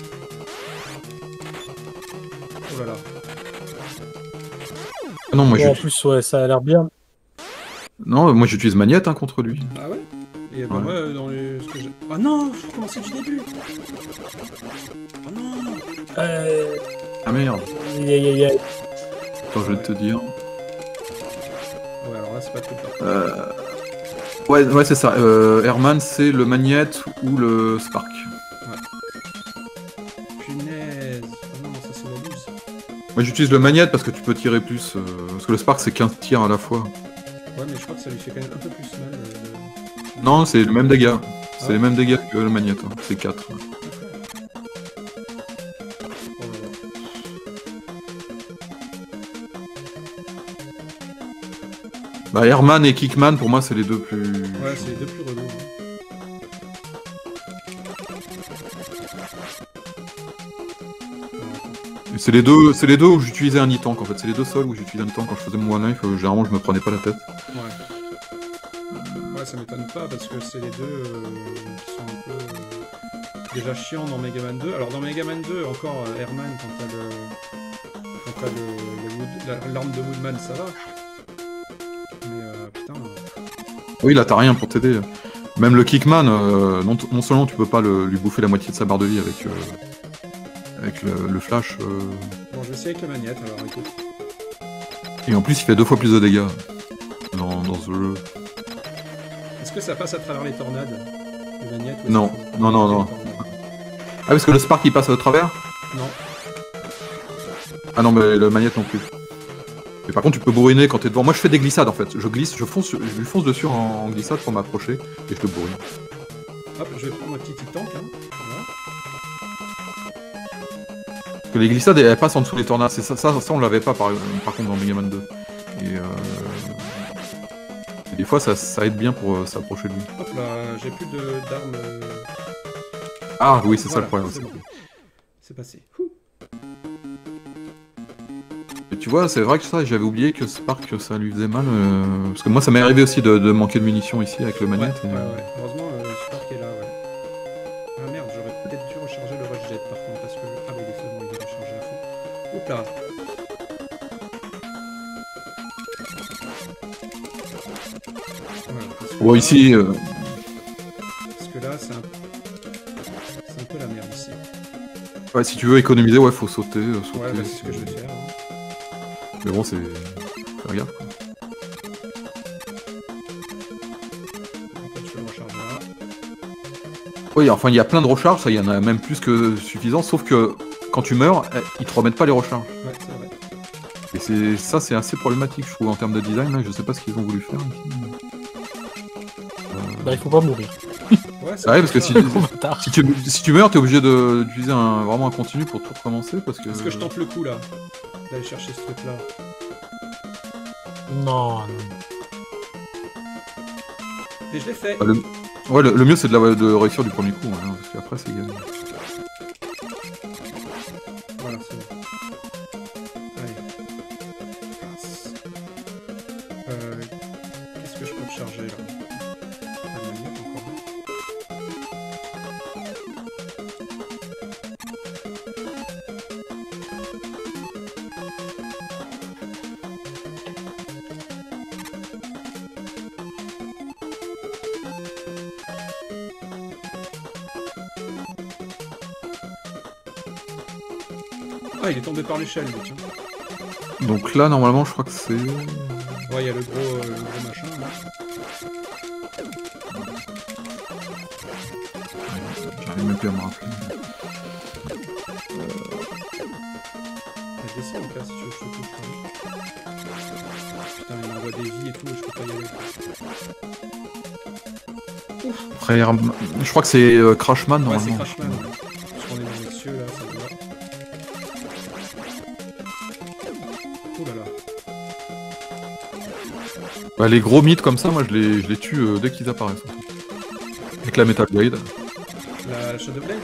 Oh là là. Ah Non, moi, Bon, en plus, ouais, ça a l'air bien. Non, moi j'utilise Magnette hein, contre lui. Ah ouais Et bah Ouais. moi, dans les... ce que j'ai... Ah non, faut recommencer du début Oh non Euh... Ah merde. Attends, je vais te dire. Ouais, alors là, c'est pas tout. Euh... Ouais, ouais c'est ça. Euh, Herman, c'est le Magnette ou le Spark. Punaise Oh non, ça c'est la lose. Moi j'utilise le Magnette parce que tu peux tirer plus. euh, Parce que le Spark c'est 15 tirs à la fois. Ouais, mais je crois que ça lui fait quand même un peu plus mal. euh, le- Non, c'est le même dégât. C'est Ah. les mêmes dégâts que le hein. C'est 4. Oh là là. Bah, Herman et Kickman, pour moi, c'est les deux plus. Ouais, c'est les deux plus relous. hein. C'est les deux, c'est les deux où j'utilisais un e-tank en fait. C'est les deux seuls où j'utilisais un e-tank quand je faisais mon one life. euh, généralement, je me prenais pas la tête. Ouais. Ouais, ça m'étonne pas parce que c'est les deux euh, qui sont un peu euh, déjà chiants dans Mega Man 2. Alors dans Mega Man 2, encore Herman, quand t'as le. Quand t'as le, l'arme de Woodman, ça va. Mais euh, putain. Oui, là, t'as rien pour t'aider. Même le Kickman, non, non seulement tu peux pas le- lui bouffer la moitié de sa barre de vie avec, euh, avec le, le flash, euh, Bon, je vais essayer avec la manette alors écoute. et en plus il fait deux fois plus de dégâts dans, dans ce jeu. Est-ce que ça passe à travers les tornades? Les magnettes Non. Non, non, non. Ah, parce que le Spark il passe au travers? Non. Ah non, mais le Magnette non plus. Mais par contre, tu peux bourriner quand t'es devant. Moi, je fais des glissades en fait. Je glisse, je fonce, je lui fonce dessus en, glissade pour m'approcher et je te bourrine. Hop, je vais prendre un petit tank. Hein. Parce que les glissades, elles passent en dessous des tornades. C'est ça, ça, ça, on l'avait pas par, par contre dans Mega Man 2. Et, euh, et des fois, ça, ça aide bien pour euh, s'approcher de lui. Hop là, j'ai plus d'armes. euh, Ah oui, c'est ça le problème. c'est passé. Ouh. Et tu vois, c'est vrai que ça, j'avais oublié que Spark, ça lui faisait mal. euh, Parce que moi, ça m'est arrivé aussi de, de manquer de munitions ici avec le Ouais, manette. et- ouais, ouais. Bon, ici, euh, Parce que là, c'est un... peu la merde ici. ouais, si tu veux économiser, ouais, faut sauter. sauter Ouais, bah, c'est ce si- que je vais faire. hein. Mais bon, c'est. Quoi. Là. Oui, enfin, il y a plein de recharges, ça, il y en a même plus que suffisant, sauf que quand tu meurs, eh, ils te remettent pas les recharges. Ouais, c'est vrai. Et c'est ça, c'est assez problématique, je trouve, en termes de design. Là, je sais pas ce qu'ils ont voulu faire. ici. Bah, il faut pas mourir. Ouais, c'est Ah parce que *laughs* si, tu, si tu meurs, t'es obligé de- d'utiliser un, vraiment un continu pour tout recommencer, parce que. Est-ce que je tente le coup là D'aller chercher ce truc là. Non, non. Et je l'ai fait. Bah, le... Ouais, le, le mieux c'est de, la- de réussir du premier coup, hein, parce qu'après c'est gagné. L'échelle, lui, tiens. Donc là, normalement, je crois que c'est. Ouais, il y a le gros, euh, le gros machin là. J'arrive même plus à me rappeler. Elle descend donc là si tu veux je te quand même. Putain, il m'envoie des vies et tout, et je peux pas y aller. Après, je crois que c'est euh, Crashman Ouais, c'est normalement. Crashman. Ouais, les gros mythes comme ça, moi je les, je les tue euh, dès qu'ils apparaissent. en fait. Avec la Metal Blade. La Shadow Blade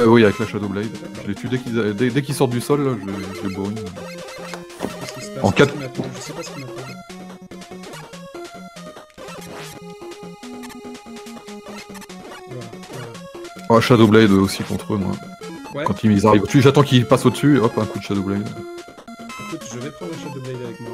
Euh, oui, avec la Shadow Blade. Je les tue dès qu'ils dès, dès qu'ils sortent du sol, là, je les, je les bourrine. En Qu'est-ce quatre- qui m'attend Je sais pas ce. Voilà, voilà. Ouais, Shadow Blade aussi contre eux, moi. Ouais, Quand ils arrivent au-dessus, j'attends qu'ils passent au-dessus, et hop, un coup de Shadow Blade. écoute, je vais prendre la Shadow Blade avec moi.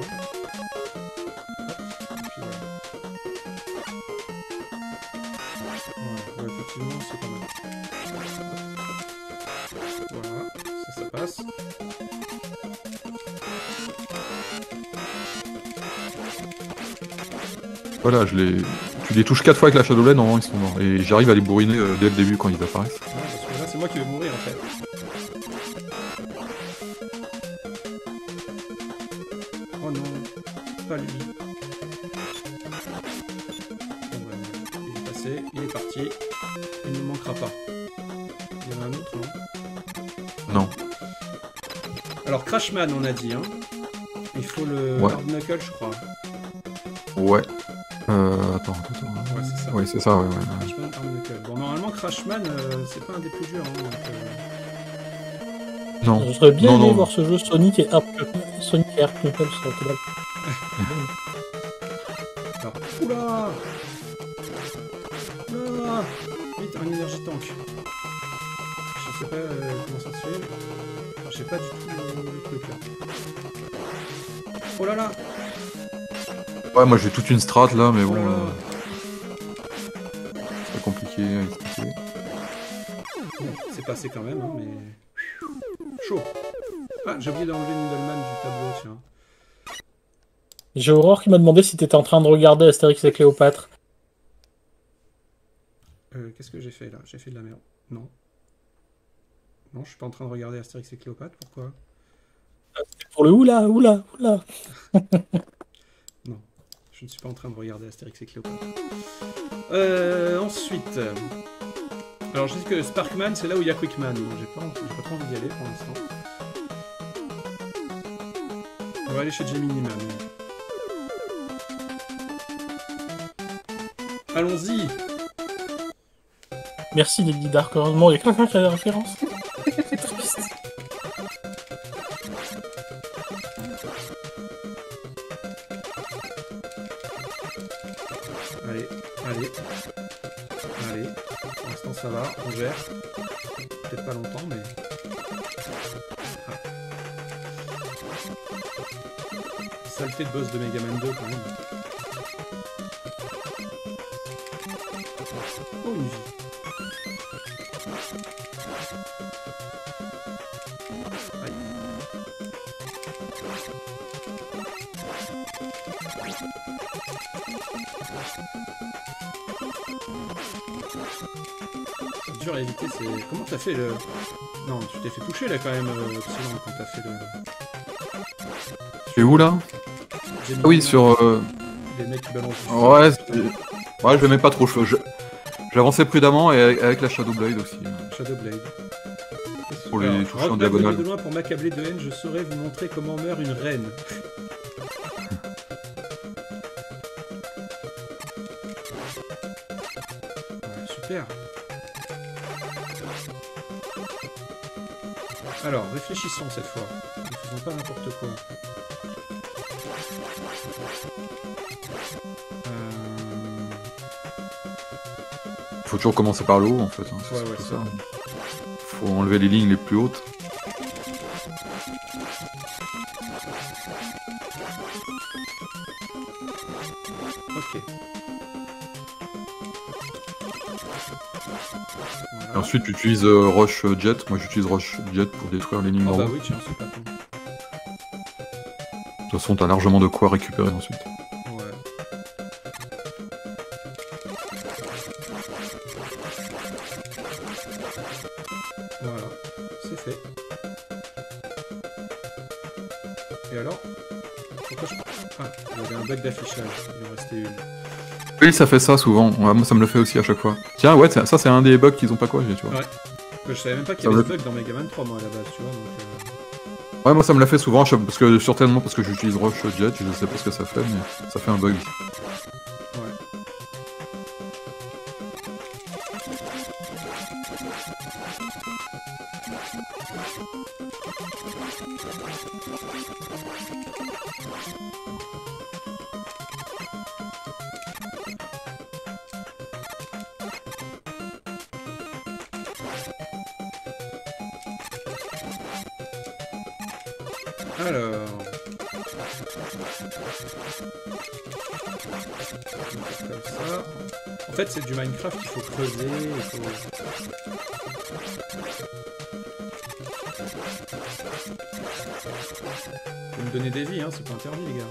Voilà, je les... Tu les touches 4 fois avec la Shadow Blade, normalement ils sont morts. Et j'arrive à les bourriner euh, dès le début quand ils apparaissent. Parce que là, c'est moi qui vais mourir en fait. Oh non, pas lui. Bon, il est passé, il est parti. Il ne manquera pas. Il y en a un autre, non Non. Alors, Crashman, on a dit, hein. Il faut le Ouais. Hard Knuckle, je crois. Ouais. Euh, attends, attends, attends. Ouais, c'est ça. Ouais, c'est ça, ouais, ouais. Crashman, Hard Knuckle. Bon, normalement, Crashman, euh, c'est pas un des plus durs, hein, donc, euh, Non. Je serais bien Non, aimé non. voir ce jeu Sonic et Art Sonic et Art Knuckles sur le Alors, oula Oula Vite, un énergie tank. Je sais pas euh, comment ça se fait. Je sais pas du tout le, le truc là. Oh là là Ouais, moi j'ai toute une strat là, mais bon, euh, c'est compliqué à expliquer. C'est passé quand même, hein, mais... Chaud Ah, j'ai oublié d'enlever Needleman du tableau, tiens. J'ai Aurore qui m'a demandé si t'étais en train de regarder Astérix et Cléopâtre. Euh, Qu'est-ce que j'ai fait là? J'ai fait de la merde. Non. Non, je suis pas en train de regarder Astérix et Cléopâtre, pourquoi? Pour le oula, oula, oula. *laughs* Je ne suis pas en train de regarder Astérix et Cléopâtre. Euh, ensuite. Alors, je dis que Sparkman, c'est là où il y a Quickman. J'ai pas, pas trop envie d'y aller pour l'instant. On va aller chez Gemini Man. Allons-y Merci Lady Dark, heureusement, il y a quelqu'un qui a la référence. Ça va. On gère. Peut-être pas longtemps, mais... Ah. Saleté de boss de Mega Man 2, quand même. Oh, une vie. C'est... Comment t'as fait le... Non, tu t'es fait toucher là quand même, euh, Epsilon, quand t'as fait le... Tu es où là Ah oui, sur. euh, Les mecs qui balancent... Ouais, ouais, je le mets pas trop chaud. Je... J'avançais prudemment et avec- la Shadow Blade aussi. Shadow Blade. Pour les toucher en diagonale. de loin pour m'accabler de haine, je saurais vous montrer comment meurt une reine. Alors, réfléchissons cette fois. Ne faisons pas n'importe quoi. Euh, Faut toujours commencer par le haut en fait. hein, c'est Ouais, ouais, ça. Faut enlever les lignes les plus hautes. Ensuite tu utilises euh, Rush Jet. Moi j'utilise Rush Jet pour détruire les lignes Oh d'en bah oui, tiens, c'est pas con. De toute façon t'as largement de quoi récupérer ensuite. Ouais. Voilà, c'est fait. Et alors? Pourquoi je... Ah, il y avait un bug d'affichage, il en restait une. Oui ça fait ça souvent. Ouais, moi ça me le fait aussi à chaque fois. Tiens ouais ça c'est un des bugs qu'ils ont pas corrigé tu vois. Ouais. Je savais même pas qu'il y avait ce bug dans Mega Man 3 moi à la base, tu vois, donc... euh, Ouais moi ça me l'a fait souvent parce que certainement parce que j'utilise Rush Jet. Je sais pas ce que ça fait mais ça fait un bug. Faut creuser, il faut... Faut me donner des vies, hein, c'est pas interdit, les gars.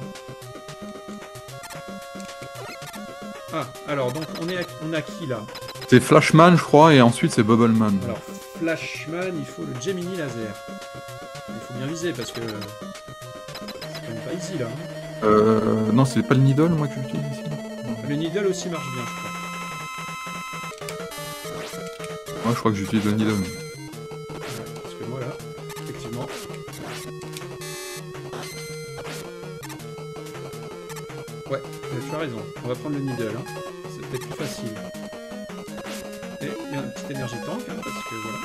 Ah, alors, donc, on, est à, on a qui, là C'est Flashman je crois et ensuite c'est Bubbleman. Alors, Flashman, il faut le Gemini Laser. Il faut bien viser, parce que... C'est quand même pas easy, là. hein. Euh, non c'est pas le Needle moi que j'utilise ici. Le Needle aussi marche bien, je crois. Je crois que j'utilise le Needle. Parce que moi là, effectivement. Ouais, tu as raison. On va prendre le needle. Hein. C'est peut-être plus facile. Et il y a une petite énergie tank, hein, parce que voilà.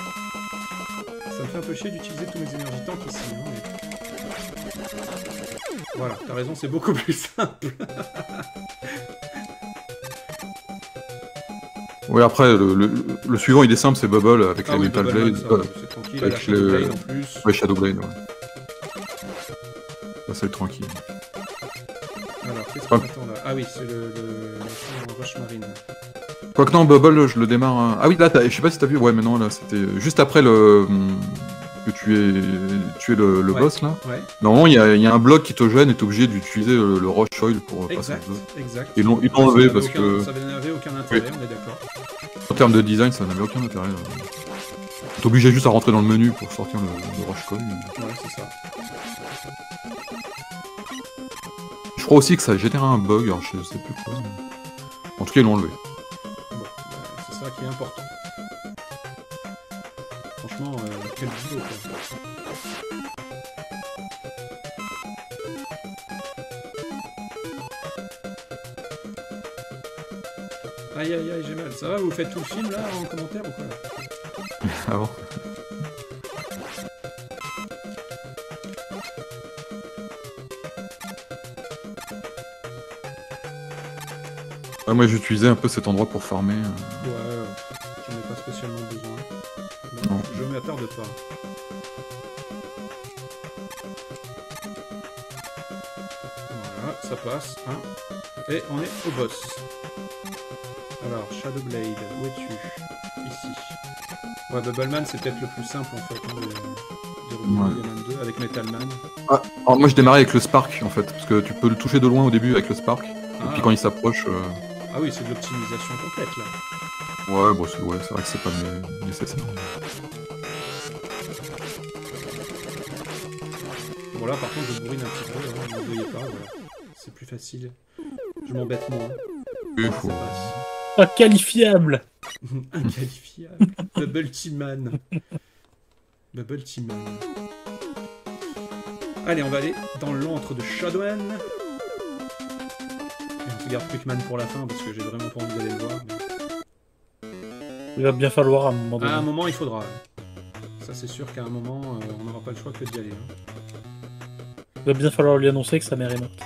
Ça me fait un peu chier d'utiliser tous mes énergies tank ici. Hein, mais... Voilà, t'as raison, c'est beaucoup *laughs* plus simple. Oui après le, le, le suivant il est simple c'est Bubble avec Ah les oui, Metal Bubble Blade. ça, tranquille. là, avec Shadow le- Blade en plus. Ouais, Shadow Blade, ouais. Ça, c'est tranquille. Alors, qu'est-ce Ah. qu'on attend là? Ah oui, c'est le, le, Rush Marine. Quoique non, Bubble, je le démarre. hein. Ah oui, là, je sais pas si t'as vu, ouais, mais non, là, c'était juste après le. que tu es, tu es le, le Ouais. boss, là. Ouais, Normalement, il y a, il y a un bloc qui te gêne et t'es obligé d'utiliser le, le Rush Oil pour passer le bloc. exact. Ils l'ont enlevé parce aucun- que, Ça n'avait aucun intérêt, on est d'accord. En termes de design, ça n'avait aucun intérêt. là. T'es obligé juste à rentrer dans le menu pour sortir le, le Rush Coil. Ouais, c'est ça. Je crois aussi que ça génère un bug, alors je sais plus quoi. mais- En tout cas, ils l'ont enlevé. Bon, bah, c'est ça qui est important. Franchement, euh, quel boulot, quoi. Aïe aïe aïe, j'ai mal. Ça va, vous faites tout le film là en commentaire ou quoi *laughs* Ah bon Ouais, moi j'utilisais un peu cet endroit pour farmer. euh. Ouais, j'en ai pas spécialement besoin. Non. Je m'attarde pas. Voilà, ça passe. Hein. Et on est au boss. Alors, Shadowblade, où es-tu? Ici. Ouais, Bubbleman, c'est peut-être le plus simple en fait. Hein, de, de remonter Ouais. Megaman 2 avec Metalman. Alors, moi je démarrais avec le Spark en fait, parce que tu peux le toucher de loin au début avec le Spark, et Ah, puis quand il s'approche. euh, ah oui, c'est de l'optimisation complète là. Ouais, bon, c'est ouais, c'est vrai que c'est pas né- nécessaire. Bon là par contre je bourrine un petit peu, hein, ne voyez pas, voilà. C'est plus facile. Je m'embête moins. Oui, faut-. Inqualifiable Inqualifiable. Bubble Tea Man. Bubble Tea Man. Allez, on va aller dans l'antre de Shadowman. On se garde Quickman pour la fin parce que j'ai vraiment pas envie d'aller le voir. mais- Il va bien falloir à un moment donné. À un moment, il faudra. Ça, c'est sûr qu'à un moment, euh, on n'aura pas le choix que d'y aller. hein. Il va bien falloir lui annoncer que sa mère est morte.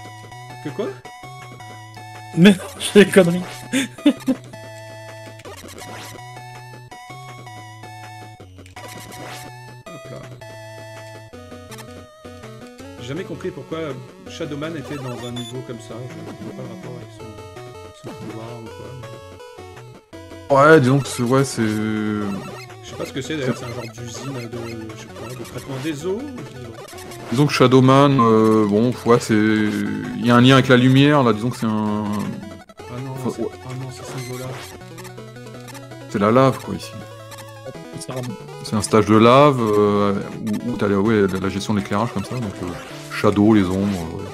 Que quoi? Mais non, j'ai des conneries. J'ai jamais compris pourquoi Shadowman était dans un niveau comme ça. Je ne vois pas le rapport avec son, son pouvoir ou quoi. Ouais, disons que c'est. Ouais, c'est. Je sais pas ce que c'est d'ailleurs, c'est un genre d'usine de, je sais pas, de traitement des eaux ou Disons que Shadowman, euh, bon, ouais, c'est. Il y a un lien avec la lumière, là, disons que c'est un. Ah non, Faut- c'est ouais. ah non, c'est ce niveau-là. C'est la lave, quoi, ici. C'est un stage de lave euh, où, où t'as la, ouais, la gestion de l'éclairage comme ça, donc euh, Shadow, les ombres. ouais.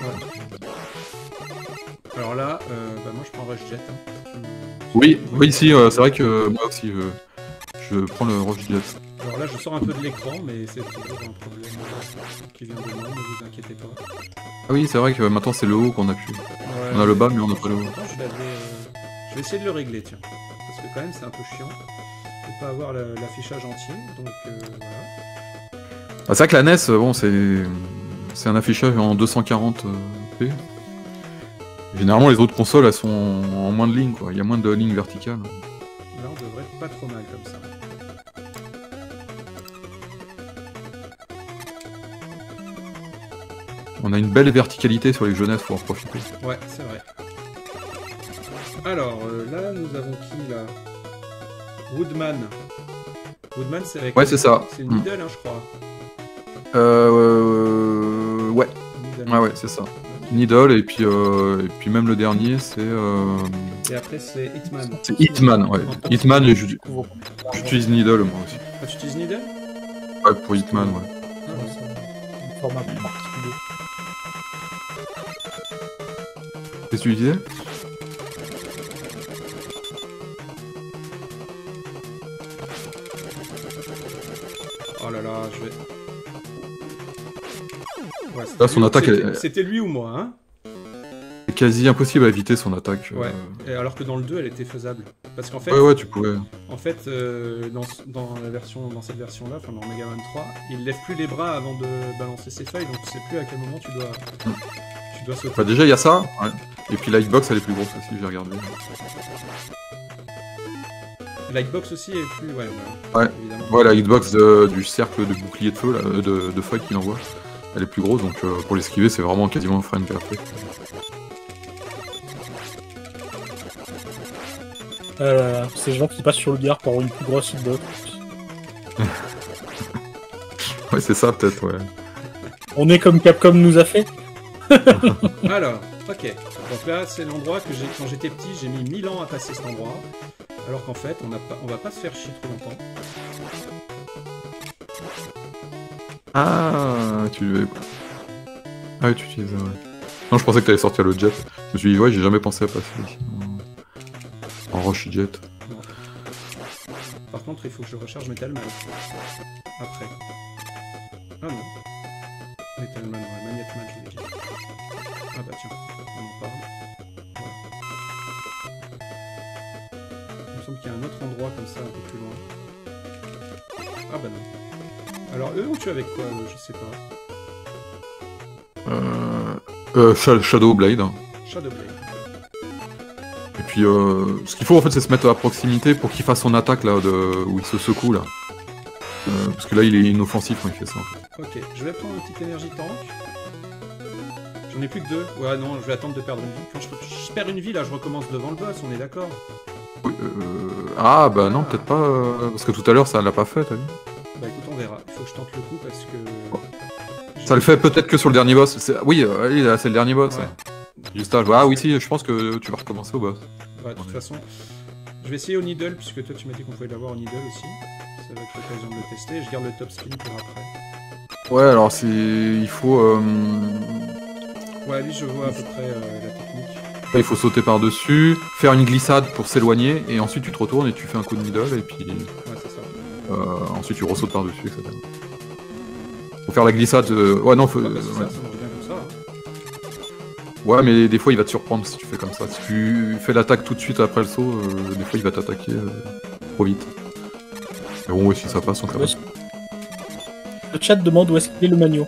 Alors là, euh, bah moi je prends Rush Jet. Hein. Oui, oui, ici, euh, c'est vrai que euh, moi aussi, euh, je prends le Rush Jet. Alors là, je sors un peu de l'écran, mais c'est toujours un problème euh, qui vient de moi, ne vous inquiétez pas. Ah oui, c'est vrai que maintenant c'est le haut qu'on appuie. Ouais, On a le bas, mais on n'a pas le haut. Je euh, Je vais essayer de le régler, tiens. Parce que quand même, c'est un peu chiant de pas avoir la- l'affichage entier. Donc euh, voilà. Ah, c'est vrai que la NES, euh, bon, c'est c'est un affichage en 240p. Généralement, les autres consoles, elles sont en moins de lignes, quoi. Il y a moins de lignes verticales. Là, on devrait être pas trop mal comme ça. On a une belle verticalité sur les jeunesses, faut en profiter. Ouais, c'est vrai. Alors, euh, là, nous avons qui, là? Woodman. Woodman, c'est avec... Ouais, c'est ça. C'est une Mm. Needle, hein, je crois. Euh... Ouais, ouais, ouais, c'est ça. Needle, et puis, euh, et puis même le dernier, c'est... Euh... Et après, c'est Hitman. C'est Hitman, ouais. Hitman, et j'utilise Needle, moi aussi. Ah, tu utilises Needle? Ouais, pour Hitman, ouais. Ah, ouais. C'est un format plus. Qu'est-ce que tu disais Oh là là, je vais... Ouais, Là, son lui- attaque, c'était- elle- lui ou moi, hein C'est quasi impossible à éviter son attaque. euh. Ouais. Et alors que dans le 2, elle était faisable. Parce qu'en fait, Ouais, ouais, tu pouvais. en fait euh, dans, dans, la version, dans cette version-là, enfin dans Mega Man 3, il lève plus les bras avant de balancer ses feuilles, donc tu sais plus à quel moment tu dois, tu dois sauter. Bah, déjà, il y a ça. ouais. Et puis la hitbox, elle est plus grosse aussi, j'ai regardé. Lightbox aussi est plus... Ouais, ouais, Ouais. évidemment. Ouais, la hitbox de- du cercle de bouclier de feu, là, euh, de, de feuilles qu'il envoie, elle est plus grosse, donc euh, pour l'esquiver, c'est vraiment quasiment un frame café. Euh, ces gens qui passent sur le billard pour avoir une plus grosse hitbox. *laughs* Ouais, c'est ça, peut-être, ouais. On est comme Capcom nous a fait. *laughs* Alors, ok. Donc là, c'est l'endroit que j'ai, quand j'étais petit, j'ai mis 1000 ans à passer cet endroit. Alors qu'en fait, on, a pas, on va pas se faire chier trop longtemps. Ah, tu. Ah, oui, tu utilises ça, ouais. Non, je pensais que t'allais sortir le jet. Je me suis dit, ouais, j'ai jamais pensé à passer ici. En, en rush jet. Par contre, il faut que je recharge Metal Man. Après. Ah non. Metal Man, ouais, Magnet Man, je. Ah bah tiens, on en parle. Voilà. Il me semble qu'il y a un autre endroit comme ça, un peu plus loin. Ah bah non. Alors, eux ont tué avec quoi eux Je sais pas. Euh, euh, Sha- Shadow Blade. Shadowblade. Et puis, euh, ce qu'il faut en fait, c'est se mettre à proximité pour qu'il fasse son attaque là, de... où il se secoue là. Euh, parce que là, il est inoffensif quand il fait ça. En fait. Ok, je vais prendre un petit énergie tank. J'en ai plus que deux. Ouais, non, je vais attendre de perdre une vie. Quand je, je perds une vie, là, je recommence devant le boss, on est d'accord? Oui, euh, Ah, bah non, peut-être pas. euh, Parce que tout à l'heure, ça l'a pas fait, t'as vu? Bah écoute, on verra. Il faut que je tente le coup parce que. Ça le fait peut-être que sur le dernier boss. Oui, euh, c'est le dernier boss. Ouais. Juste là, ah oui, si, je pense que tu vas recommencer au boss. Ouais, de toute façon, je vais essayer au needle, puisque toi tu m'as dit qu'on pouvait l'avoir au needle aussi. Ça va être l'occasion de le tester. Je garde le top spin pour après. Ouais, alors c'est. Il faut. euh, Ouais, lui, je vois à peu près euh, la technique. Il faut sauter par-dessus, faire une glissade pour s'éloigner, et ensuite tu te retournes et tu fais un coup de middle, et puis Ouais, c'est ça. euh, ensuite tu ressautes par-dessus, etc. Faut faire la glissade. euh, Ouais, non, faut... Ouais, bah, c'est ouais. ça, ça marche bien comme ça. Ouais, mais des fois il va te surprendre si tu fais comme ça. Si tu fais l'attaque tout de suite après le saut, euh, des fois il va t'attaquer euh, trop vite. Mais bon, ouais, si ça passe, on Ouais, Le chat demande où est-ce qu'il est le manual.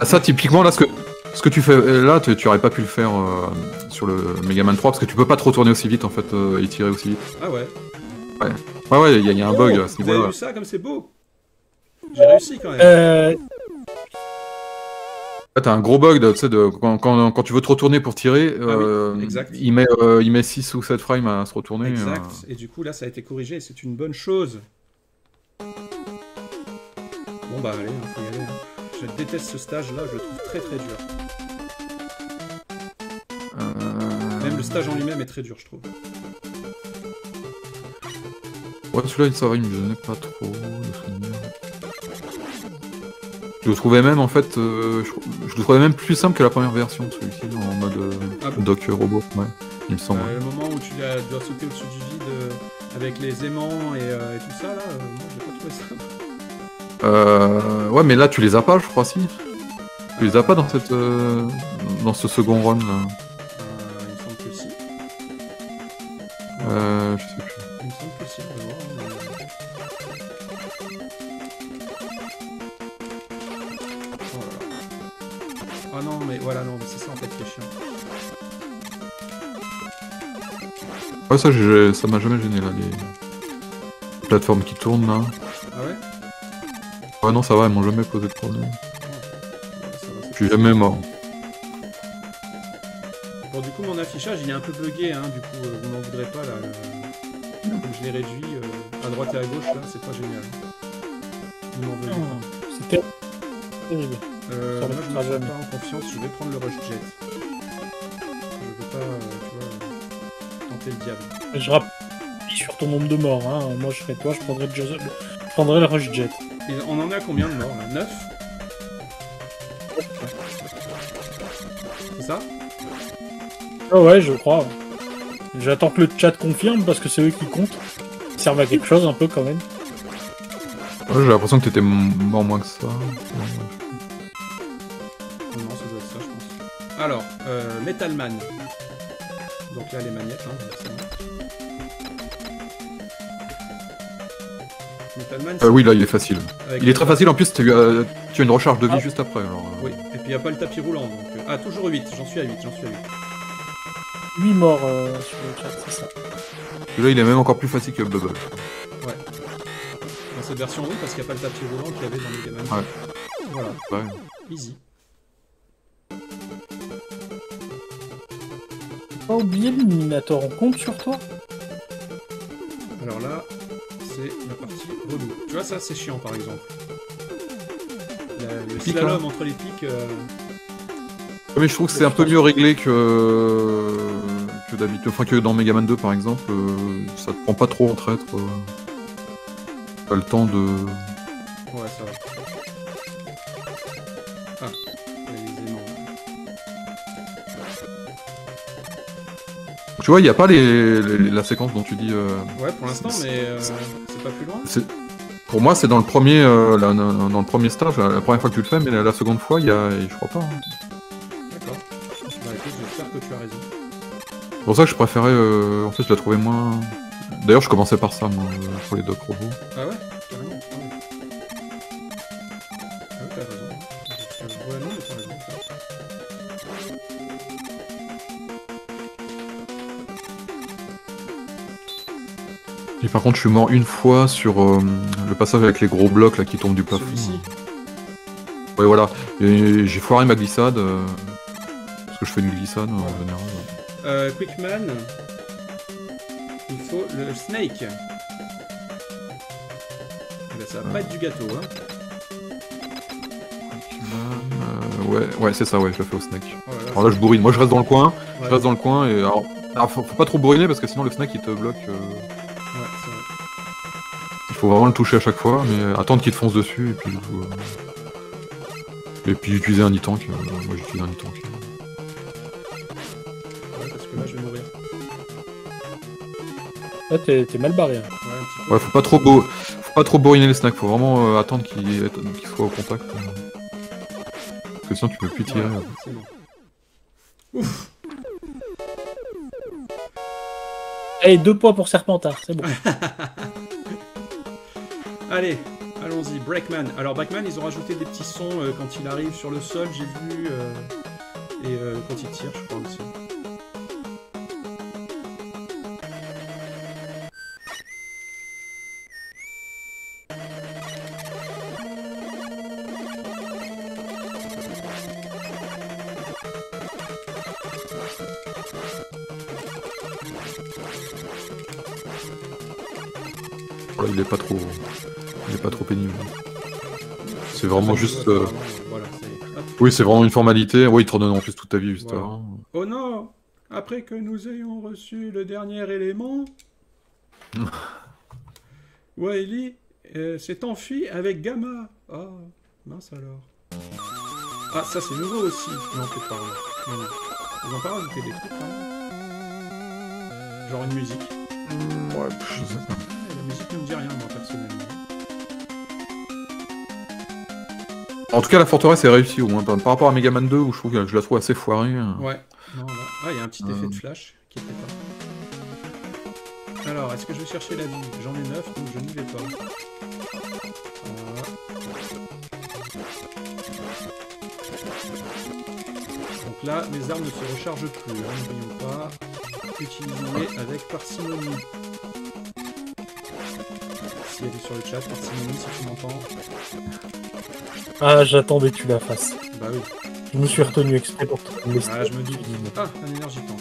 Ah, ça, typiquement, là, ce que, ce que tu fais euh, là, tu, tu aurais pas pu le faire euh, sur le Mega Man 3 parce que tu peux pas te retourner aussi vite en fait euh, et tirer aussi vite. Ah ouais. Ouais, ouais, il y, a- il y a un bug Oh, Vous avez vu ça comme c'est beau J'ai réussi quand même. Euh, Là, t'as un gros bug, de- tu sais, de, quand, quand, quand tu veux te retourner pour tirer, euh, exact. il, met, euh, il met 6 ou 7 frames à se retourner. Exact. euh. Et du coup, là, ça a été corrigé et c'est une bonne chose. Bon, bah, allez, hein, faut y aller. hein. Je déteste ce stage-là, je le trouve très très dur. Euh, Même le stage en lui-même est très dur, je trouve. Ouais, celui-là, ça va, il me gênait pas trop. Je le trouvais même, en fait, euh, je, je le trouvais même plus simple que la première version, celui-ci, en mode euh, Ah bon doc robot, ouais, il me semble. Euh, le moment où tu dois, sauter au-dessus du vide euh, avec les aimants et, euh, et tout ça, là, euh, moi, j'ai pas trouvé ça. Euh, ouais, mais là, tu les as pas, je crois, si. Tu les as pas dans cette, euh, dans ce second run, là. Euh, il me semble que si. Euh, je sais plus. Il me semble que si, on va voir. mais- Oh là là. Ah non, mais voilà, non, mais c'est ça en fait qui est chiant. Ouais, ça, ça m'a jamais gêné, là, les plateformes qui tournent, là. Ah ouais? Ouais, non, ça va, elles m'ont jamais posé de problème. Je suis jamais mort. Bon, du coup, mon affichage, il est un peu bugué, hein, du coup, euh, vous n'en voudrez pas, là. le- Comme je l'ai réduit euh, à droite et à gauche, là, c'est pas génial. Vous m'en voulez pas. C'était terrible. Euh, Ça moi, je me jamais. pas en confiance, je vais prendre le Rush Jet. Je veux pas, euh, tu vois, euh, tenter le diable. Je rappuie sur ton nombre de morts. Hein. Moi, je serais toi, je prendrais, le, je prendrais le Rush Jet. Et on en a combien de morts, là 9 C'est ça Ah ouais, je crois. J'attends que le chat confirme parce que c'est eux qui comptent. Ils servent à quelque chose un peu quand même. Ouais, j'ai l'impression que t'étais mort moins que ça. Non, ça doit être ça, je pense. Alors, euh, Metal Man. Donc là, les manettes, hein, Euh, oui, là, il est facile. avec Il est très le- facile, en plus, tu as, tu as une recharge de vie Ah. juste après. Alors, euh. Oui, et puis il n'y a pas le tapis roulant, donc... euh, Ah, toujours 8, j'en suis à 8, j'en suis à 8. 8 morts euh, sur le chat, c'est ça. Celui-là, il est même encore plus facile que Bubble. Dans cette version, oui, parce qu'il n'y a pas le tapis roulant qu'il y avait dans Mega Man. Ouais. Voilà, Ouais. easy. Pas oublier l'illuminator, on compte sur toi Alors là, c'est la partie relou. Tu vois, ça, c'est chiant, par exemple. La- le slalom hein. entre les pics... euh, Mais je trouve que c'est un peu mieux réglé que, que d'habitude. Enfin, que dans Mega Man 2, par exemple. euh, ça te prend pas trop en traître. euh. Pas le temps de. Ouais, ça va. Tu vois, il n'y a pas les, les- la séquence dont tu dis. euh, Ouais, pour l'instant, mais euh, c'est- pas plus loin. c'est- Pour moi, c'est dans le premier, euh, la- dans le premier stage, la, la première fois que tu le fais, mais la, la seconde fois, il y a, je crois pas. hein. D'accord. Bah écoute, j'espère que tu as raison. C'est pour ça que je préférais, euh, en fait, je la trouvais moins. D'ailleurs, je commençais par ça, moi, euh, pour les docs robots. Ah ouais? Et par contre, je suis mort une fois sur euh, le passage avec les gros blocs là qui tombent du plafond. Celui-ci Ouais, voilà. J'ai foiré ma glissade. euh, parce que je fais une glissade en général. euh, Quickman. Il faut le Snake. Eh ben, ça va pas être du gâteau, hein. Euh, ouais, ouais, c'est ça, ouais, je la fais au snack. Oh là là, Alors là, je bourrine. Moi, je reste dans le coin. Je reste dans le coin et alors, alors, faut, faut pas trop bourriner parce que sinon le snack il te bloque. Faut vraiment le toucher à chaque fois, mais attendre qu'il te fonce dessus et puis. euh, Et puis utiliser un e-tank. euh, moi, j'utilise un e-tank. Ouais, parce que là, je vais mourir. Là, t'es t'es mal barré. hein. Ouais. Ouais, faut pas trop beau, faut pas trop bourriner les snacks. Faut vraiment euh, attendre qu'il qu'il soit au contact. euh. Parce que sinon tu peux plus tirer. C'est bon. Ouf Allez, deux points pour Serpentard, c'est bon. *laughs* Allez, allons-y. Breakman. Alors, Breakman, ils ont rajouté des petits sons euh, quand il arrive sur le sol, j'ai vu. euh, et euh, quand il tire, je crois aussi. Voilà, il est pas trop, pas trop pénible. C'est vraiment juste, euh, Voilà, oui, c'est vraiment une formalité. Oui, il te redonne en plus toute ta vie Voilà. Oh non Après que nous ayons reçu le dernier élément, *laughs* Wiley euh, s'est enfui avec Gamma. Ah, mince alors. Ah, ça c'est nouveau aussi. Non. Ils ont pas rajouté des trucs, hein Genre une musique. Ouais, je sais pas. La musique ne me dit rien, moi, personnellement. En tout cas, la forteresse est réussie au moins par, rapport à Mega Man 2 où je trouve que je la trouve assez foirée. Ouais. Non, là. Ah, il y a un petit Euh. effet de flash qui était pas. Alors, est-ce que je vais chercher la vie? J'en ai 9, donc je n'y vais pas. Voilà. Donc là, mes armes ne se rechargent plus, hein, n'oublions pas. Utilisons-les avec parcimonie. Sur le chat, si tu m'entends. Ah, j'attendais que tu la fasses. Bah oui. Je me suis retenu exprès pour te. Ah, je me dis. Ah, un énergie temps.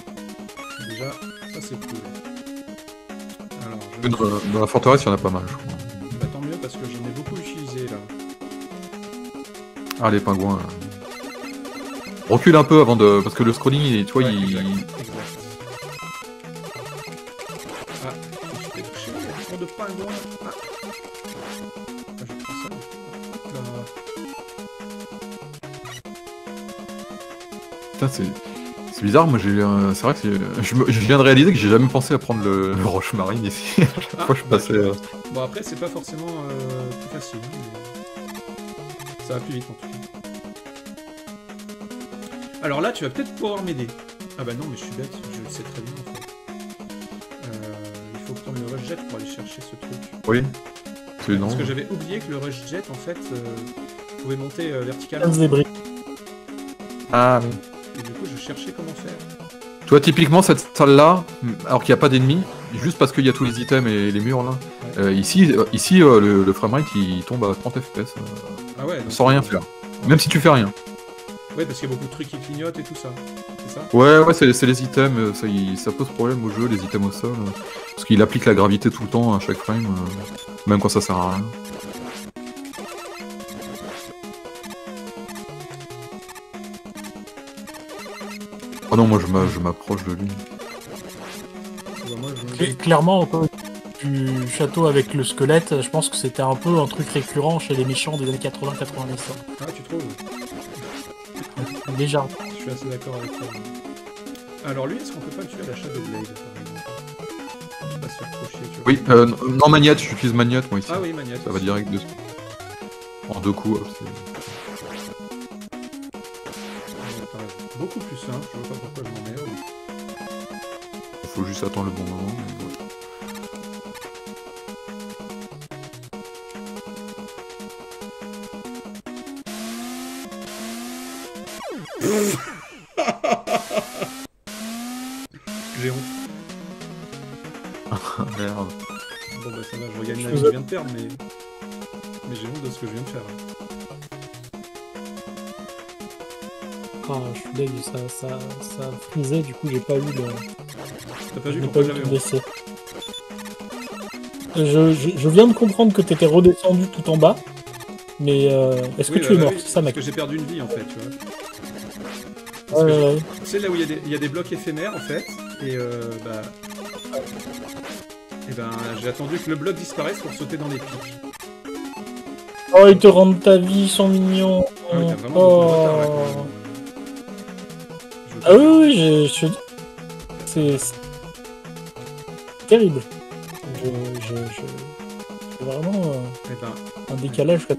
Déjà, ça c'est cool. Alors, je... Dans, la- dans la forteresse, il y en a pas mal, je crois. bah, tant mieux parce que j'en ai beaucoup utilisé là. Ah, les pingouins. là. Recule un peu avant de. Parce que le scrolling, tu vois, Ouais, il. exact, exact. Ah, je fait toucher. De pingouins. Ah. C'est. C'est bizarre, moi j'ai. euh, C'est vrai que je, me- je viens de réaliser que j'ai jamais pensé à prendre le, le roche marine ici. À *laughs* chaque Ah, fois, je passais. euh, Bon, après, c'est pas forcément euh, plus facile. hein, mais Ça va plus vite en tout cas. Alors là, tu vas peut-être pouvoir m'aider. Ah bah non, mais je suis bête, je le sais très bien en fait. Euh, il faut prendre le rush jet pour aller chercher ce truc. Oui. Non. Parce que j'avais oublié que le rush jet en fait euh, pouvait monter euh, verticalement. 15 débris. Ah, oui. Je cherchais comment faire. Tu vois, typiquement, cette salle-là, alors qu'il n'y a pas d'ennemis, juste parce qu'il y a tous les items et les murs là, Ouais. euh, ici, euh, ici euh, le, le framerate il tombe à 30 FPS Ah ouais, donc- sans rien faire. Même si tu fais rien. Ouais, parce qu'il y a beaucoup de trucs qui clignotent et tout ça. C'est ça? Ouais, ouais, c'est les items, ça, il- ça pose problème au jeu, les items au sol. parce qu'il applique la gravité tout le temps à chaque frame, euh, même quand ça sert à rien. Oh non, moi je m'a- je m'approche de lui. Bah, Et Clairement, encore du château avec le squelette, je pense que c'était un peu un truc récurrent chez les méchants des années 80-90. Ah, tu trouves? Déjà. Je suis assez d'accord avec toi. Alors lui, est-ce qu'on peut pas le tuer à la Shadow Blade par exemple Je sais pas si accroché, tu vois. Oui, euh, non, Magnate, j'utilise Magnate moi ici. Ah oui, Magnate. Ça va direct dessus. En deux coups, Beaucoup plus simple, je vois pas pourquoi je m'emmerde. faut juste attendre le bon moment. mais voilà. *laughs* J'ai honte. Ah, merde. Bon bah ça va, je regagne la Je vie que je viens de perdre, mais... Mais j'ai honte de ce que je viens de faire. Ah, je suis deg, ça, ça, ça frisait, du coup j'ai pas eu le. T'as pas vu pourquoi j'avais. Je, je, je viens de comprendre que t'étais redescendu tout en bas, mais euh, est-ce Oui, que bah, tu es bah mort? oui, ça Parce mec. que j'ai perdu une vie en fait, tu vois. Parce Ouais, ouais, ouais. Tu sais là où il y, a des- il y a des blocs éphémères en fait, et euh, bah... Et ben j'ai attendu que le bloc disparaisse pour sauter dans les pics. Oh, ils te rendent ta vie, ils sont mignons. Ah oui, t'as vraiment beaucoup de retard là Ah oui, oui, je, je... c'est c'est terrible. Je, je, je... c'est vraiment euh, Eh ben, un décalage. ouais, ouais,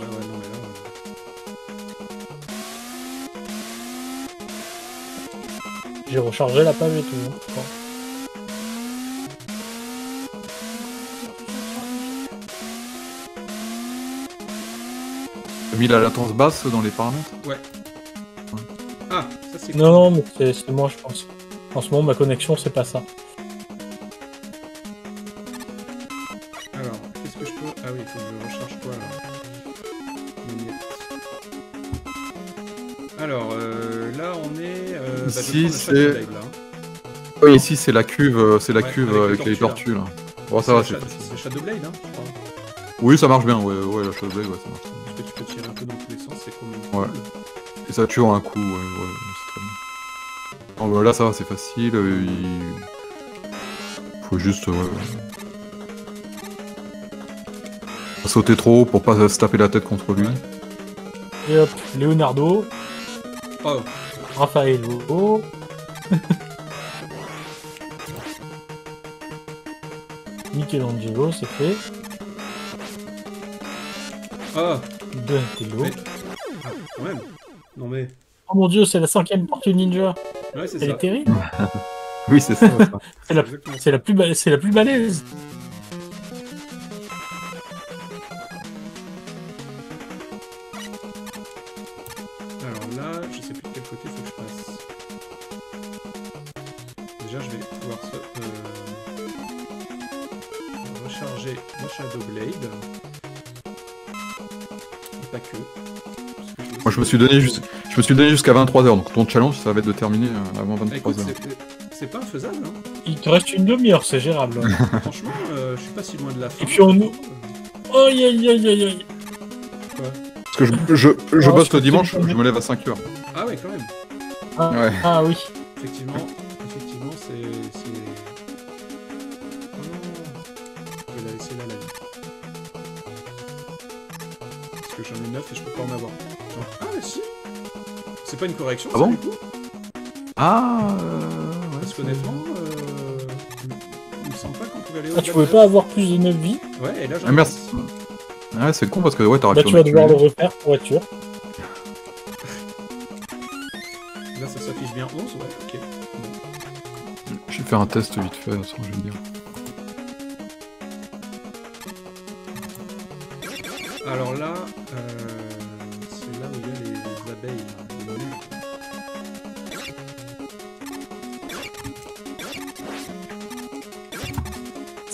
non, mais là... euh, J'ai rechargé la page et tout. hein. T'as mis la latence basse dans les paramètres? Ça c'est Non, non, mais c'est- moi, je pense. En ce moment, ma connexion, c'est pas ça. Alors, qu'est-ce que je peux. Ah oui, il faut que je recharge quoi là. Alors, euh, là on est. Euh, bah, Ici, c'est- hein. Oui, ici c'est la cuve, euh, c'est la Ouais, cuve avec les avec les tortues, là. Bon, ça va, C'est c'est Shadowblade, hein, je crois. Oui, ça marche bien, ouais, ouais, la chose ouais, ça marche. Parce que tu peux tirer un peu dans tous les sens, c'est comme. Ouais. Et ça tue en un coup, ouais, Oh, bah, là, ça va, c'est facile. euh, il... Faut juste. ouais. Pas sauter trop haut pour pas se taper la tête contre lui. Et hop, Leonardo, Oh, Raffaello. *laughs* Michelangelo, c'est fait. ah, Donatello. Mais- ah, quand même. Non mais. Oh mon dieu, c'est la cinquième tortue ninja. Ouais, c'est Elle ça. est terrible. *laughs* Oui, c'est ça. ça. C'est la, Exactement. c'est la plus, ba- c'est la plus balèze. Alors là, je sais plus de quel côté il faut que je passe. Déjà, je vais pouvoir se, euh, recharger mon Shadow Blade. Et pas que. Parce que vais Moi, je me suis donné juste, je me suis donné jusqu'à 23h, donc ton challenge, ça va être de terminer euh, avant Bah, écoute, 23h. c'est- c'est pas infaisable, hein. Il te reste une demi-heure, c'est gérable. *laughs* Franchement, euh, je suis pas si loin de la fin. Et puis on nous- Oh, aïe aïe aïe aïe aïe. Parce que je, je, je bosse le dimanche, je me lève à 5h. Ah ouais, quand même. Ah, Ouais. ah oui. Effectivement, pas une correction, Ah ça, bon du coup Ah, Parce qu'honnêtement, euh... il me semble pas qu'on pouvait aller Ah, au tu pouvais pas avoir plus de 9 vies. Ouais, et là, j'en Ah, ai merci. dix. Ouais, c'est con parce que ouais, t'aurais Là, pu tu en vas devoir le refaire pour être sûr. Là, ça s'affiche bien 11, ouais, ok. Je vais faire un test vite fait, ça, je vais dire.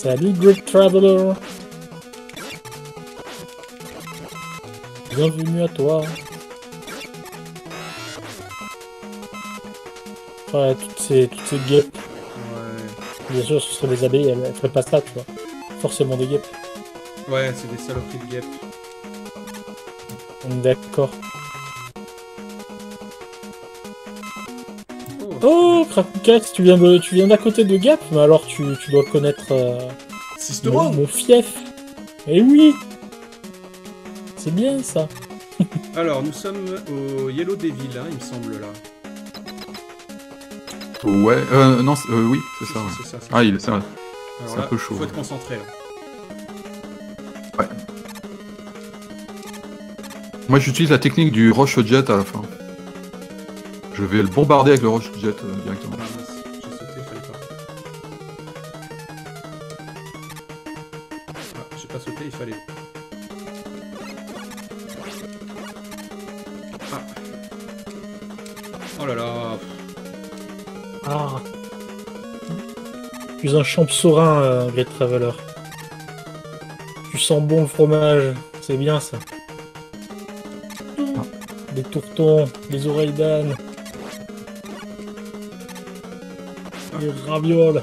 Salut, Great Traveler. Bienvenue à toi. Ouais, toutes ces, toutes ces guêpes. Ouais. Bien sûr, ce seraient des abeilles, elles, elles feraient pas ça, tu vois. Forcément des guêpes. Ouais, c'est des saloperies de guêpes. D'accord. Oh, Krakoukas, tu viens de, tu viens d'à côté de Gap, mais alors tu, tu dois connaître euh, mon, mon fief. Eh oui C'est bien ça. *laughs* Alors, nous sommes au Yellow Devil, hein, il me semble, là. Ouais, euh, non, c'est- euh, oui, c'est ça, ouais. Ça, Ah, il. Alors c'est un là, peu chaud, Faut être ouais. concentré, là. Moi, j'utilise la technique du rush jet à la fin. Je vais le bombarder avec le rush jet euh, directement. Ah mince, j'ai sauté, fallait pas. Ah, j'ai pas sauté, il fallait. Ah. Oh là là. Ah. Tu es un champsaurin, euh, Great Traveler. Tu sens bon le fromage, c'est bien ça. Les tourtons, les oreilles d'âne. Les ravioles.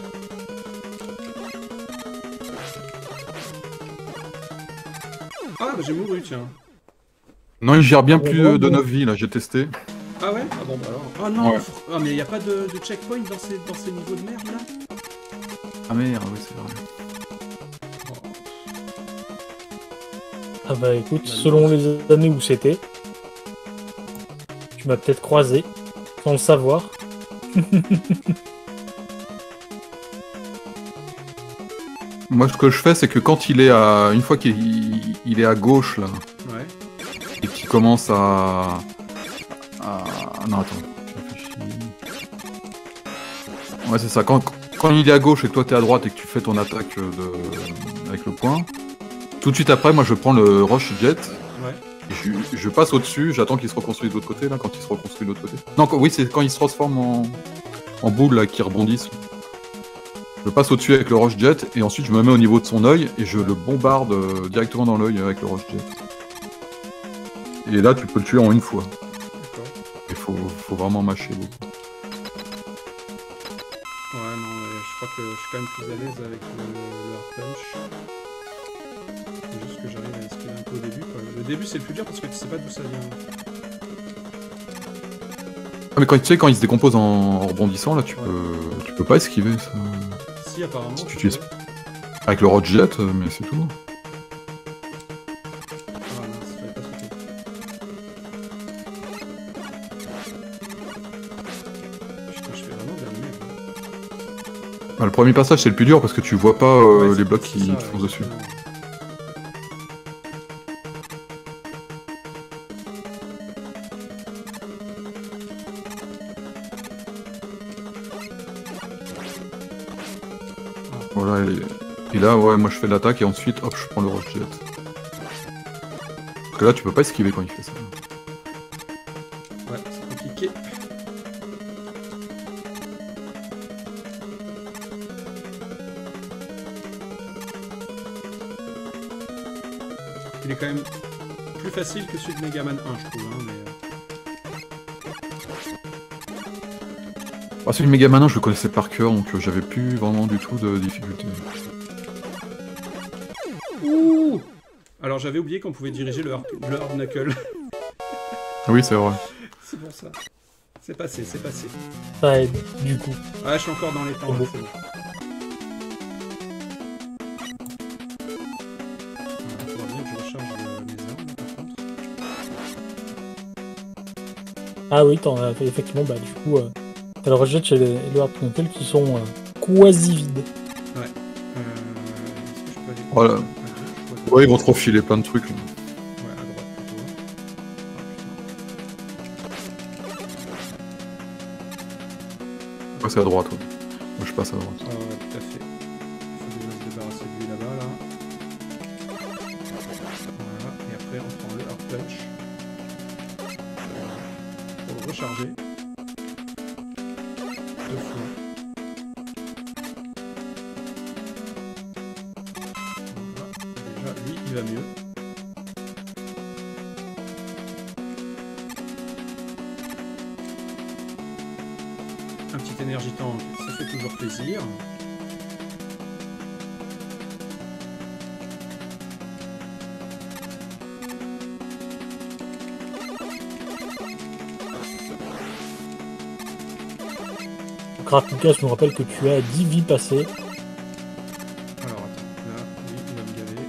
Ah, bah, j'ai mouru, tiens. Non, il gère bien Ah, plus bon, euh, de bon. 9 vies, là, j'ai testé. Ah ouais? Ah bon, bah alors. Ah non Ouais. faut- Ah, mais y a pas de, de checkpoint dans ces, dans ces niveaux de merde, là? Ah merde, oui, c'est vrai. Ah bah écoute, selon les années où c'était, tu m'as peut-être croisé, sans le savoir. *laughs* Moi, ce que je fais, c'est que quand il est à. Une fois qu'il il- il est à gauche, là, Ouais. et qu'il commence à. à... Non, attends. Ouais, c'est ça. Quand, quand il est à gauche et que toi t'es à droite et que tu fais ton attaque de... avec le poing, tout de suite après, moi je prends le rush jet Ouais. Je, je passe au-dessus, j'attends qu'il se reconstruise de l'autre côté, là, quand il se reconstruit de l'autre côté. Non, quand- oui, c'est quand il se transforme en, en boule, là, qui rebondissent. Je passe au-dessus avec le Roche Jet, et ensuite je me mets au niveau de son œil, et je le bombarde euh, directement dans l'œil avec le Roche Jet. Et là, tu peux le tuer en une fois. D'accord. Il faut, faut vraiment mâcher beaucoup. Ouais, non, mais je crois que je suis quand même plus à l'aise avec le, le hard punch. Faut juste que j'arrive à esquiver un peu au début. Quoi. Le début, c'est le plus dur parce que tu sais pas d'où ça vient. Ah, mais quand, tu sais, quand il se décompose en, en rebondissant, là, tu, Ouais. peux, tu peux pas esquiver ça. Apparemment. Si tu Avec le Roche Jet, euh, mais c'est tout. Ah le premier passage, c'est le plus dur parce que tu vois pas euh, Ouais, les blocs qui ça, te foncent dessus. Et, là, ouais, moi je fais l'attaque et ensuite, hop, je prends le Roche Jet. Parce que là, tu peux pas esquiver quand il fait ça. Ouais, c'est compliqué. Il est quand même plus facile que celui de Megaman 1, je trouve. Hein, mais, euh, Ah, celui de Mega Man 1, je le connaissais par cœur, donc euh, j'avais plus vraiment du tout de difficulté. Alors j'avais oublié qu'on pouvait diriger le hard, le hard knuckle. Ah oui, c'est vrai. c'est pour ça. C'est passé, c'est passé. Ça aide, du coup. Ah, je suis encore dans les temps, là, c'est bon. Ah, oui, t'en as fait effectivement, bah du coup, euh, t'as le rejet chez les, le Hard Knuckle qui sont euh, quasi vides. Euh, est-ce que je peux aller... Voilà. Ouais, ils vont te refiler plein de trucs. là. Ouais, à droite plutôt. Ah, Ouais, c'est à droite. ouais. Moi, je passe à droite. putain. Knuckle, je me rappelle que tu as 10 vies passées. Alors attends, là, oui, il va me gaver.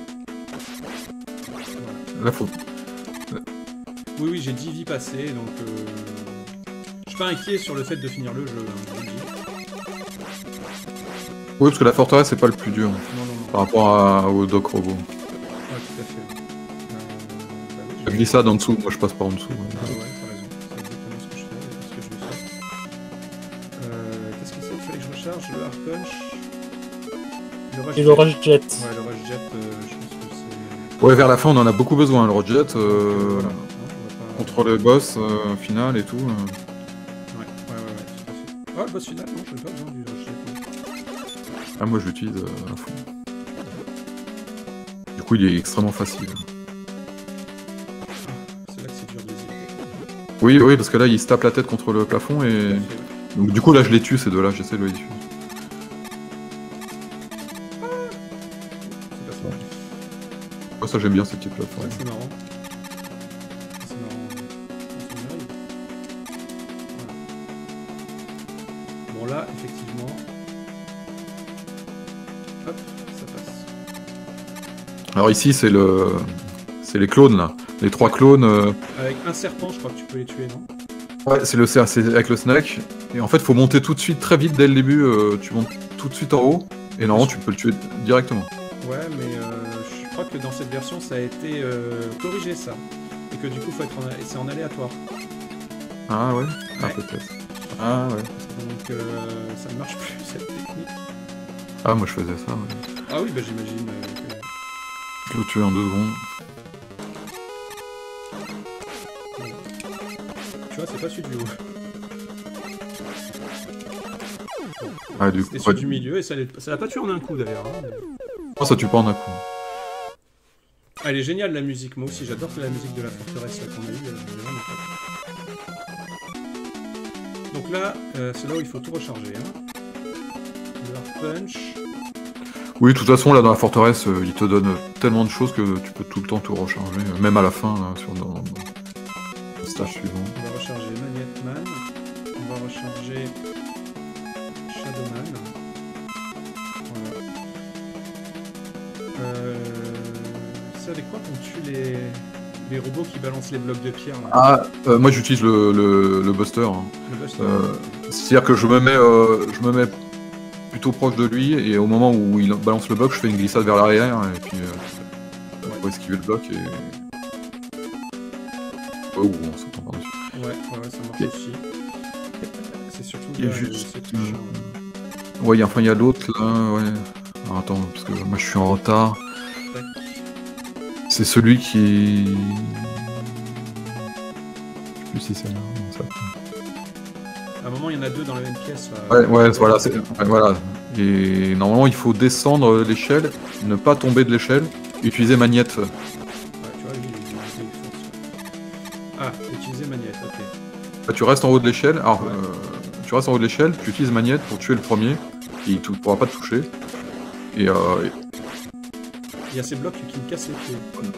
Voilà. Là, faut. Oui, oui, j'ai 10 vies passées, donc euh, je suis pas inquiet sur le fait de finir le jeu. hein. Oui, parce que la forteresse, c'est pas le plus dur Non, non, non. par rapport à- au Doc Robot. Ouais, tout à fait. Euh, bah oui, La j'ai- glissade en dessous, moi je passe par en dessous. Ah ouais, punch Le rush Et le jet. Rush Jet. Ouais, le rush jet, euh, je pense que c'est... Ouais, vers la fin, on en a beaucoup besoin. Le Rojet, Donc, euh, voilà. Pas- contre le boss euh, final et tout. euh. Ouais, ouais, ouais, ouais. Oh, le boss final, non, je n'ai pas besoin du rush jet. non. Ah, moi je l'utilise euh, à fond. Du coup, il est extrêmement facile. C'est là que c'est dur de les. Oui, oui, parce que là, il se tape la tête contre le plafond et. Donc, du coup, là, je les tue, ces deux-là, j'essaie de les tuer. Ça, j'aime bien ces petites Ouais, plateformes. c'est marrant. C'est. Voilà. Bon, là, effectivement. Hop, ça passe. Alors, ici, c'est le. C'est les clones, là. Les trois clones. euh, Avec un serpent, je crois que tu peux les tuer, non? Ouais, c'est le c'est avec le snake. Et en fait, faut monter tout de suite, très vite dès le début. euh, tu montes tout de suite en haut. Et normalement, tu peux le tuer directement. Ouais, mais euh, je crois que dans cette version, ça a été euh, corrigé, ça. Et que du coup, faut être en, c'est en aléatoire. Ah ouais? Ah, peut-être. Ah ouais. Donc, euh, ça ne marche plus, cette technique. Ah, moi, je faisais ça. ouais. Ah oui, bah j'imagine euh, que... Je le tuer en deux secondes. c'est pas celui du haut. Ah, du coup, C'était ouais, celui du milieu et ça l'a ça l'a pas tué en un coup d'ailleurs. hein. oh, ça tue pas en un coup. Elle est géniale la musique, moi aussi j'adore la musique de la forteresse qu'on a top. Donc là, euh, c'est là où il faut tout recharger. Hein. Le punch. Oui, de toute façon, là, dans la forteresse, euh, il te donne tellement de choses que tu peux tout le temps tout recharger, euh, même à la fin, là, sur dans, dans le stage suivant. On va recharger Magnette Man. On va recharger Shadowman. Voilà. C'est avec quoi qu'on tue les, les robots qui balancent les blocs de pierre là Ah, euh, moi j'utilise le, le, le buster. hein. Buster. Euh, C'est-à-dire que je me mets, euh, je me mets plutôt proche de lui et au moment où il balance le bloc, je fais une glissade vers l'arrière et puis pour esquiver le bloc et. Oh, on s'entend par-dessus. Ouais, ouais, ouais, ça marche Et- aussi. C'est surtout Il y a juste. Ouais, il y a- enfin il y a l'autre là, ouais. Alors, attends, parce que moi je suis en retard. C'est celui qui. Je sais plus si c'est là. non, ça- À un moment, il y en a deux dans la même pièce. là. Ouais, ouais, voilà, c'est- ouais, voilà. Et normalement, il faut descendre l'échelle, ne pas tomber de l'échelle, utiliser magnette. Ouais, tu vois, il. Ah, utiliser magnette, ok. Bah, tu restes en haut de l'échelle, alors Ouais. euh, tu restes en haut de l'échelle, tu utilises magnette pour tuer le premier, et il ne pourra pas te toucher. Et euh, Il y a ces blocs qui me cassent les pieds.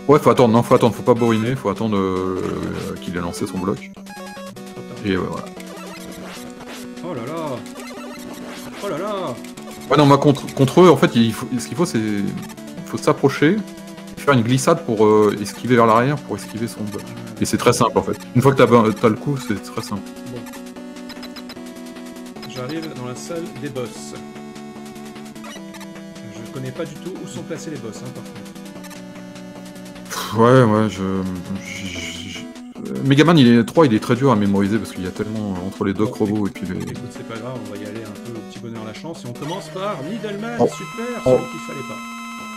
ouais, faut attendre, non, faut attendre, faut pas bourriner, faut attendre euh, qu'il ait lancé son bloc. Et euh, voilà. Oh là là Oh là là Ouais, non, moi contre, contre eux, en fait, il faut, ce qu'il faut, c'est il faut s'approcher, faire une glissade pour euh, esquiver vers l'arrière, pour esquiver son bloc. Et c'est très simple en fait. Une fois que t'as as le coup, c'est très simple. Bon. J'arrive dans la salle des boss. Connais pas du tout où sont placés les boss, hein, par contre. Ouais, ouais, je. je- je- Megaman il est 3, il est très dur à mémoriser parce qu'il y a tellement euh, entre les Bon, robots et puis les. Écoute, c'est pas grave, on va y aller un peu au petit bonheur la chance. Et on commence par Needleman, Oh. super, Oh. qu'il fallait pas.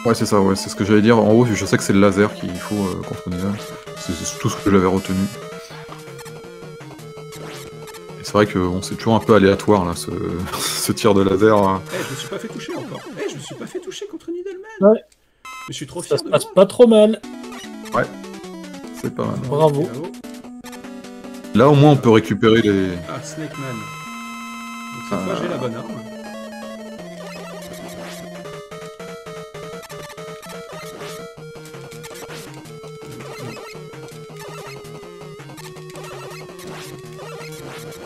Ouais, c'est ça, ouais, c'est ce que j'allais dire. En haut, je sais que c'est le laser qu'il faut euh. C'est c'est tout ce que j'avais retenu. C'est vrai que bon, c'est toujours un peu aléatoire là, ce, *laughs* ce tir de laser. hein. Eh, je me suis pas fait toucher encore. Eh, je me suis pas fait toucher contre Needleman. Ouais. Mais je suis trop Ça fier se de passe pas trop mal. C'est pas mal. Bravo. Là-haut. Là, au moins, on peut récupérer les. Ah, Snake Man. Donc cette Ah. fois, j'ai la bonne arme.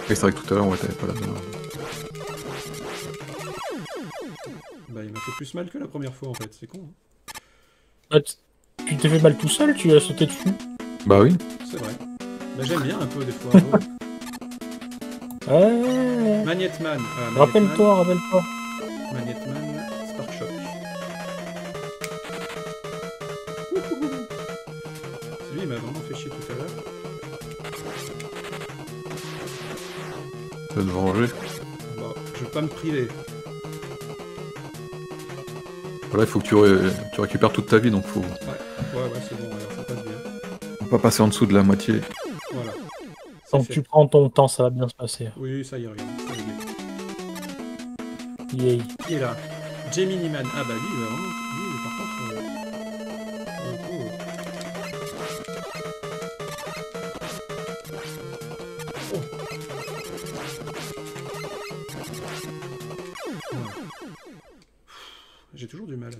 Et c'est vrai que tout à l'heure, ouais, t'avais pas la bonne. Bah, il m'a fait plus mal que la première fois en fait, c'est con. hein. Ah, Tu t'es fait mal tout seul, tu as sauté dessus? Bah oui. C'est vrai. Bah, j'aime bien un peu des fois. oh. *laughs* Ouais. Magnet Man. Ah, Magnet Man. Rappelle-toi, rappelle-toi. Magnetman, Va te venger. Je veux pas me priver. Voilà, il faut que tu, ré- tu récupères toute ta vie, donc faut, Ouais, ouais, c'est bon, alors ça passe bien. faut pas passer en dessous de la moitié. Voilà. Tant que fait. tu prends ton temps, ça va bien se passer. Oui, ça y est, c'est réglé. Yay. Qui est là Gemini Man. Ah bah lui, il va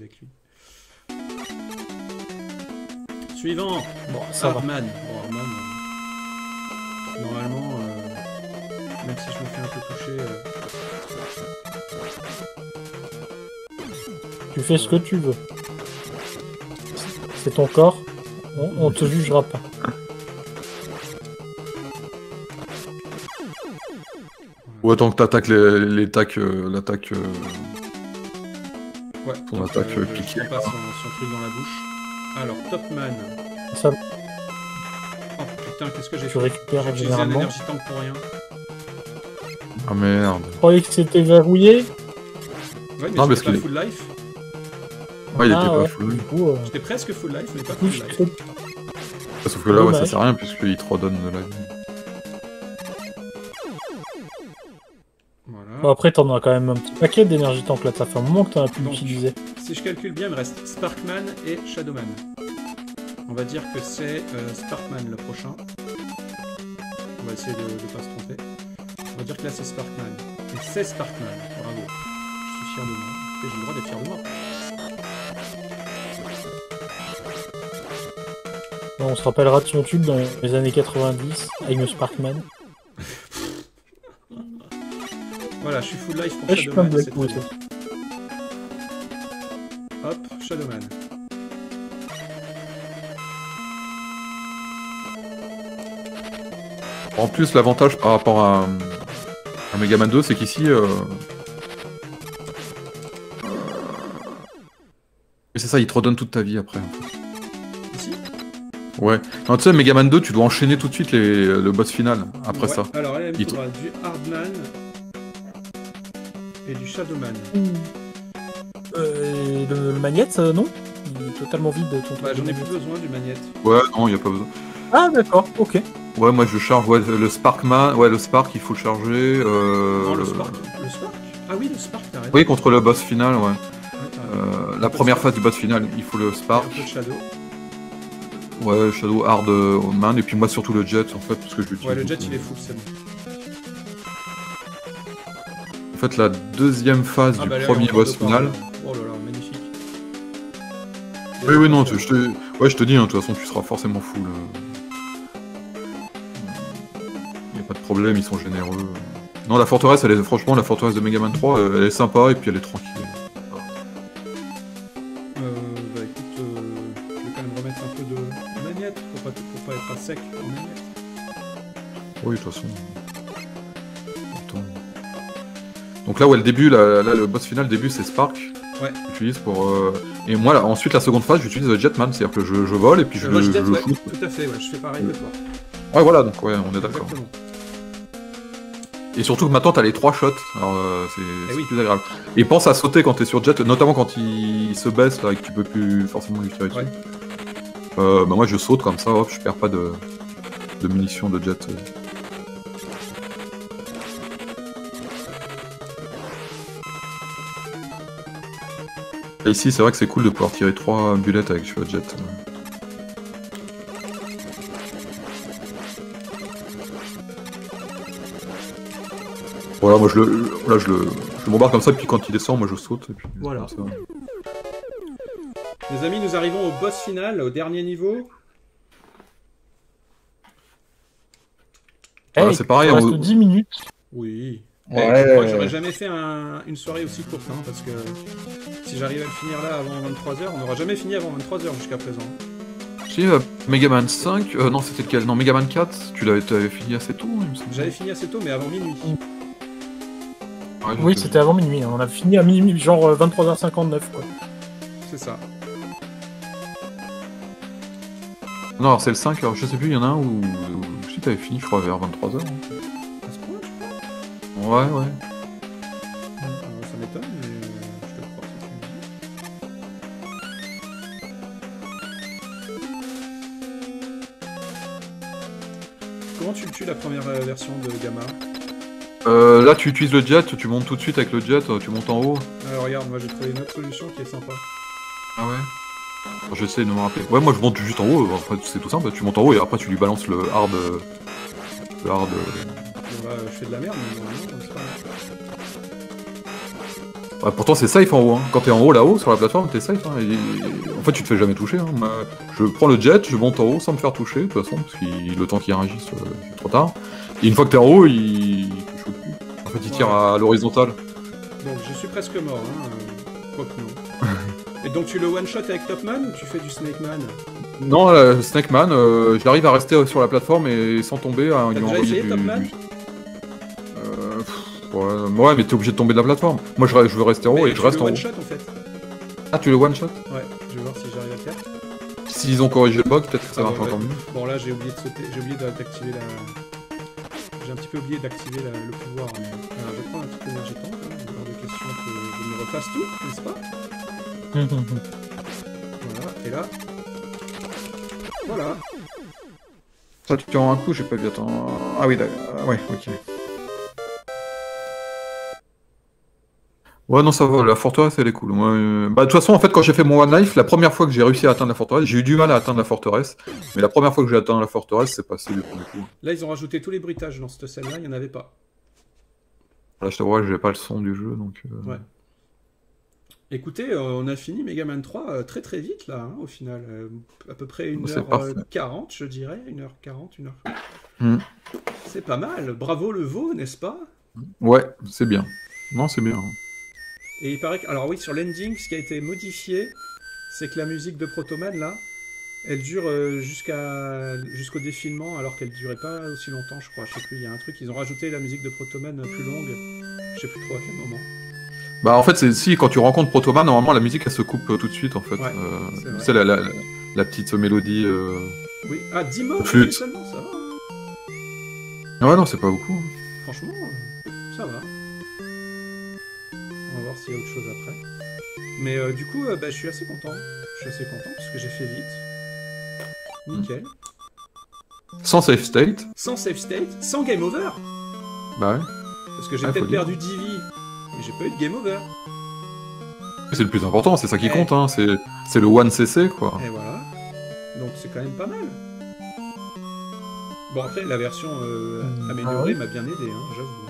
avec lui. Suivant Bon, ça va. Hardman. Bon, Hardman, euh, normalement, euh, même si je me fais un peu toucher, euh, Tu fais ce que tu veux. C'est ton corps. On, on te jugera pas. Ou autant que t'attaques les- l'attaque, euh, l'attaque. euh, ouais, Ton attaque, euh, je piquée. pas son, son truc dans la bouche. Alors, Topman. Ça, Oh putain, qu'est-ce que j'ai tu fait récupères J'ai utilisé un énergie tank pour rien. Ah merde. Je croyais que c'était verrouillé. Ouais, mais Non, parce j'étais pas qu'il- full life. Ouais, il Ah, était pas ouais. full. Du coup, euh, J'étais presque full life, mais pas full je life. Sauf que là, ouais, ça Dommage. sert à rien puisqu'il te redonne de la vie. Bon, après, t'en as quand même un petit paquet d'énergie tank là. Ça fait un moment que t'en as plus Donc. utilisé. Si je calcule bien, il me reste Sparkman et Shadowman. On va dire que c'est euh, Sparkman le prochain. On va essayer de ne pas se tromper. On va dire que là c'est Sparkman. Et c'est Sparkman. Bravo. Je suis fier de moi. Et j'ai le droit d'être fier de moi. On se rappellera de son tube dans les années 90 avec le Sparkman. Voilà, je suis full life pour Ah, je suis Shadowman. Hop, Shadowman. En plus, l'avantage par rapport à, à Mega Man 2, c'est qu'ici. Euh... et C'est ça, il te redonne toute ta vie après. Ici? Ouais. Non, tu sais, Mega Man 2, tu dois enchaîner tout de suite les- le boss final après Ouais, ça. Alors là, il Il du Hardman et du Shadowman. Euh, le, le magnette, euh, non? Il est totalement vide ton Bah, j'en ai plus besoin du magnette. Ouais, non, il a pas besoin. Ah, d'accord, ok. Ouais, moi je charge ouais, le Sparkman, ouais, le Spark, il faut le charger. Euh... Non, le Spark. Le Spark Ah oui, le Spark, t'as raison. Oui, contre le boss final, ouais. Ouais, t'as raison. Euh, la première phase du boss final, il faut le Et Spark. Un peu de Shadow. Ouais, Shadow Hard euh, Man, et puis moi surtout le Jet en fait, parce que je l'utilise. Ouais, le jet beaucoup. il est full, c'est bon. En fait, la deuxième phase Ah du bah premier il boss deux final. Oh là là, magnifique. Oui, oui, non, tu- je te, ouais, je te dis, hein, de toute façon, tu seras forcément full. Il n'y a pas de problème, ils sont généreux. Non, la forteresse, elle est, franchement, la forteresse de Mega Man 3, euh, elle est sympa et puis elle est tranquille. Euh, bah écoute, euh, je vais quand même remettre un peu de de manette pour pas, pour pas être à sec en. Oui, de toute façon. Donc là, ouais, le début, là, là, le boss final, début, c'est Spark. Ouais. J'utilise pour. euh, Et moi, là, ensuite, la seconde phase, j'utilise le Jetman, c'est-à-dire que je, je vole et puis je, Euh, le- je je ouais, shoot. tout à fait, ouais, je fais pareil que toi. Ouais, voilà, donc ouais, on est d'accord. Et surtout que maintenant, t'as les trois shots, alors euh, c'est Eh oui. plus agréable. Et pense à sauter quand t'es sur Jet, notamment quand il se baisse là et que tu peux plus forcément lui tirer dessus. Euh, bah moi, je saute comme ça, hop, je perds pas de, de munitions de Jet. Et ici, c'est vrai que c'est cool de pouvoir tirer trois bullettes avec le Jet. Voilà, moi je le, voilà, je le, je le bombarde comme ça, et puis quand il descend, moi je saute. Et puis, Voilà. Les amis, nous arrivons au boss final, au dernier niveau. Voilà, Eh, c'est pareil, Il reste on- 10 minutes. Oui. Ouais. Je crois que j'aurais jamais fait un- une soirée aussi courte, hein, parce que si j'arrive à le finir là avant 23h, on n'aura jamais fini avant 23h jusqu'à présent. Si, euh, Megaman 5, euh, non, c'était lequel? Non, Megaman 4, tu l'avais fini assez tôt, il me semble. J'avais fini assez tôt, mais avant minuit. Ouais, Oui, donc, c'était avant minuit. hein. On a fini à minuit, genre euh, 23h59, quoi. C'est ça. Non, alors c'est le 5, alors je sais plus, il y en a un où. où je sais que t'avais fini, je crois, vers 23h. À Ouais, ouais. Euh, Ça m'étonne, mais je te crois. dis. Comment tu le tues la première euh, version de Gamma? Euh, là, tu utilises le jet, tu montes tout de suite avec le jet, tu montes en haut. Alors regarde, moi j'ai trouvé une autre solution qui est sympa. Ah ouais? Alors, J'essaie de me rappeler. Ouais, moi je monte juste en haut, après c'est tout simple, tu montes en haut et après tu lui balances le hard. euh, Le hard. Euh, Bon là, je fais de la merde, mais normalement, c'est pas Ouais, pourtant c'est safe en haut, hein. quand t'es en haut là-haut sur la plateforme t'es safe, hein. et- en fait tu te fais jamais toucher. Hein. Je prends le jet, je monte en haut sans me faire toucher de toute façon, parce que le temps qu'il réagisse euh, c'est trop tard. Et une fois que t'es en haut, il, il. En fait il tire à l'horizontale. Donc je suis presque mort, hein. euh, Quoique non. *laughs* Et donc tu le one-shot avec Topman ou tu fais du Snake Man? Non, la Snake Man, euh, j'arrive à rester sur la plateforme et sans tomber à T'as lui déjà essayé du- Top ouais, ouais, mais t'es obligé de tomber de la plateforme. Moi je, je veux rester en haut et je reste en haut. en fait. Ah, tu le one shot Ouais, je vais voir si j'arrive à le faire. S'ils ont corrigé le bug, peut-être que ça Ah, marche ouais, encore ouais. mieux. Bon là j'ai oublié de sauter, j'ai oublié d'a- d'activer la... J'ai un petit peu oublié d'activer la- le pouvoir. Mais... Alors je prends un petit peu est hors de question que je me refasse tout, n'est-ce pas? Voilà, et là... Voilà. Ça, tu tires un coup, j'ai pas vu, attends. Ah oui, d'accord. Ah, ouais, ok. Ouais, non, ça va, la forteresse, elle est cool. Moi, euh, Bah, de toute façon, en fait, quand j'ai fait mon One Life, la première fois que j'ai réussi à atteindre la forteresse, j'ai eu du mal à atteindre la forteresse, mais la première fois que j'ai atteint la forteresse, c'est passé du premier coup. Là, ils ont rajouté tous les bruitages dans cette scène-là, il n'y en avait pas. Là, je t'avoue, j'ai pas le son du jeu, donc... euh, Ouais. Écoutez, euh, on a fini Mega Man 3 euh, très très vite là, hein, au final. Euh, à peu près C'est parfait. 1h40, je dirais. 1h40, 1h. Hmm. C'est pas mal. Bravo le veau, n'est-ce pas? Ouais, c'est bien. Non, c'est bien. Et il paraît que. Alors oui, sur l'ending, ce qui a été modifié, c'est que la musique de Protoman là, elle dure euh, jusqu'à jusqu'au défilement, alors qu'elle durait pas aussi longtemps, je crois. Je sais plus, il y a un truc, ils ont rajouté la musique de Protoman euh, plus longue. Je sais plus trop à quel moment. Bah, en fait, c'est si, quand tu rencontres Protoman, normalement, la musique, elle se coupe euh, tout de suite, en fait. Ouais, Euh, c'est la, la, la petite mélodie... euh, Oui, ah, 10 mots Flûte. seulement, ça va. hein. Ah ouais, non, c'est pas beaucoup. Franchement, euh, ça va. On va voir s'il y a autre chose après. Mais euh, du coup, euh, bah, je suis assez content. Je suis assez content parce que j'ai fait vite. Nickel. Sans save state, Sans save state, sans game over. bah ouais. Parce que j'ai Ah, peut-être perdu 10 vies, mais j'ai pas eu de game over. C'est le plus important, c'est ça qui Eh. compte, hein. C'est c'est le one CC, quoi. Et voilà. Donc c'est quand même pas mal. Bon après la version euh, améliorée ah m'a bien aidé, hein, j'avoue.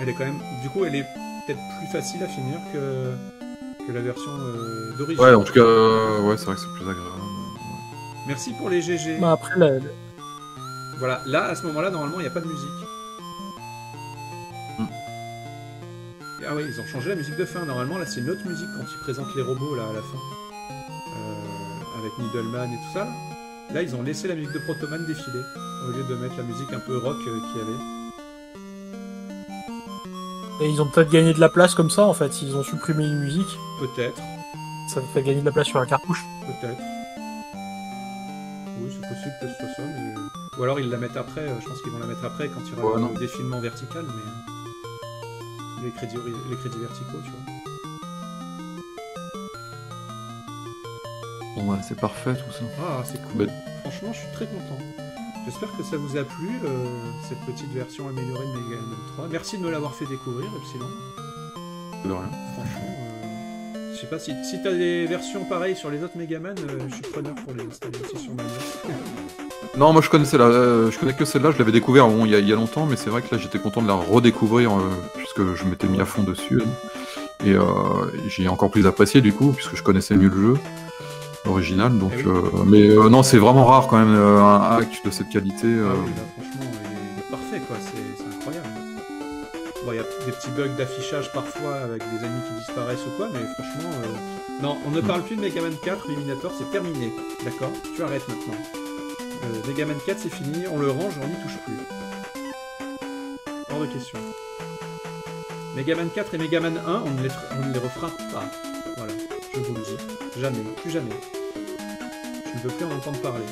Elle est quand même. Du coup elle est peut-être plus facile à finir que, que la version euh, d'origine. Ouais, en tout cas, euh, ouais, c'est vrai que c'est plus agréable. Merci pour les GG. Bah, après, la- la- Voilà, là à ce moment-là normalement il n'y a pas de musique. Mm. Ah oui, ils ont changé la musique de fin. Normalement là c'est une autre musique quand ils présentent les robots là à la fin. Euh, avec Needleman et tout ça. Là. Là, ils ont laissé la musique de Protoman défiler au lieu de mettre la musique un peu rock euh, qu'il y avait. Et ils ont peut-être gagné de la place comme ça, en fait. Ils ont supprimé une musique. Peut-être, Ça fait gagner de la place sur la cartouche. peut-être. Oui, c'est possible que ce soit ça, mais... Ou alors ils la mettent après, euh, je pense qu'ils vont la mettre après quand il y aura Ouais, défilement vertical, mais... euh, Les crédits, ori- les crédits verticaux, tu vois. Bon, ouais, c'est parfait tout ça. Ah, c'est cool. Bah- Franchement, je suis très content. J'espère que ça vous a plu, euh, cette petite version améliorée de Mega Man 3. Merci de me l'avoir fait découvrir, Epsilon. De rien. Franchement, euh, je sais pas si, si t'as des versions pareilles sur les autres Megaman, euh, je suis preneur pour les installer aussi sur ma. *laughs* Non, moi je connaissais la, euh, je connais que celle-là, je l'avais découvert bon, il, y a, il y a longtemps, mais c'est vrai que là j'étais content de la redécouvrir puisque je m'étais mis à fond dessus. Et euh, j'ai encore plus apprécié du coup, puisque je connaissais mieux le jeu original. Donc, Eh oui. euh, mais euh, non, c'est vraiment rare quand même euh, un hack de cette qualité. Ah oui, franchement, il est parfait, quoi. C'est incroyable. Bon, il y a des petits bugs d'affichage parfois avec des ennemis qui disparaissent ou quoi, mais franchement, euh, non, on ne parle plus de Mega Man 4, Eliminator, c'est terminé. D'accord? Tu arrêtes maintenant. Euh, Mega Man 4, c'est fini, on le range, on n'y touche plus. Hors de question. Mega Man 4 et Mega Man 1, on ne les, on ne les refera pas. Voilà, je vous le dis. Jamais, plus jamais. Plus en entendre parler.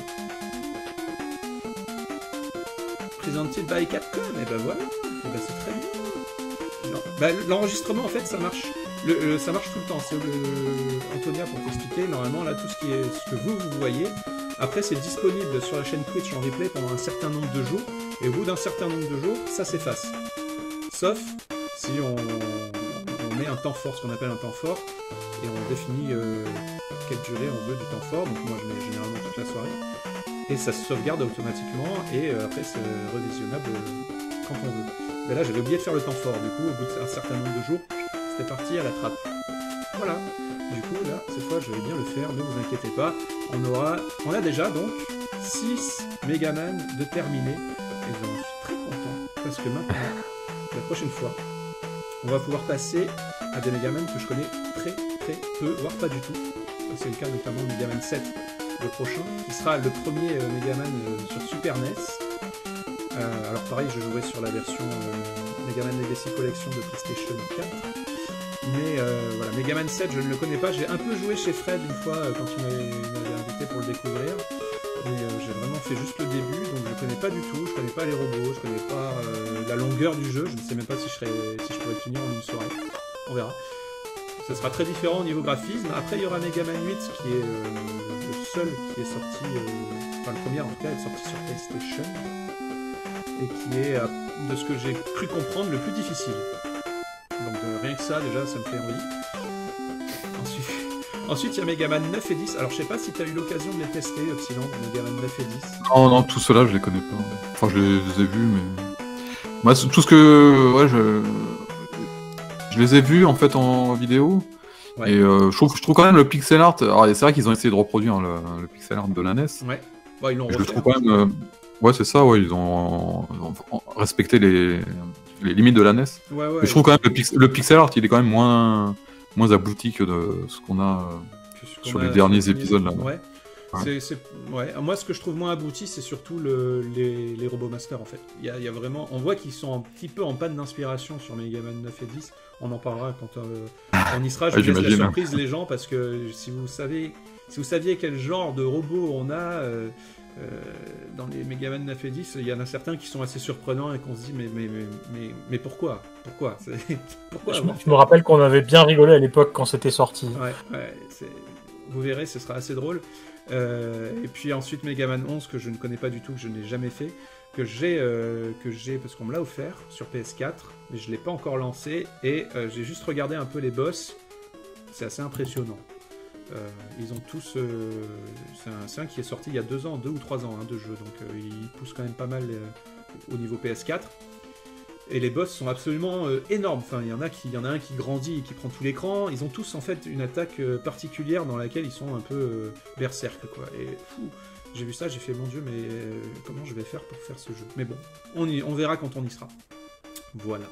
Présenté by Capcom, et ben voilà, et ben c'est très bien. Bah, L'enregistrement en fait ça marche, le, ça marche tout le temps. C'est Antonia pour t'expliquer. Normalement là tout ce qui est ce que vous vous voyez. Après c'est disponible sur la chaîne Twitch en replay pendant un certain nombre de jours. Et au bout d'un certain nombre de jours, ça s'efface. Sauf si on, on met un temps fort, ce qu'on appelle un temps fort, et on définit euh, quelle durée on veut du temps fort. Donc moi je mets généralement toute la soirée et ça se sauvegarde automatiquement et euh, après c'est revisionnable euh, quand on veut. Mais là j'avais oublié de faire le temps fort, du coup au bout d'un certain nombre de jours, c'était parti à la trappe. Voilà. Du coup là, cette fois je vais bien le faire, ne vous inquiétez pas. On aura. On a déjà donc 6 Megaman de terminé. Et j'en suis très content. Parce que maintenant, la prochaine fois, on va pouvoir passer à des Megaman que je connais très très peu, voire pas du tout. C'est le cas notamment de Megaman 7 le prochain, qui sera le premier euh, Megaman euh, sur Super NES. Euh, alors pareil, je jouerai sur la version Megaman Legacy Collection de PlayStation 4. Mais voilà, Megaman 7, je ne le connais pas. J'ai un peu joué chez Fred une fois quand il m'avait invité pour le découvrir. Euh, j'ai vraiment fait juste le début, donc je ne connais pas du tout. Je connais pas les robots, je connais pas euh, la longueur du jeu. Je ne sais même pas si je, serais, si je pourrais finir en une soirée. On verra. Ça sera très différent au niveau graphisme. Après, il y aura Megaman 8 qui est euh, le seul qui est sorti, enfin le premier en tout cas, est sorti sur PlayStation et qui est, de ce que j'ai cru comprendre, le plus difficile. Donc Rien que ça, déjà, ça me fait envie. Ensuite, il y a Megaman 9 et 10. Alors, je sais pas si tu as eu l'occasion de les tester, Epsilon, Megaman 9 et 10. Non, non, tout cela, je les connais pas. Enfin, je les, ai vus, mais. Moi, tout ce que. Ouais, je. Je les ai vus, en fait, en vidéo. Ouais. Et euh, je, trouve, je trouve quand même le pixel art. Alors, c'est vrai qu'ils ont essayé de reproduire le, le pixel art de la NES. Ouais. Bon, ils l'ont je trouve quand même. euh, Ouais, c'est ça, ouais, ils ont, respecté les, les limites de la NES. Ouais, ouais. Mais je trouve quand même le, pix- le pixel art, il est quand même moins, moins abouti que de ce qu'on a. ce sur les derniers les épisodes, là. Ouais. Ouais. Ouais. Moi, ce que je trouve moins abouti, c'est surtout le, les, les robots masters, en fait. Il y a, y a vraiment... On voit qu'ils sont un petit peu en panne d'inspiration sur Megaman 9 et 10. On en parlera quand euh, on y sera. *laughs* Je Ouais, laisse la surprise, les gens, parce que si vous savez... Si vous saviez quel genre de robot on a euh, euh, dans les Megaman 9 et 10, il y en a certains qui sont assez surprenants et qu'on se dit mais, mais, mais, mais, pourquoi? Pourquoi? *laughs* Pourquoi Je, me- rappelle qu'on avait bien rigolé à l'époque quand c'était sorti. Vous verrez, ce sera assez drôle. Euh, et puis ensuite Megaman 11 que je ne connais pas du tout, que je n'ai jamais fait, que j'ai, euh, que j'ai parce qu'on me l'a offert sur PS4, mais je l'ai pas encore lancé et euh, j'ai juste regardé un peu les boss. C'est assez impressionnant. Euh, ils ont tous, euh, c'est un, un qui est sorti il y a deux ans, deux ou trois ans hein, de jeu, donc euh, il pousse quand même pas mal au niveau PS4. Et les boss sont absolument énormes. Enfin, il y en a il y en a un qui grandit et qui prend tout l'écran. Ils ont tous en fait une attaque particulière dans laquelle ils sont un peu berserk quoi. Et fou, j'ai vu ça, j'ai fait mon dieu, mais comment je vais faire pour faire ce jeu? Mais bon, on, y, on verra quand on y sera. Voilà.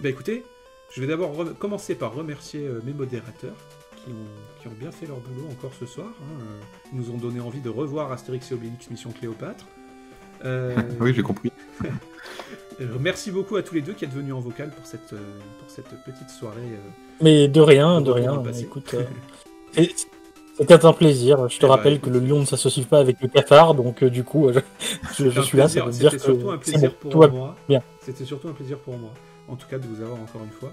Bah écoutez, je vais d'abord commencer par remercier mes modérateurs qui ont, qui ont bien fait leur boulot encore ce soir. hein. Ils nous ont donné envie de revoir Astérix et Obélix Mission Cléopâtre. Euh, *laughs* Oui, j'ai compris. *laughs* euh, merci beaucoup à tous les deux qui êtes venus en vocal pour cette, euh, pour cette petite soirée. Mais de rien, de rien. Écoute, euh, *laughs* c'est- c'était un plaisir. Je te Eh bah, rappelle que le lion ne s'associe pas avec le cafard, donc euh, du coup, je, un suis là, ça plaisir. veut dire C'était que surtout un c'est plaisir bon, pour moi. bien. C'était surtout un plaisir pour moi, en tout cas de vous avoir encore une fois.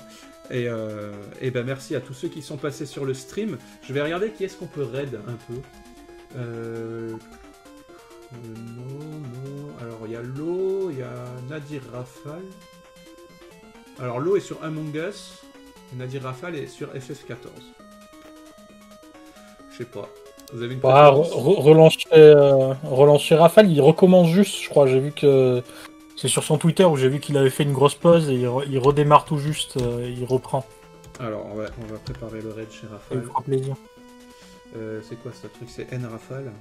Et, euh, et ben merci à tous ceux qui sont passés sur le stream. Je vais regarder qui est-ce qu'on peut raid un peu. Euh, euh, non, non. Alors il y a Lo, il y a Nadir Rafal. Alors Lo est sur Among Us, Nadir Rafal est sur FF14. Je sais pas. Vous avez une Ah, préférence re- re- relancer, euh, relancer Rafale, il recommence juste, je crois. J'ai vu que c'est sur son Twitter où j'ai vu qu'il avait fait une grosse pause et il, re- il redémarre tout juste, euh, il reprend. Alors on va, on va préparer le raid chez Ça Rafal. lui fera plaisir. Euh, c'est quoi ce truc? C'est N Rafale.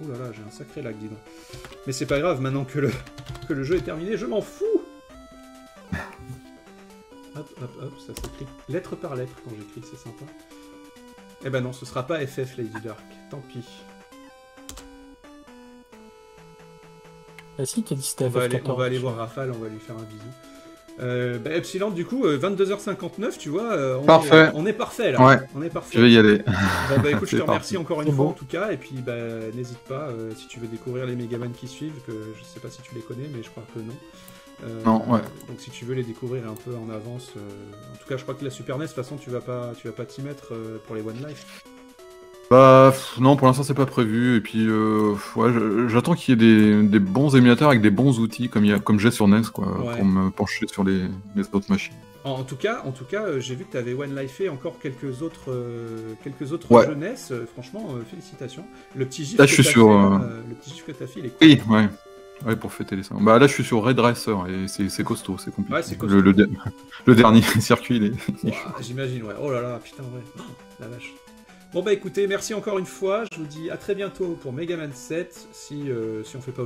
Ouh là là, j'ai un sacré lag, dis donc. Mais c'est pas grave, maintenant que le, que le jeu est terminé, je m'en fous Hop, hop, hop, ça s'écrit lettre par lettre quand j'écris, c'est sympa. Eh ben non, ce sera pas FF Lady Dark, tant pis. Si, t'as dit c'était On va, aller, FF14. on va aller voir Rafale, on va lui faire un bisou. Euh, bah, Epsilon, du coup, euh, 22h59, tu vois, euh, on, Parfait. Est, on est parfait là. Ouais. On est parfait. Je vais y aller. Bon bah écoute, *laughs* je te remercie parti. encore une fois bon. en tout cas, et puis bah, n'hésite pas euh, si tu veux découvrir les Megaman qui suivent, que je sais pas si tu les connais, mais je crois que non. Euh, Non, ouais. Donc si tu veux les découvrir un peu en avance, euh, en tout cas je crois que la Super NES, de toute façon tu vas pas, tu vas pas t'y mettre euh, pour les One Life. Bah pff, non, pour l'instant c'est pas prévu. Et puis euh, ouais, j'attends qu'il y ait des, des bons émulateurs avec des bons outils comme, il y a- comme j'ai sur NES quoi, Ouais. pour me pencher sur les, les autres machines. En, en tout cas, en tout cas, euh, j'ai vu que tu avais One Life et encore quelques autres, euh, quelques autres Ouais. jeunesses. euh, franchement, euh, félicitations. Le petit gif Là, que je suis sur, fait, le petit gif que t'as fait, il est cool. Oui, ouais. Ouais, pour fêter les 5. Bah là je suis sur Red Racer et c'est costaud, c'est compliqué. Ouais, costaud. Le, le de- *laughs* le dernier *laughs* circuit, il est, J'imagine, ouais. Oh là là, putain, ouais. Oh, la vache. Bon bah écoutez, merci encore une fois. Je vous dis à très bientôt pour Megaman 7, si, euh, si on fait pas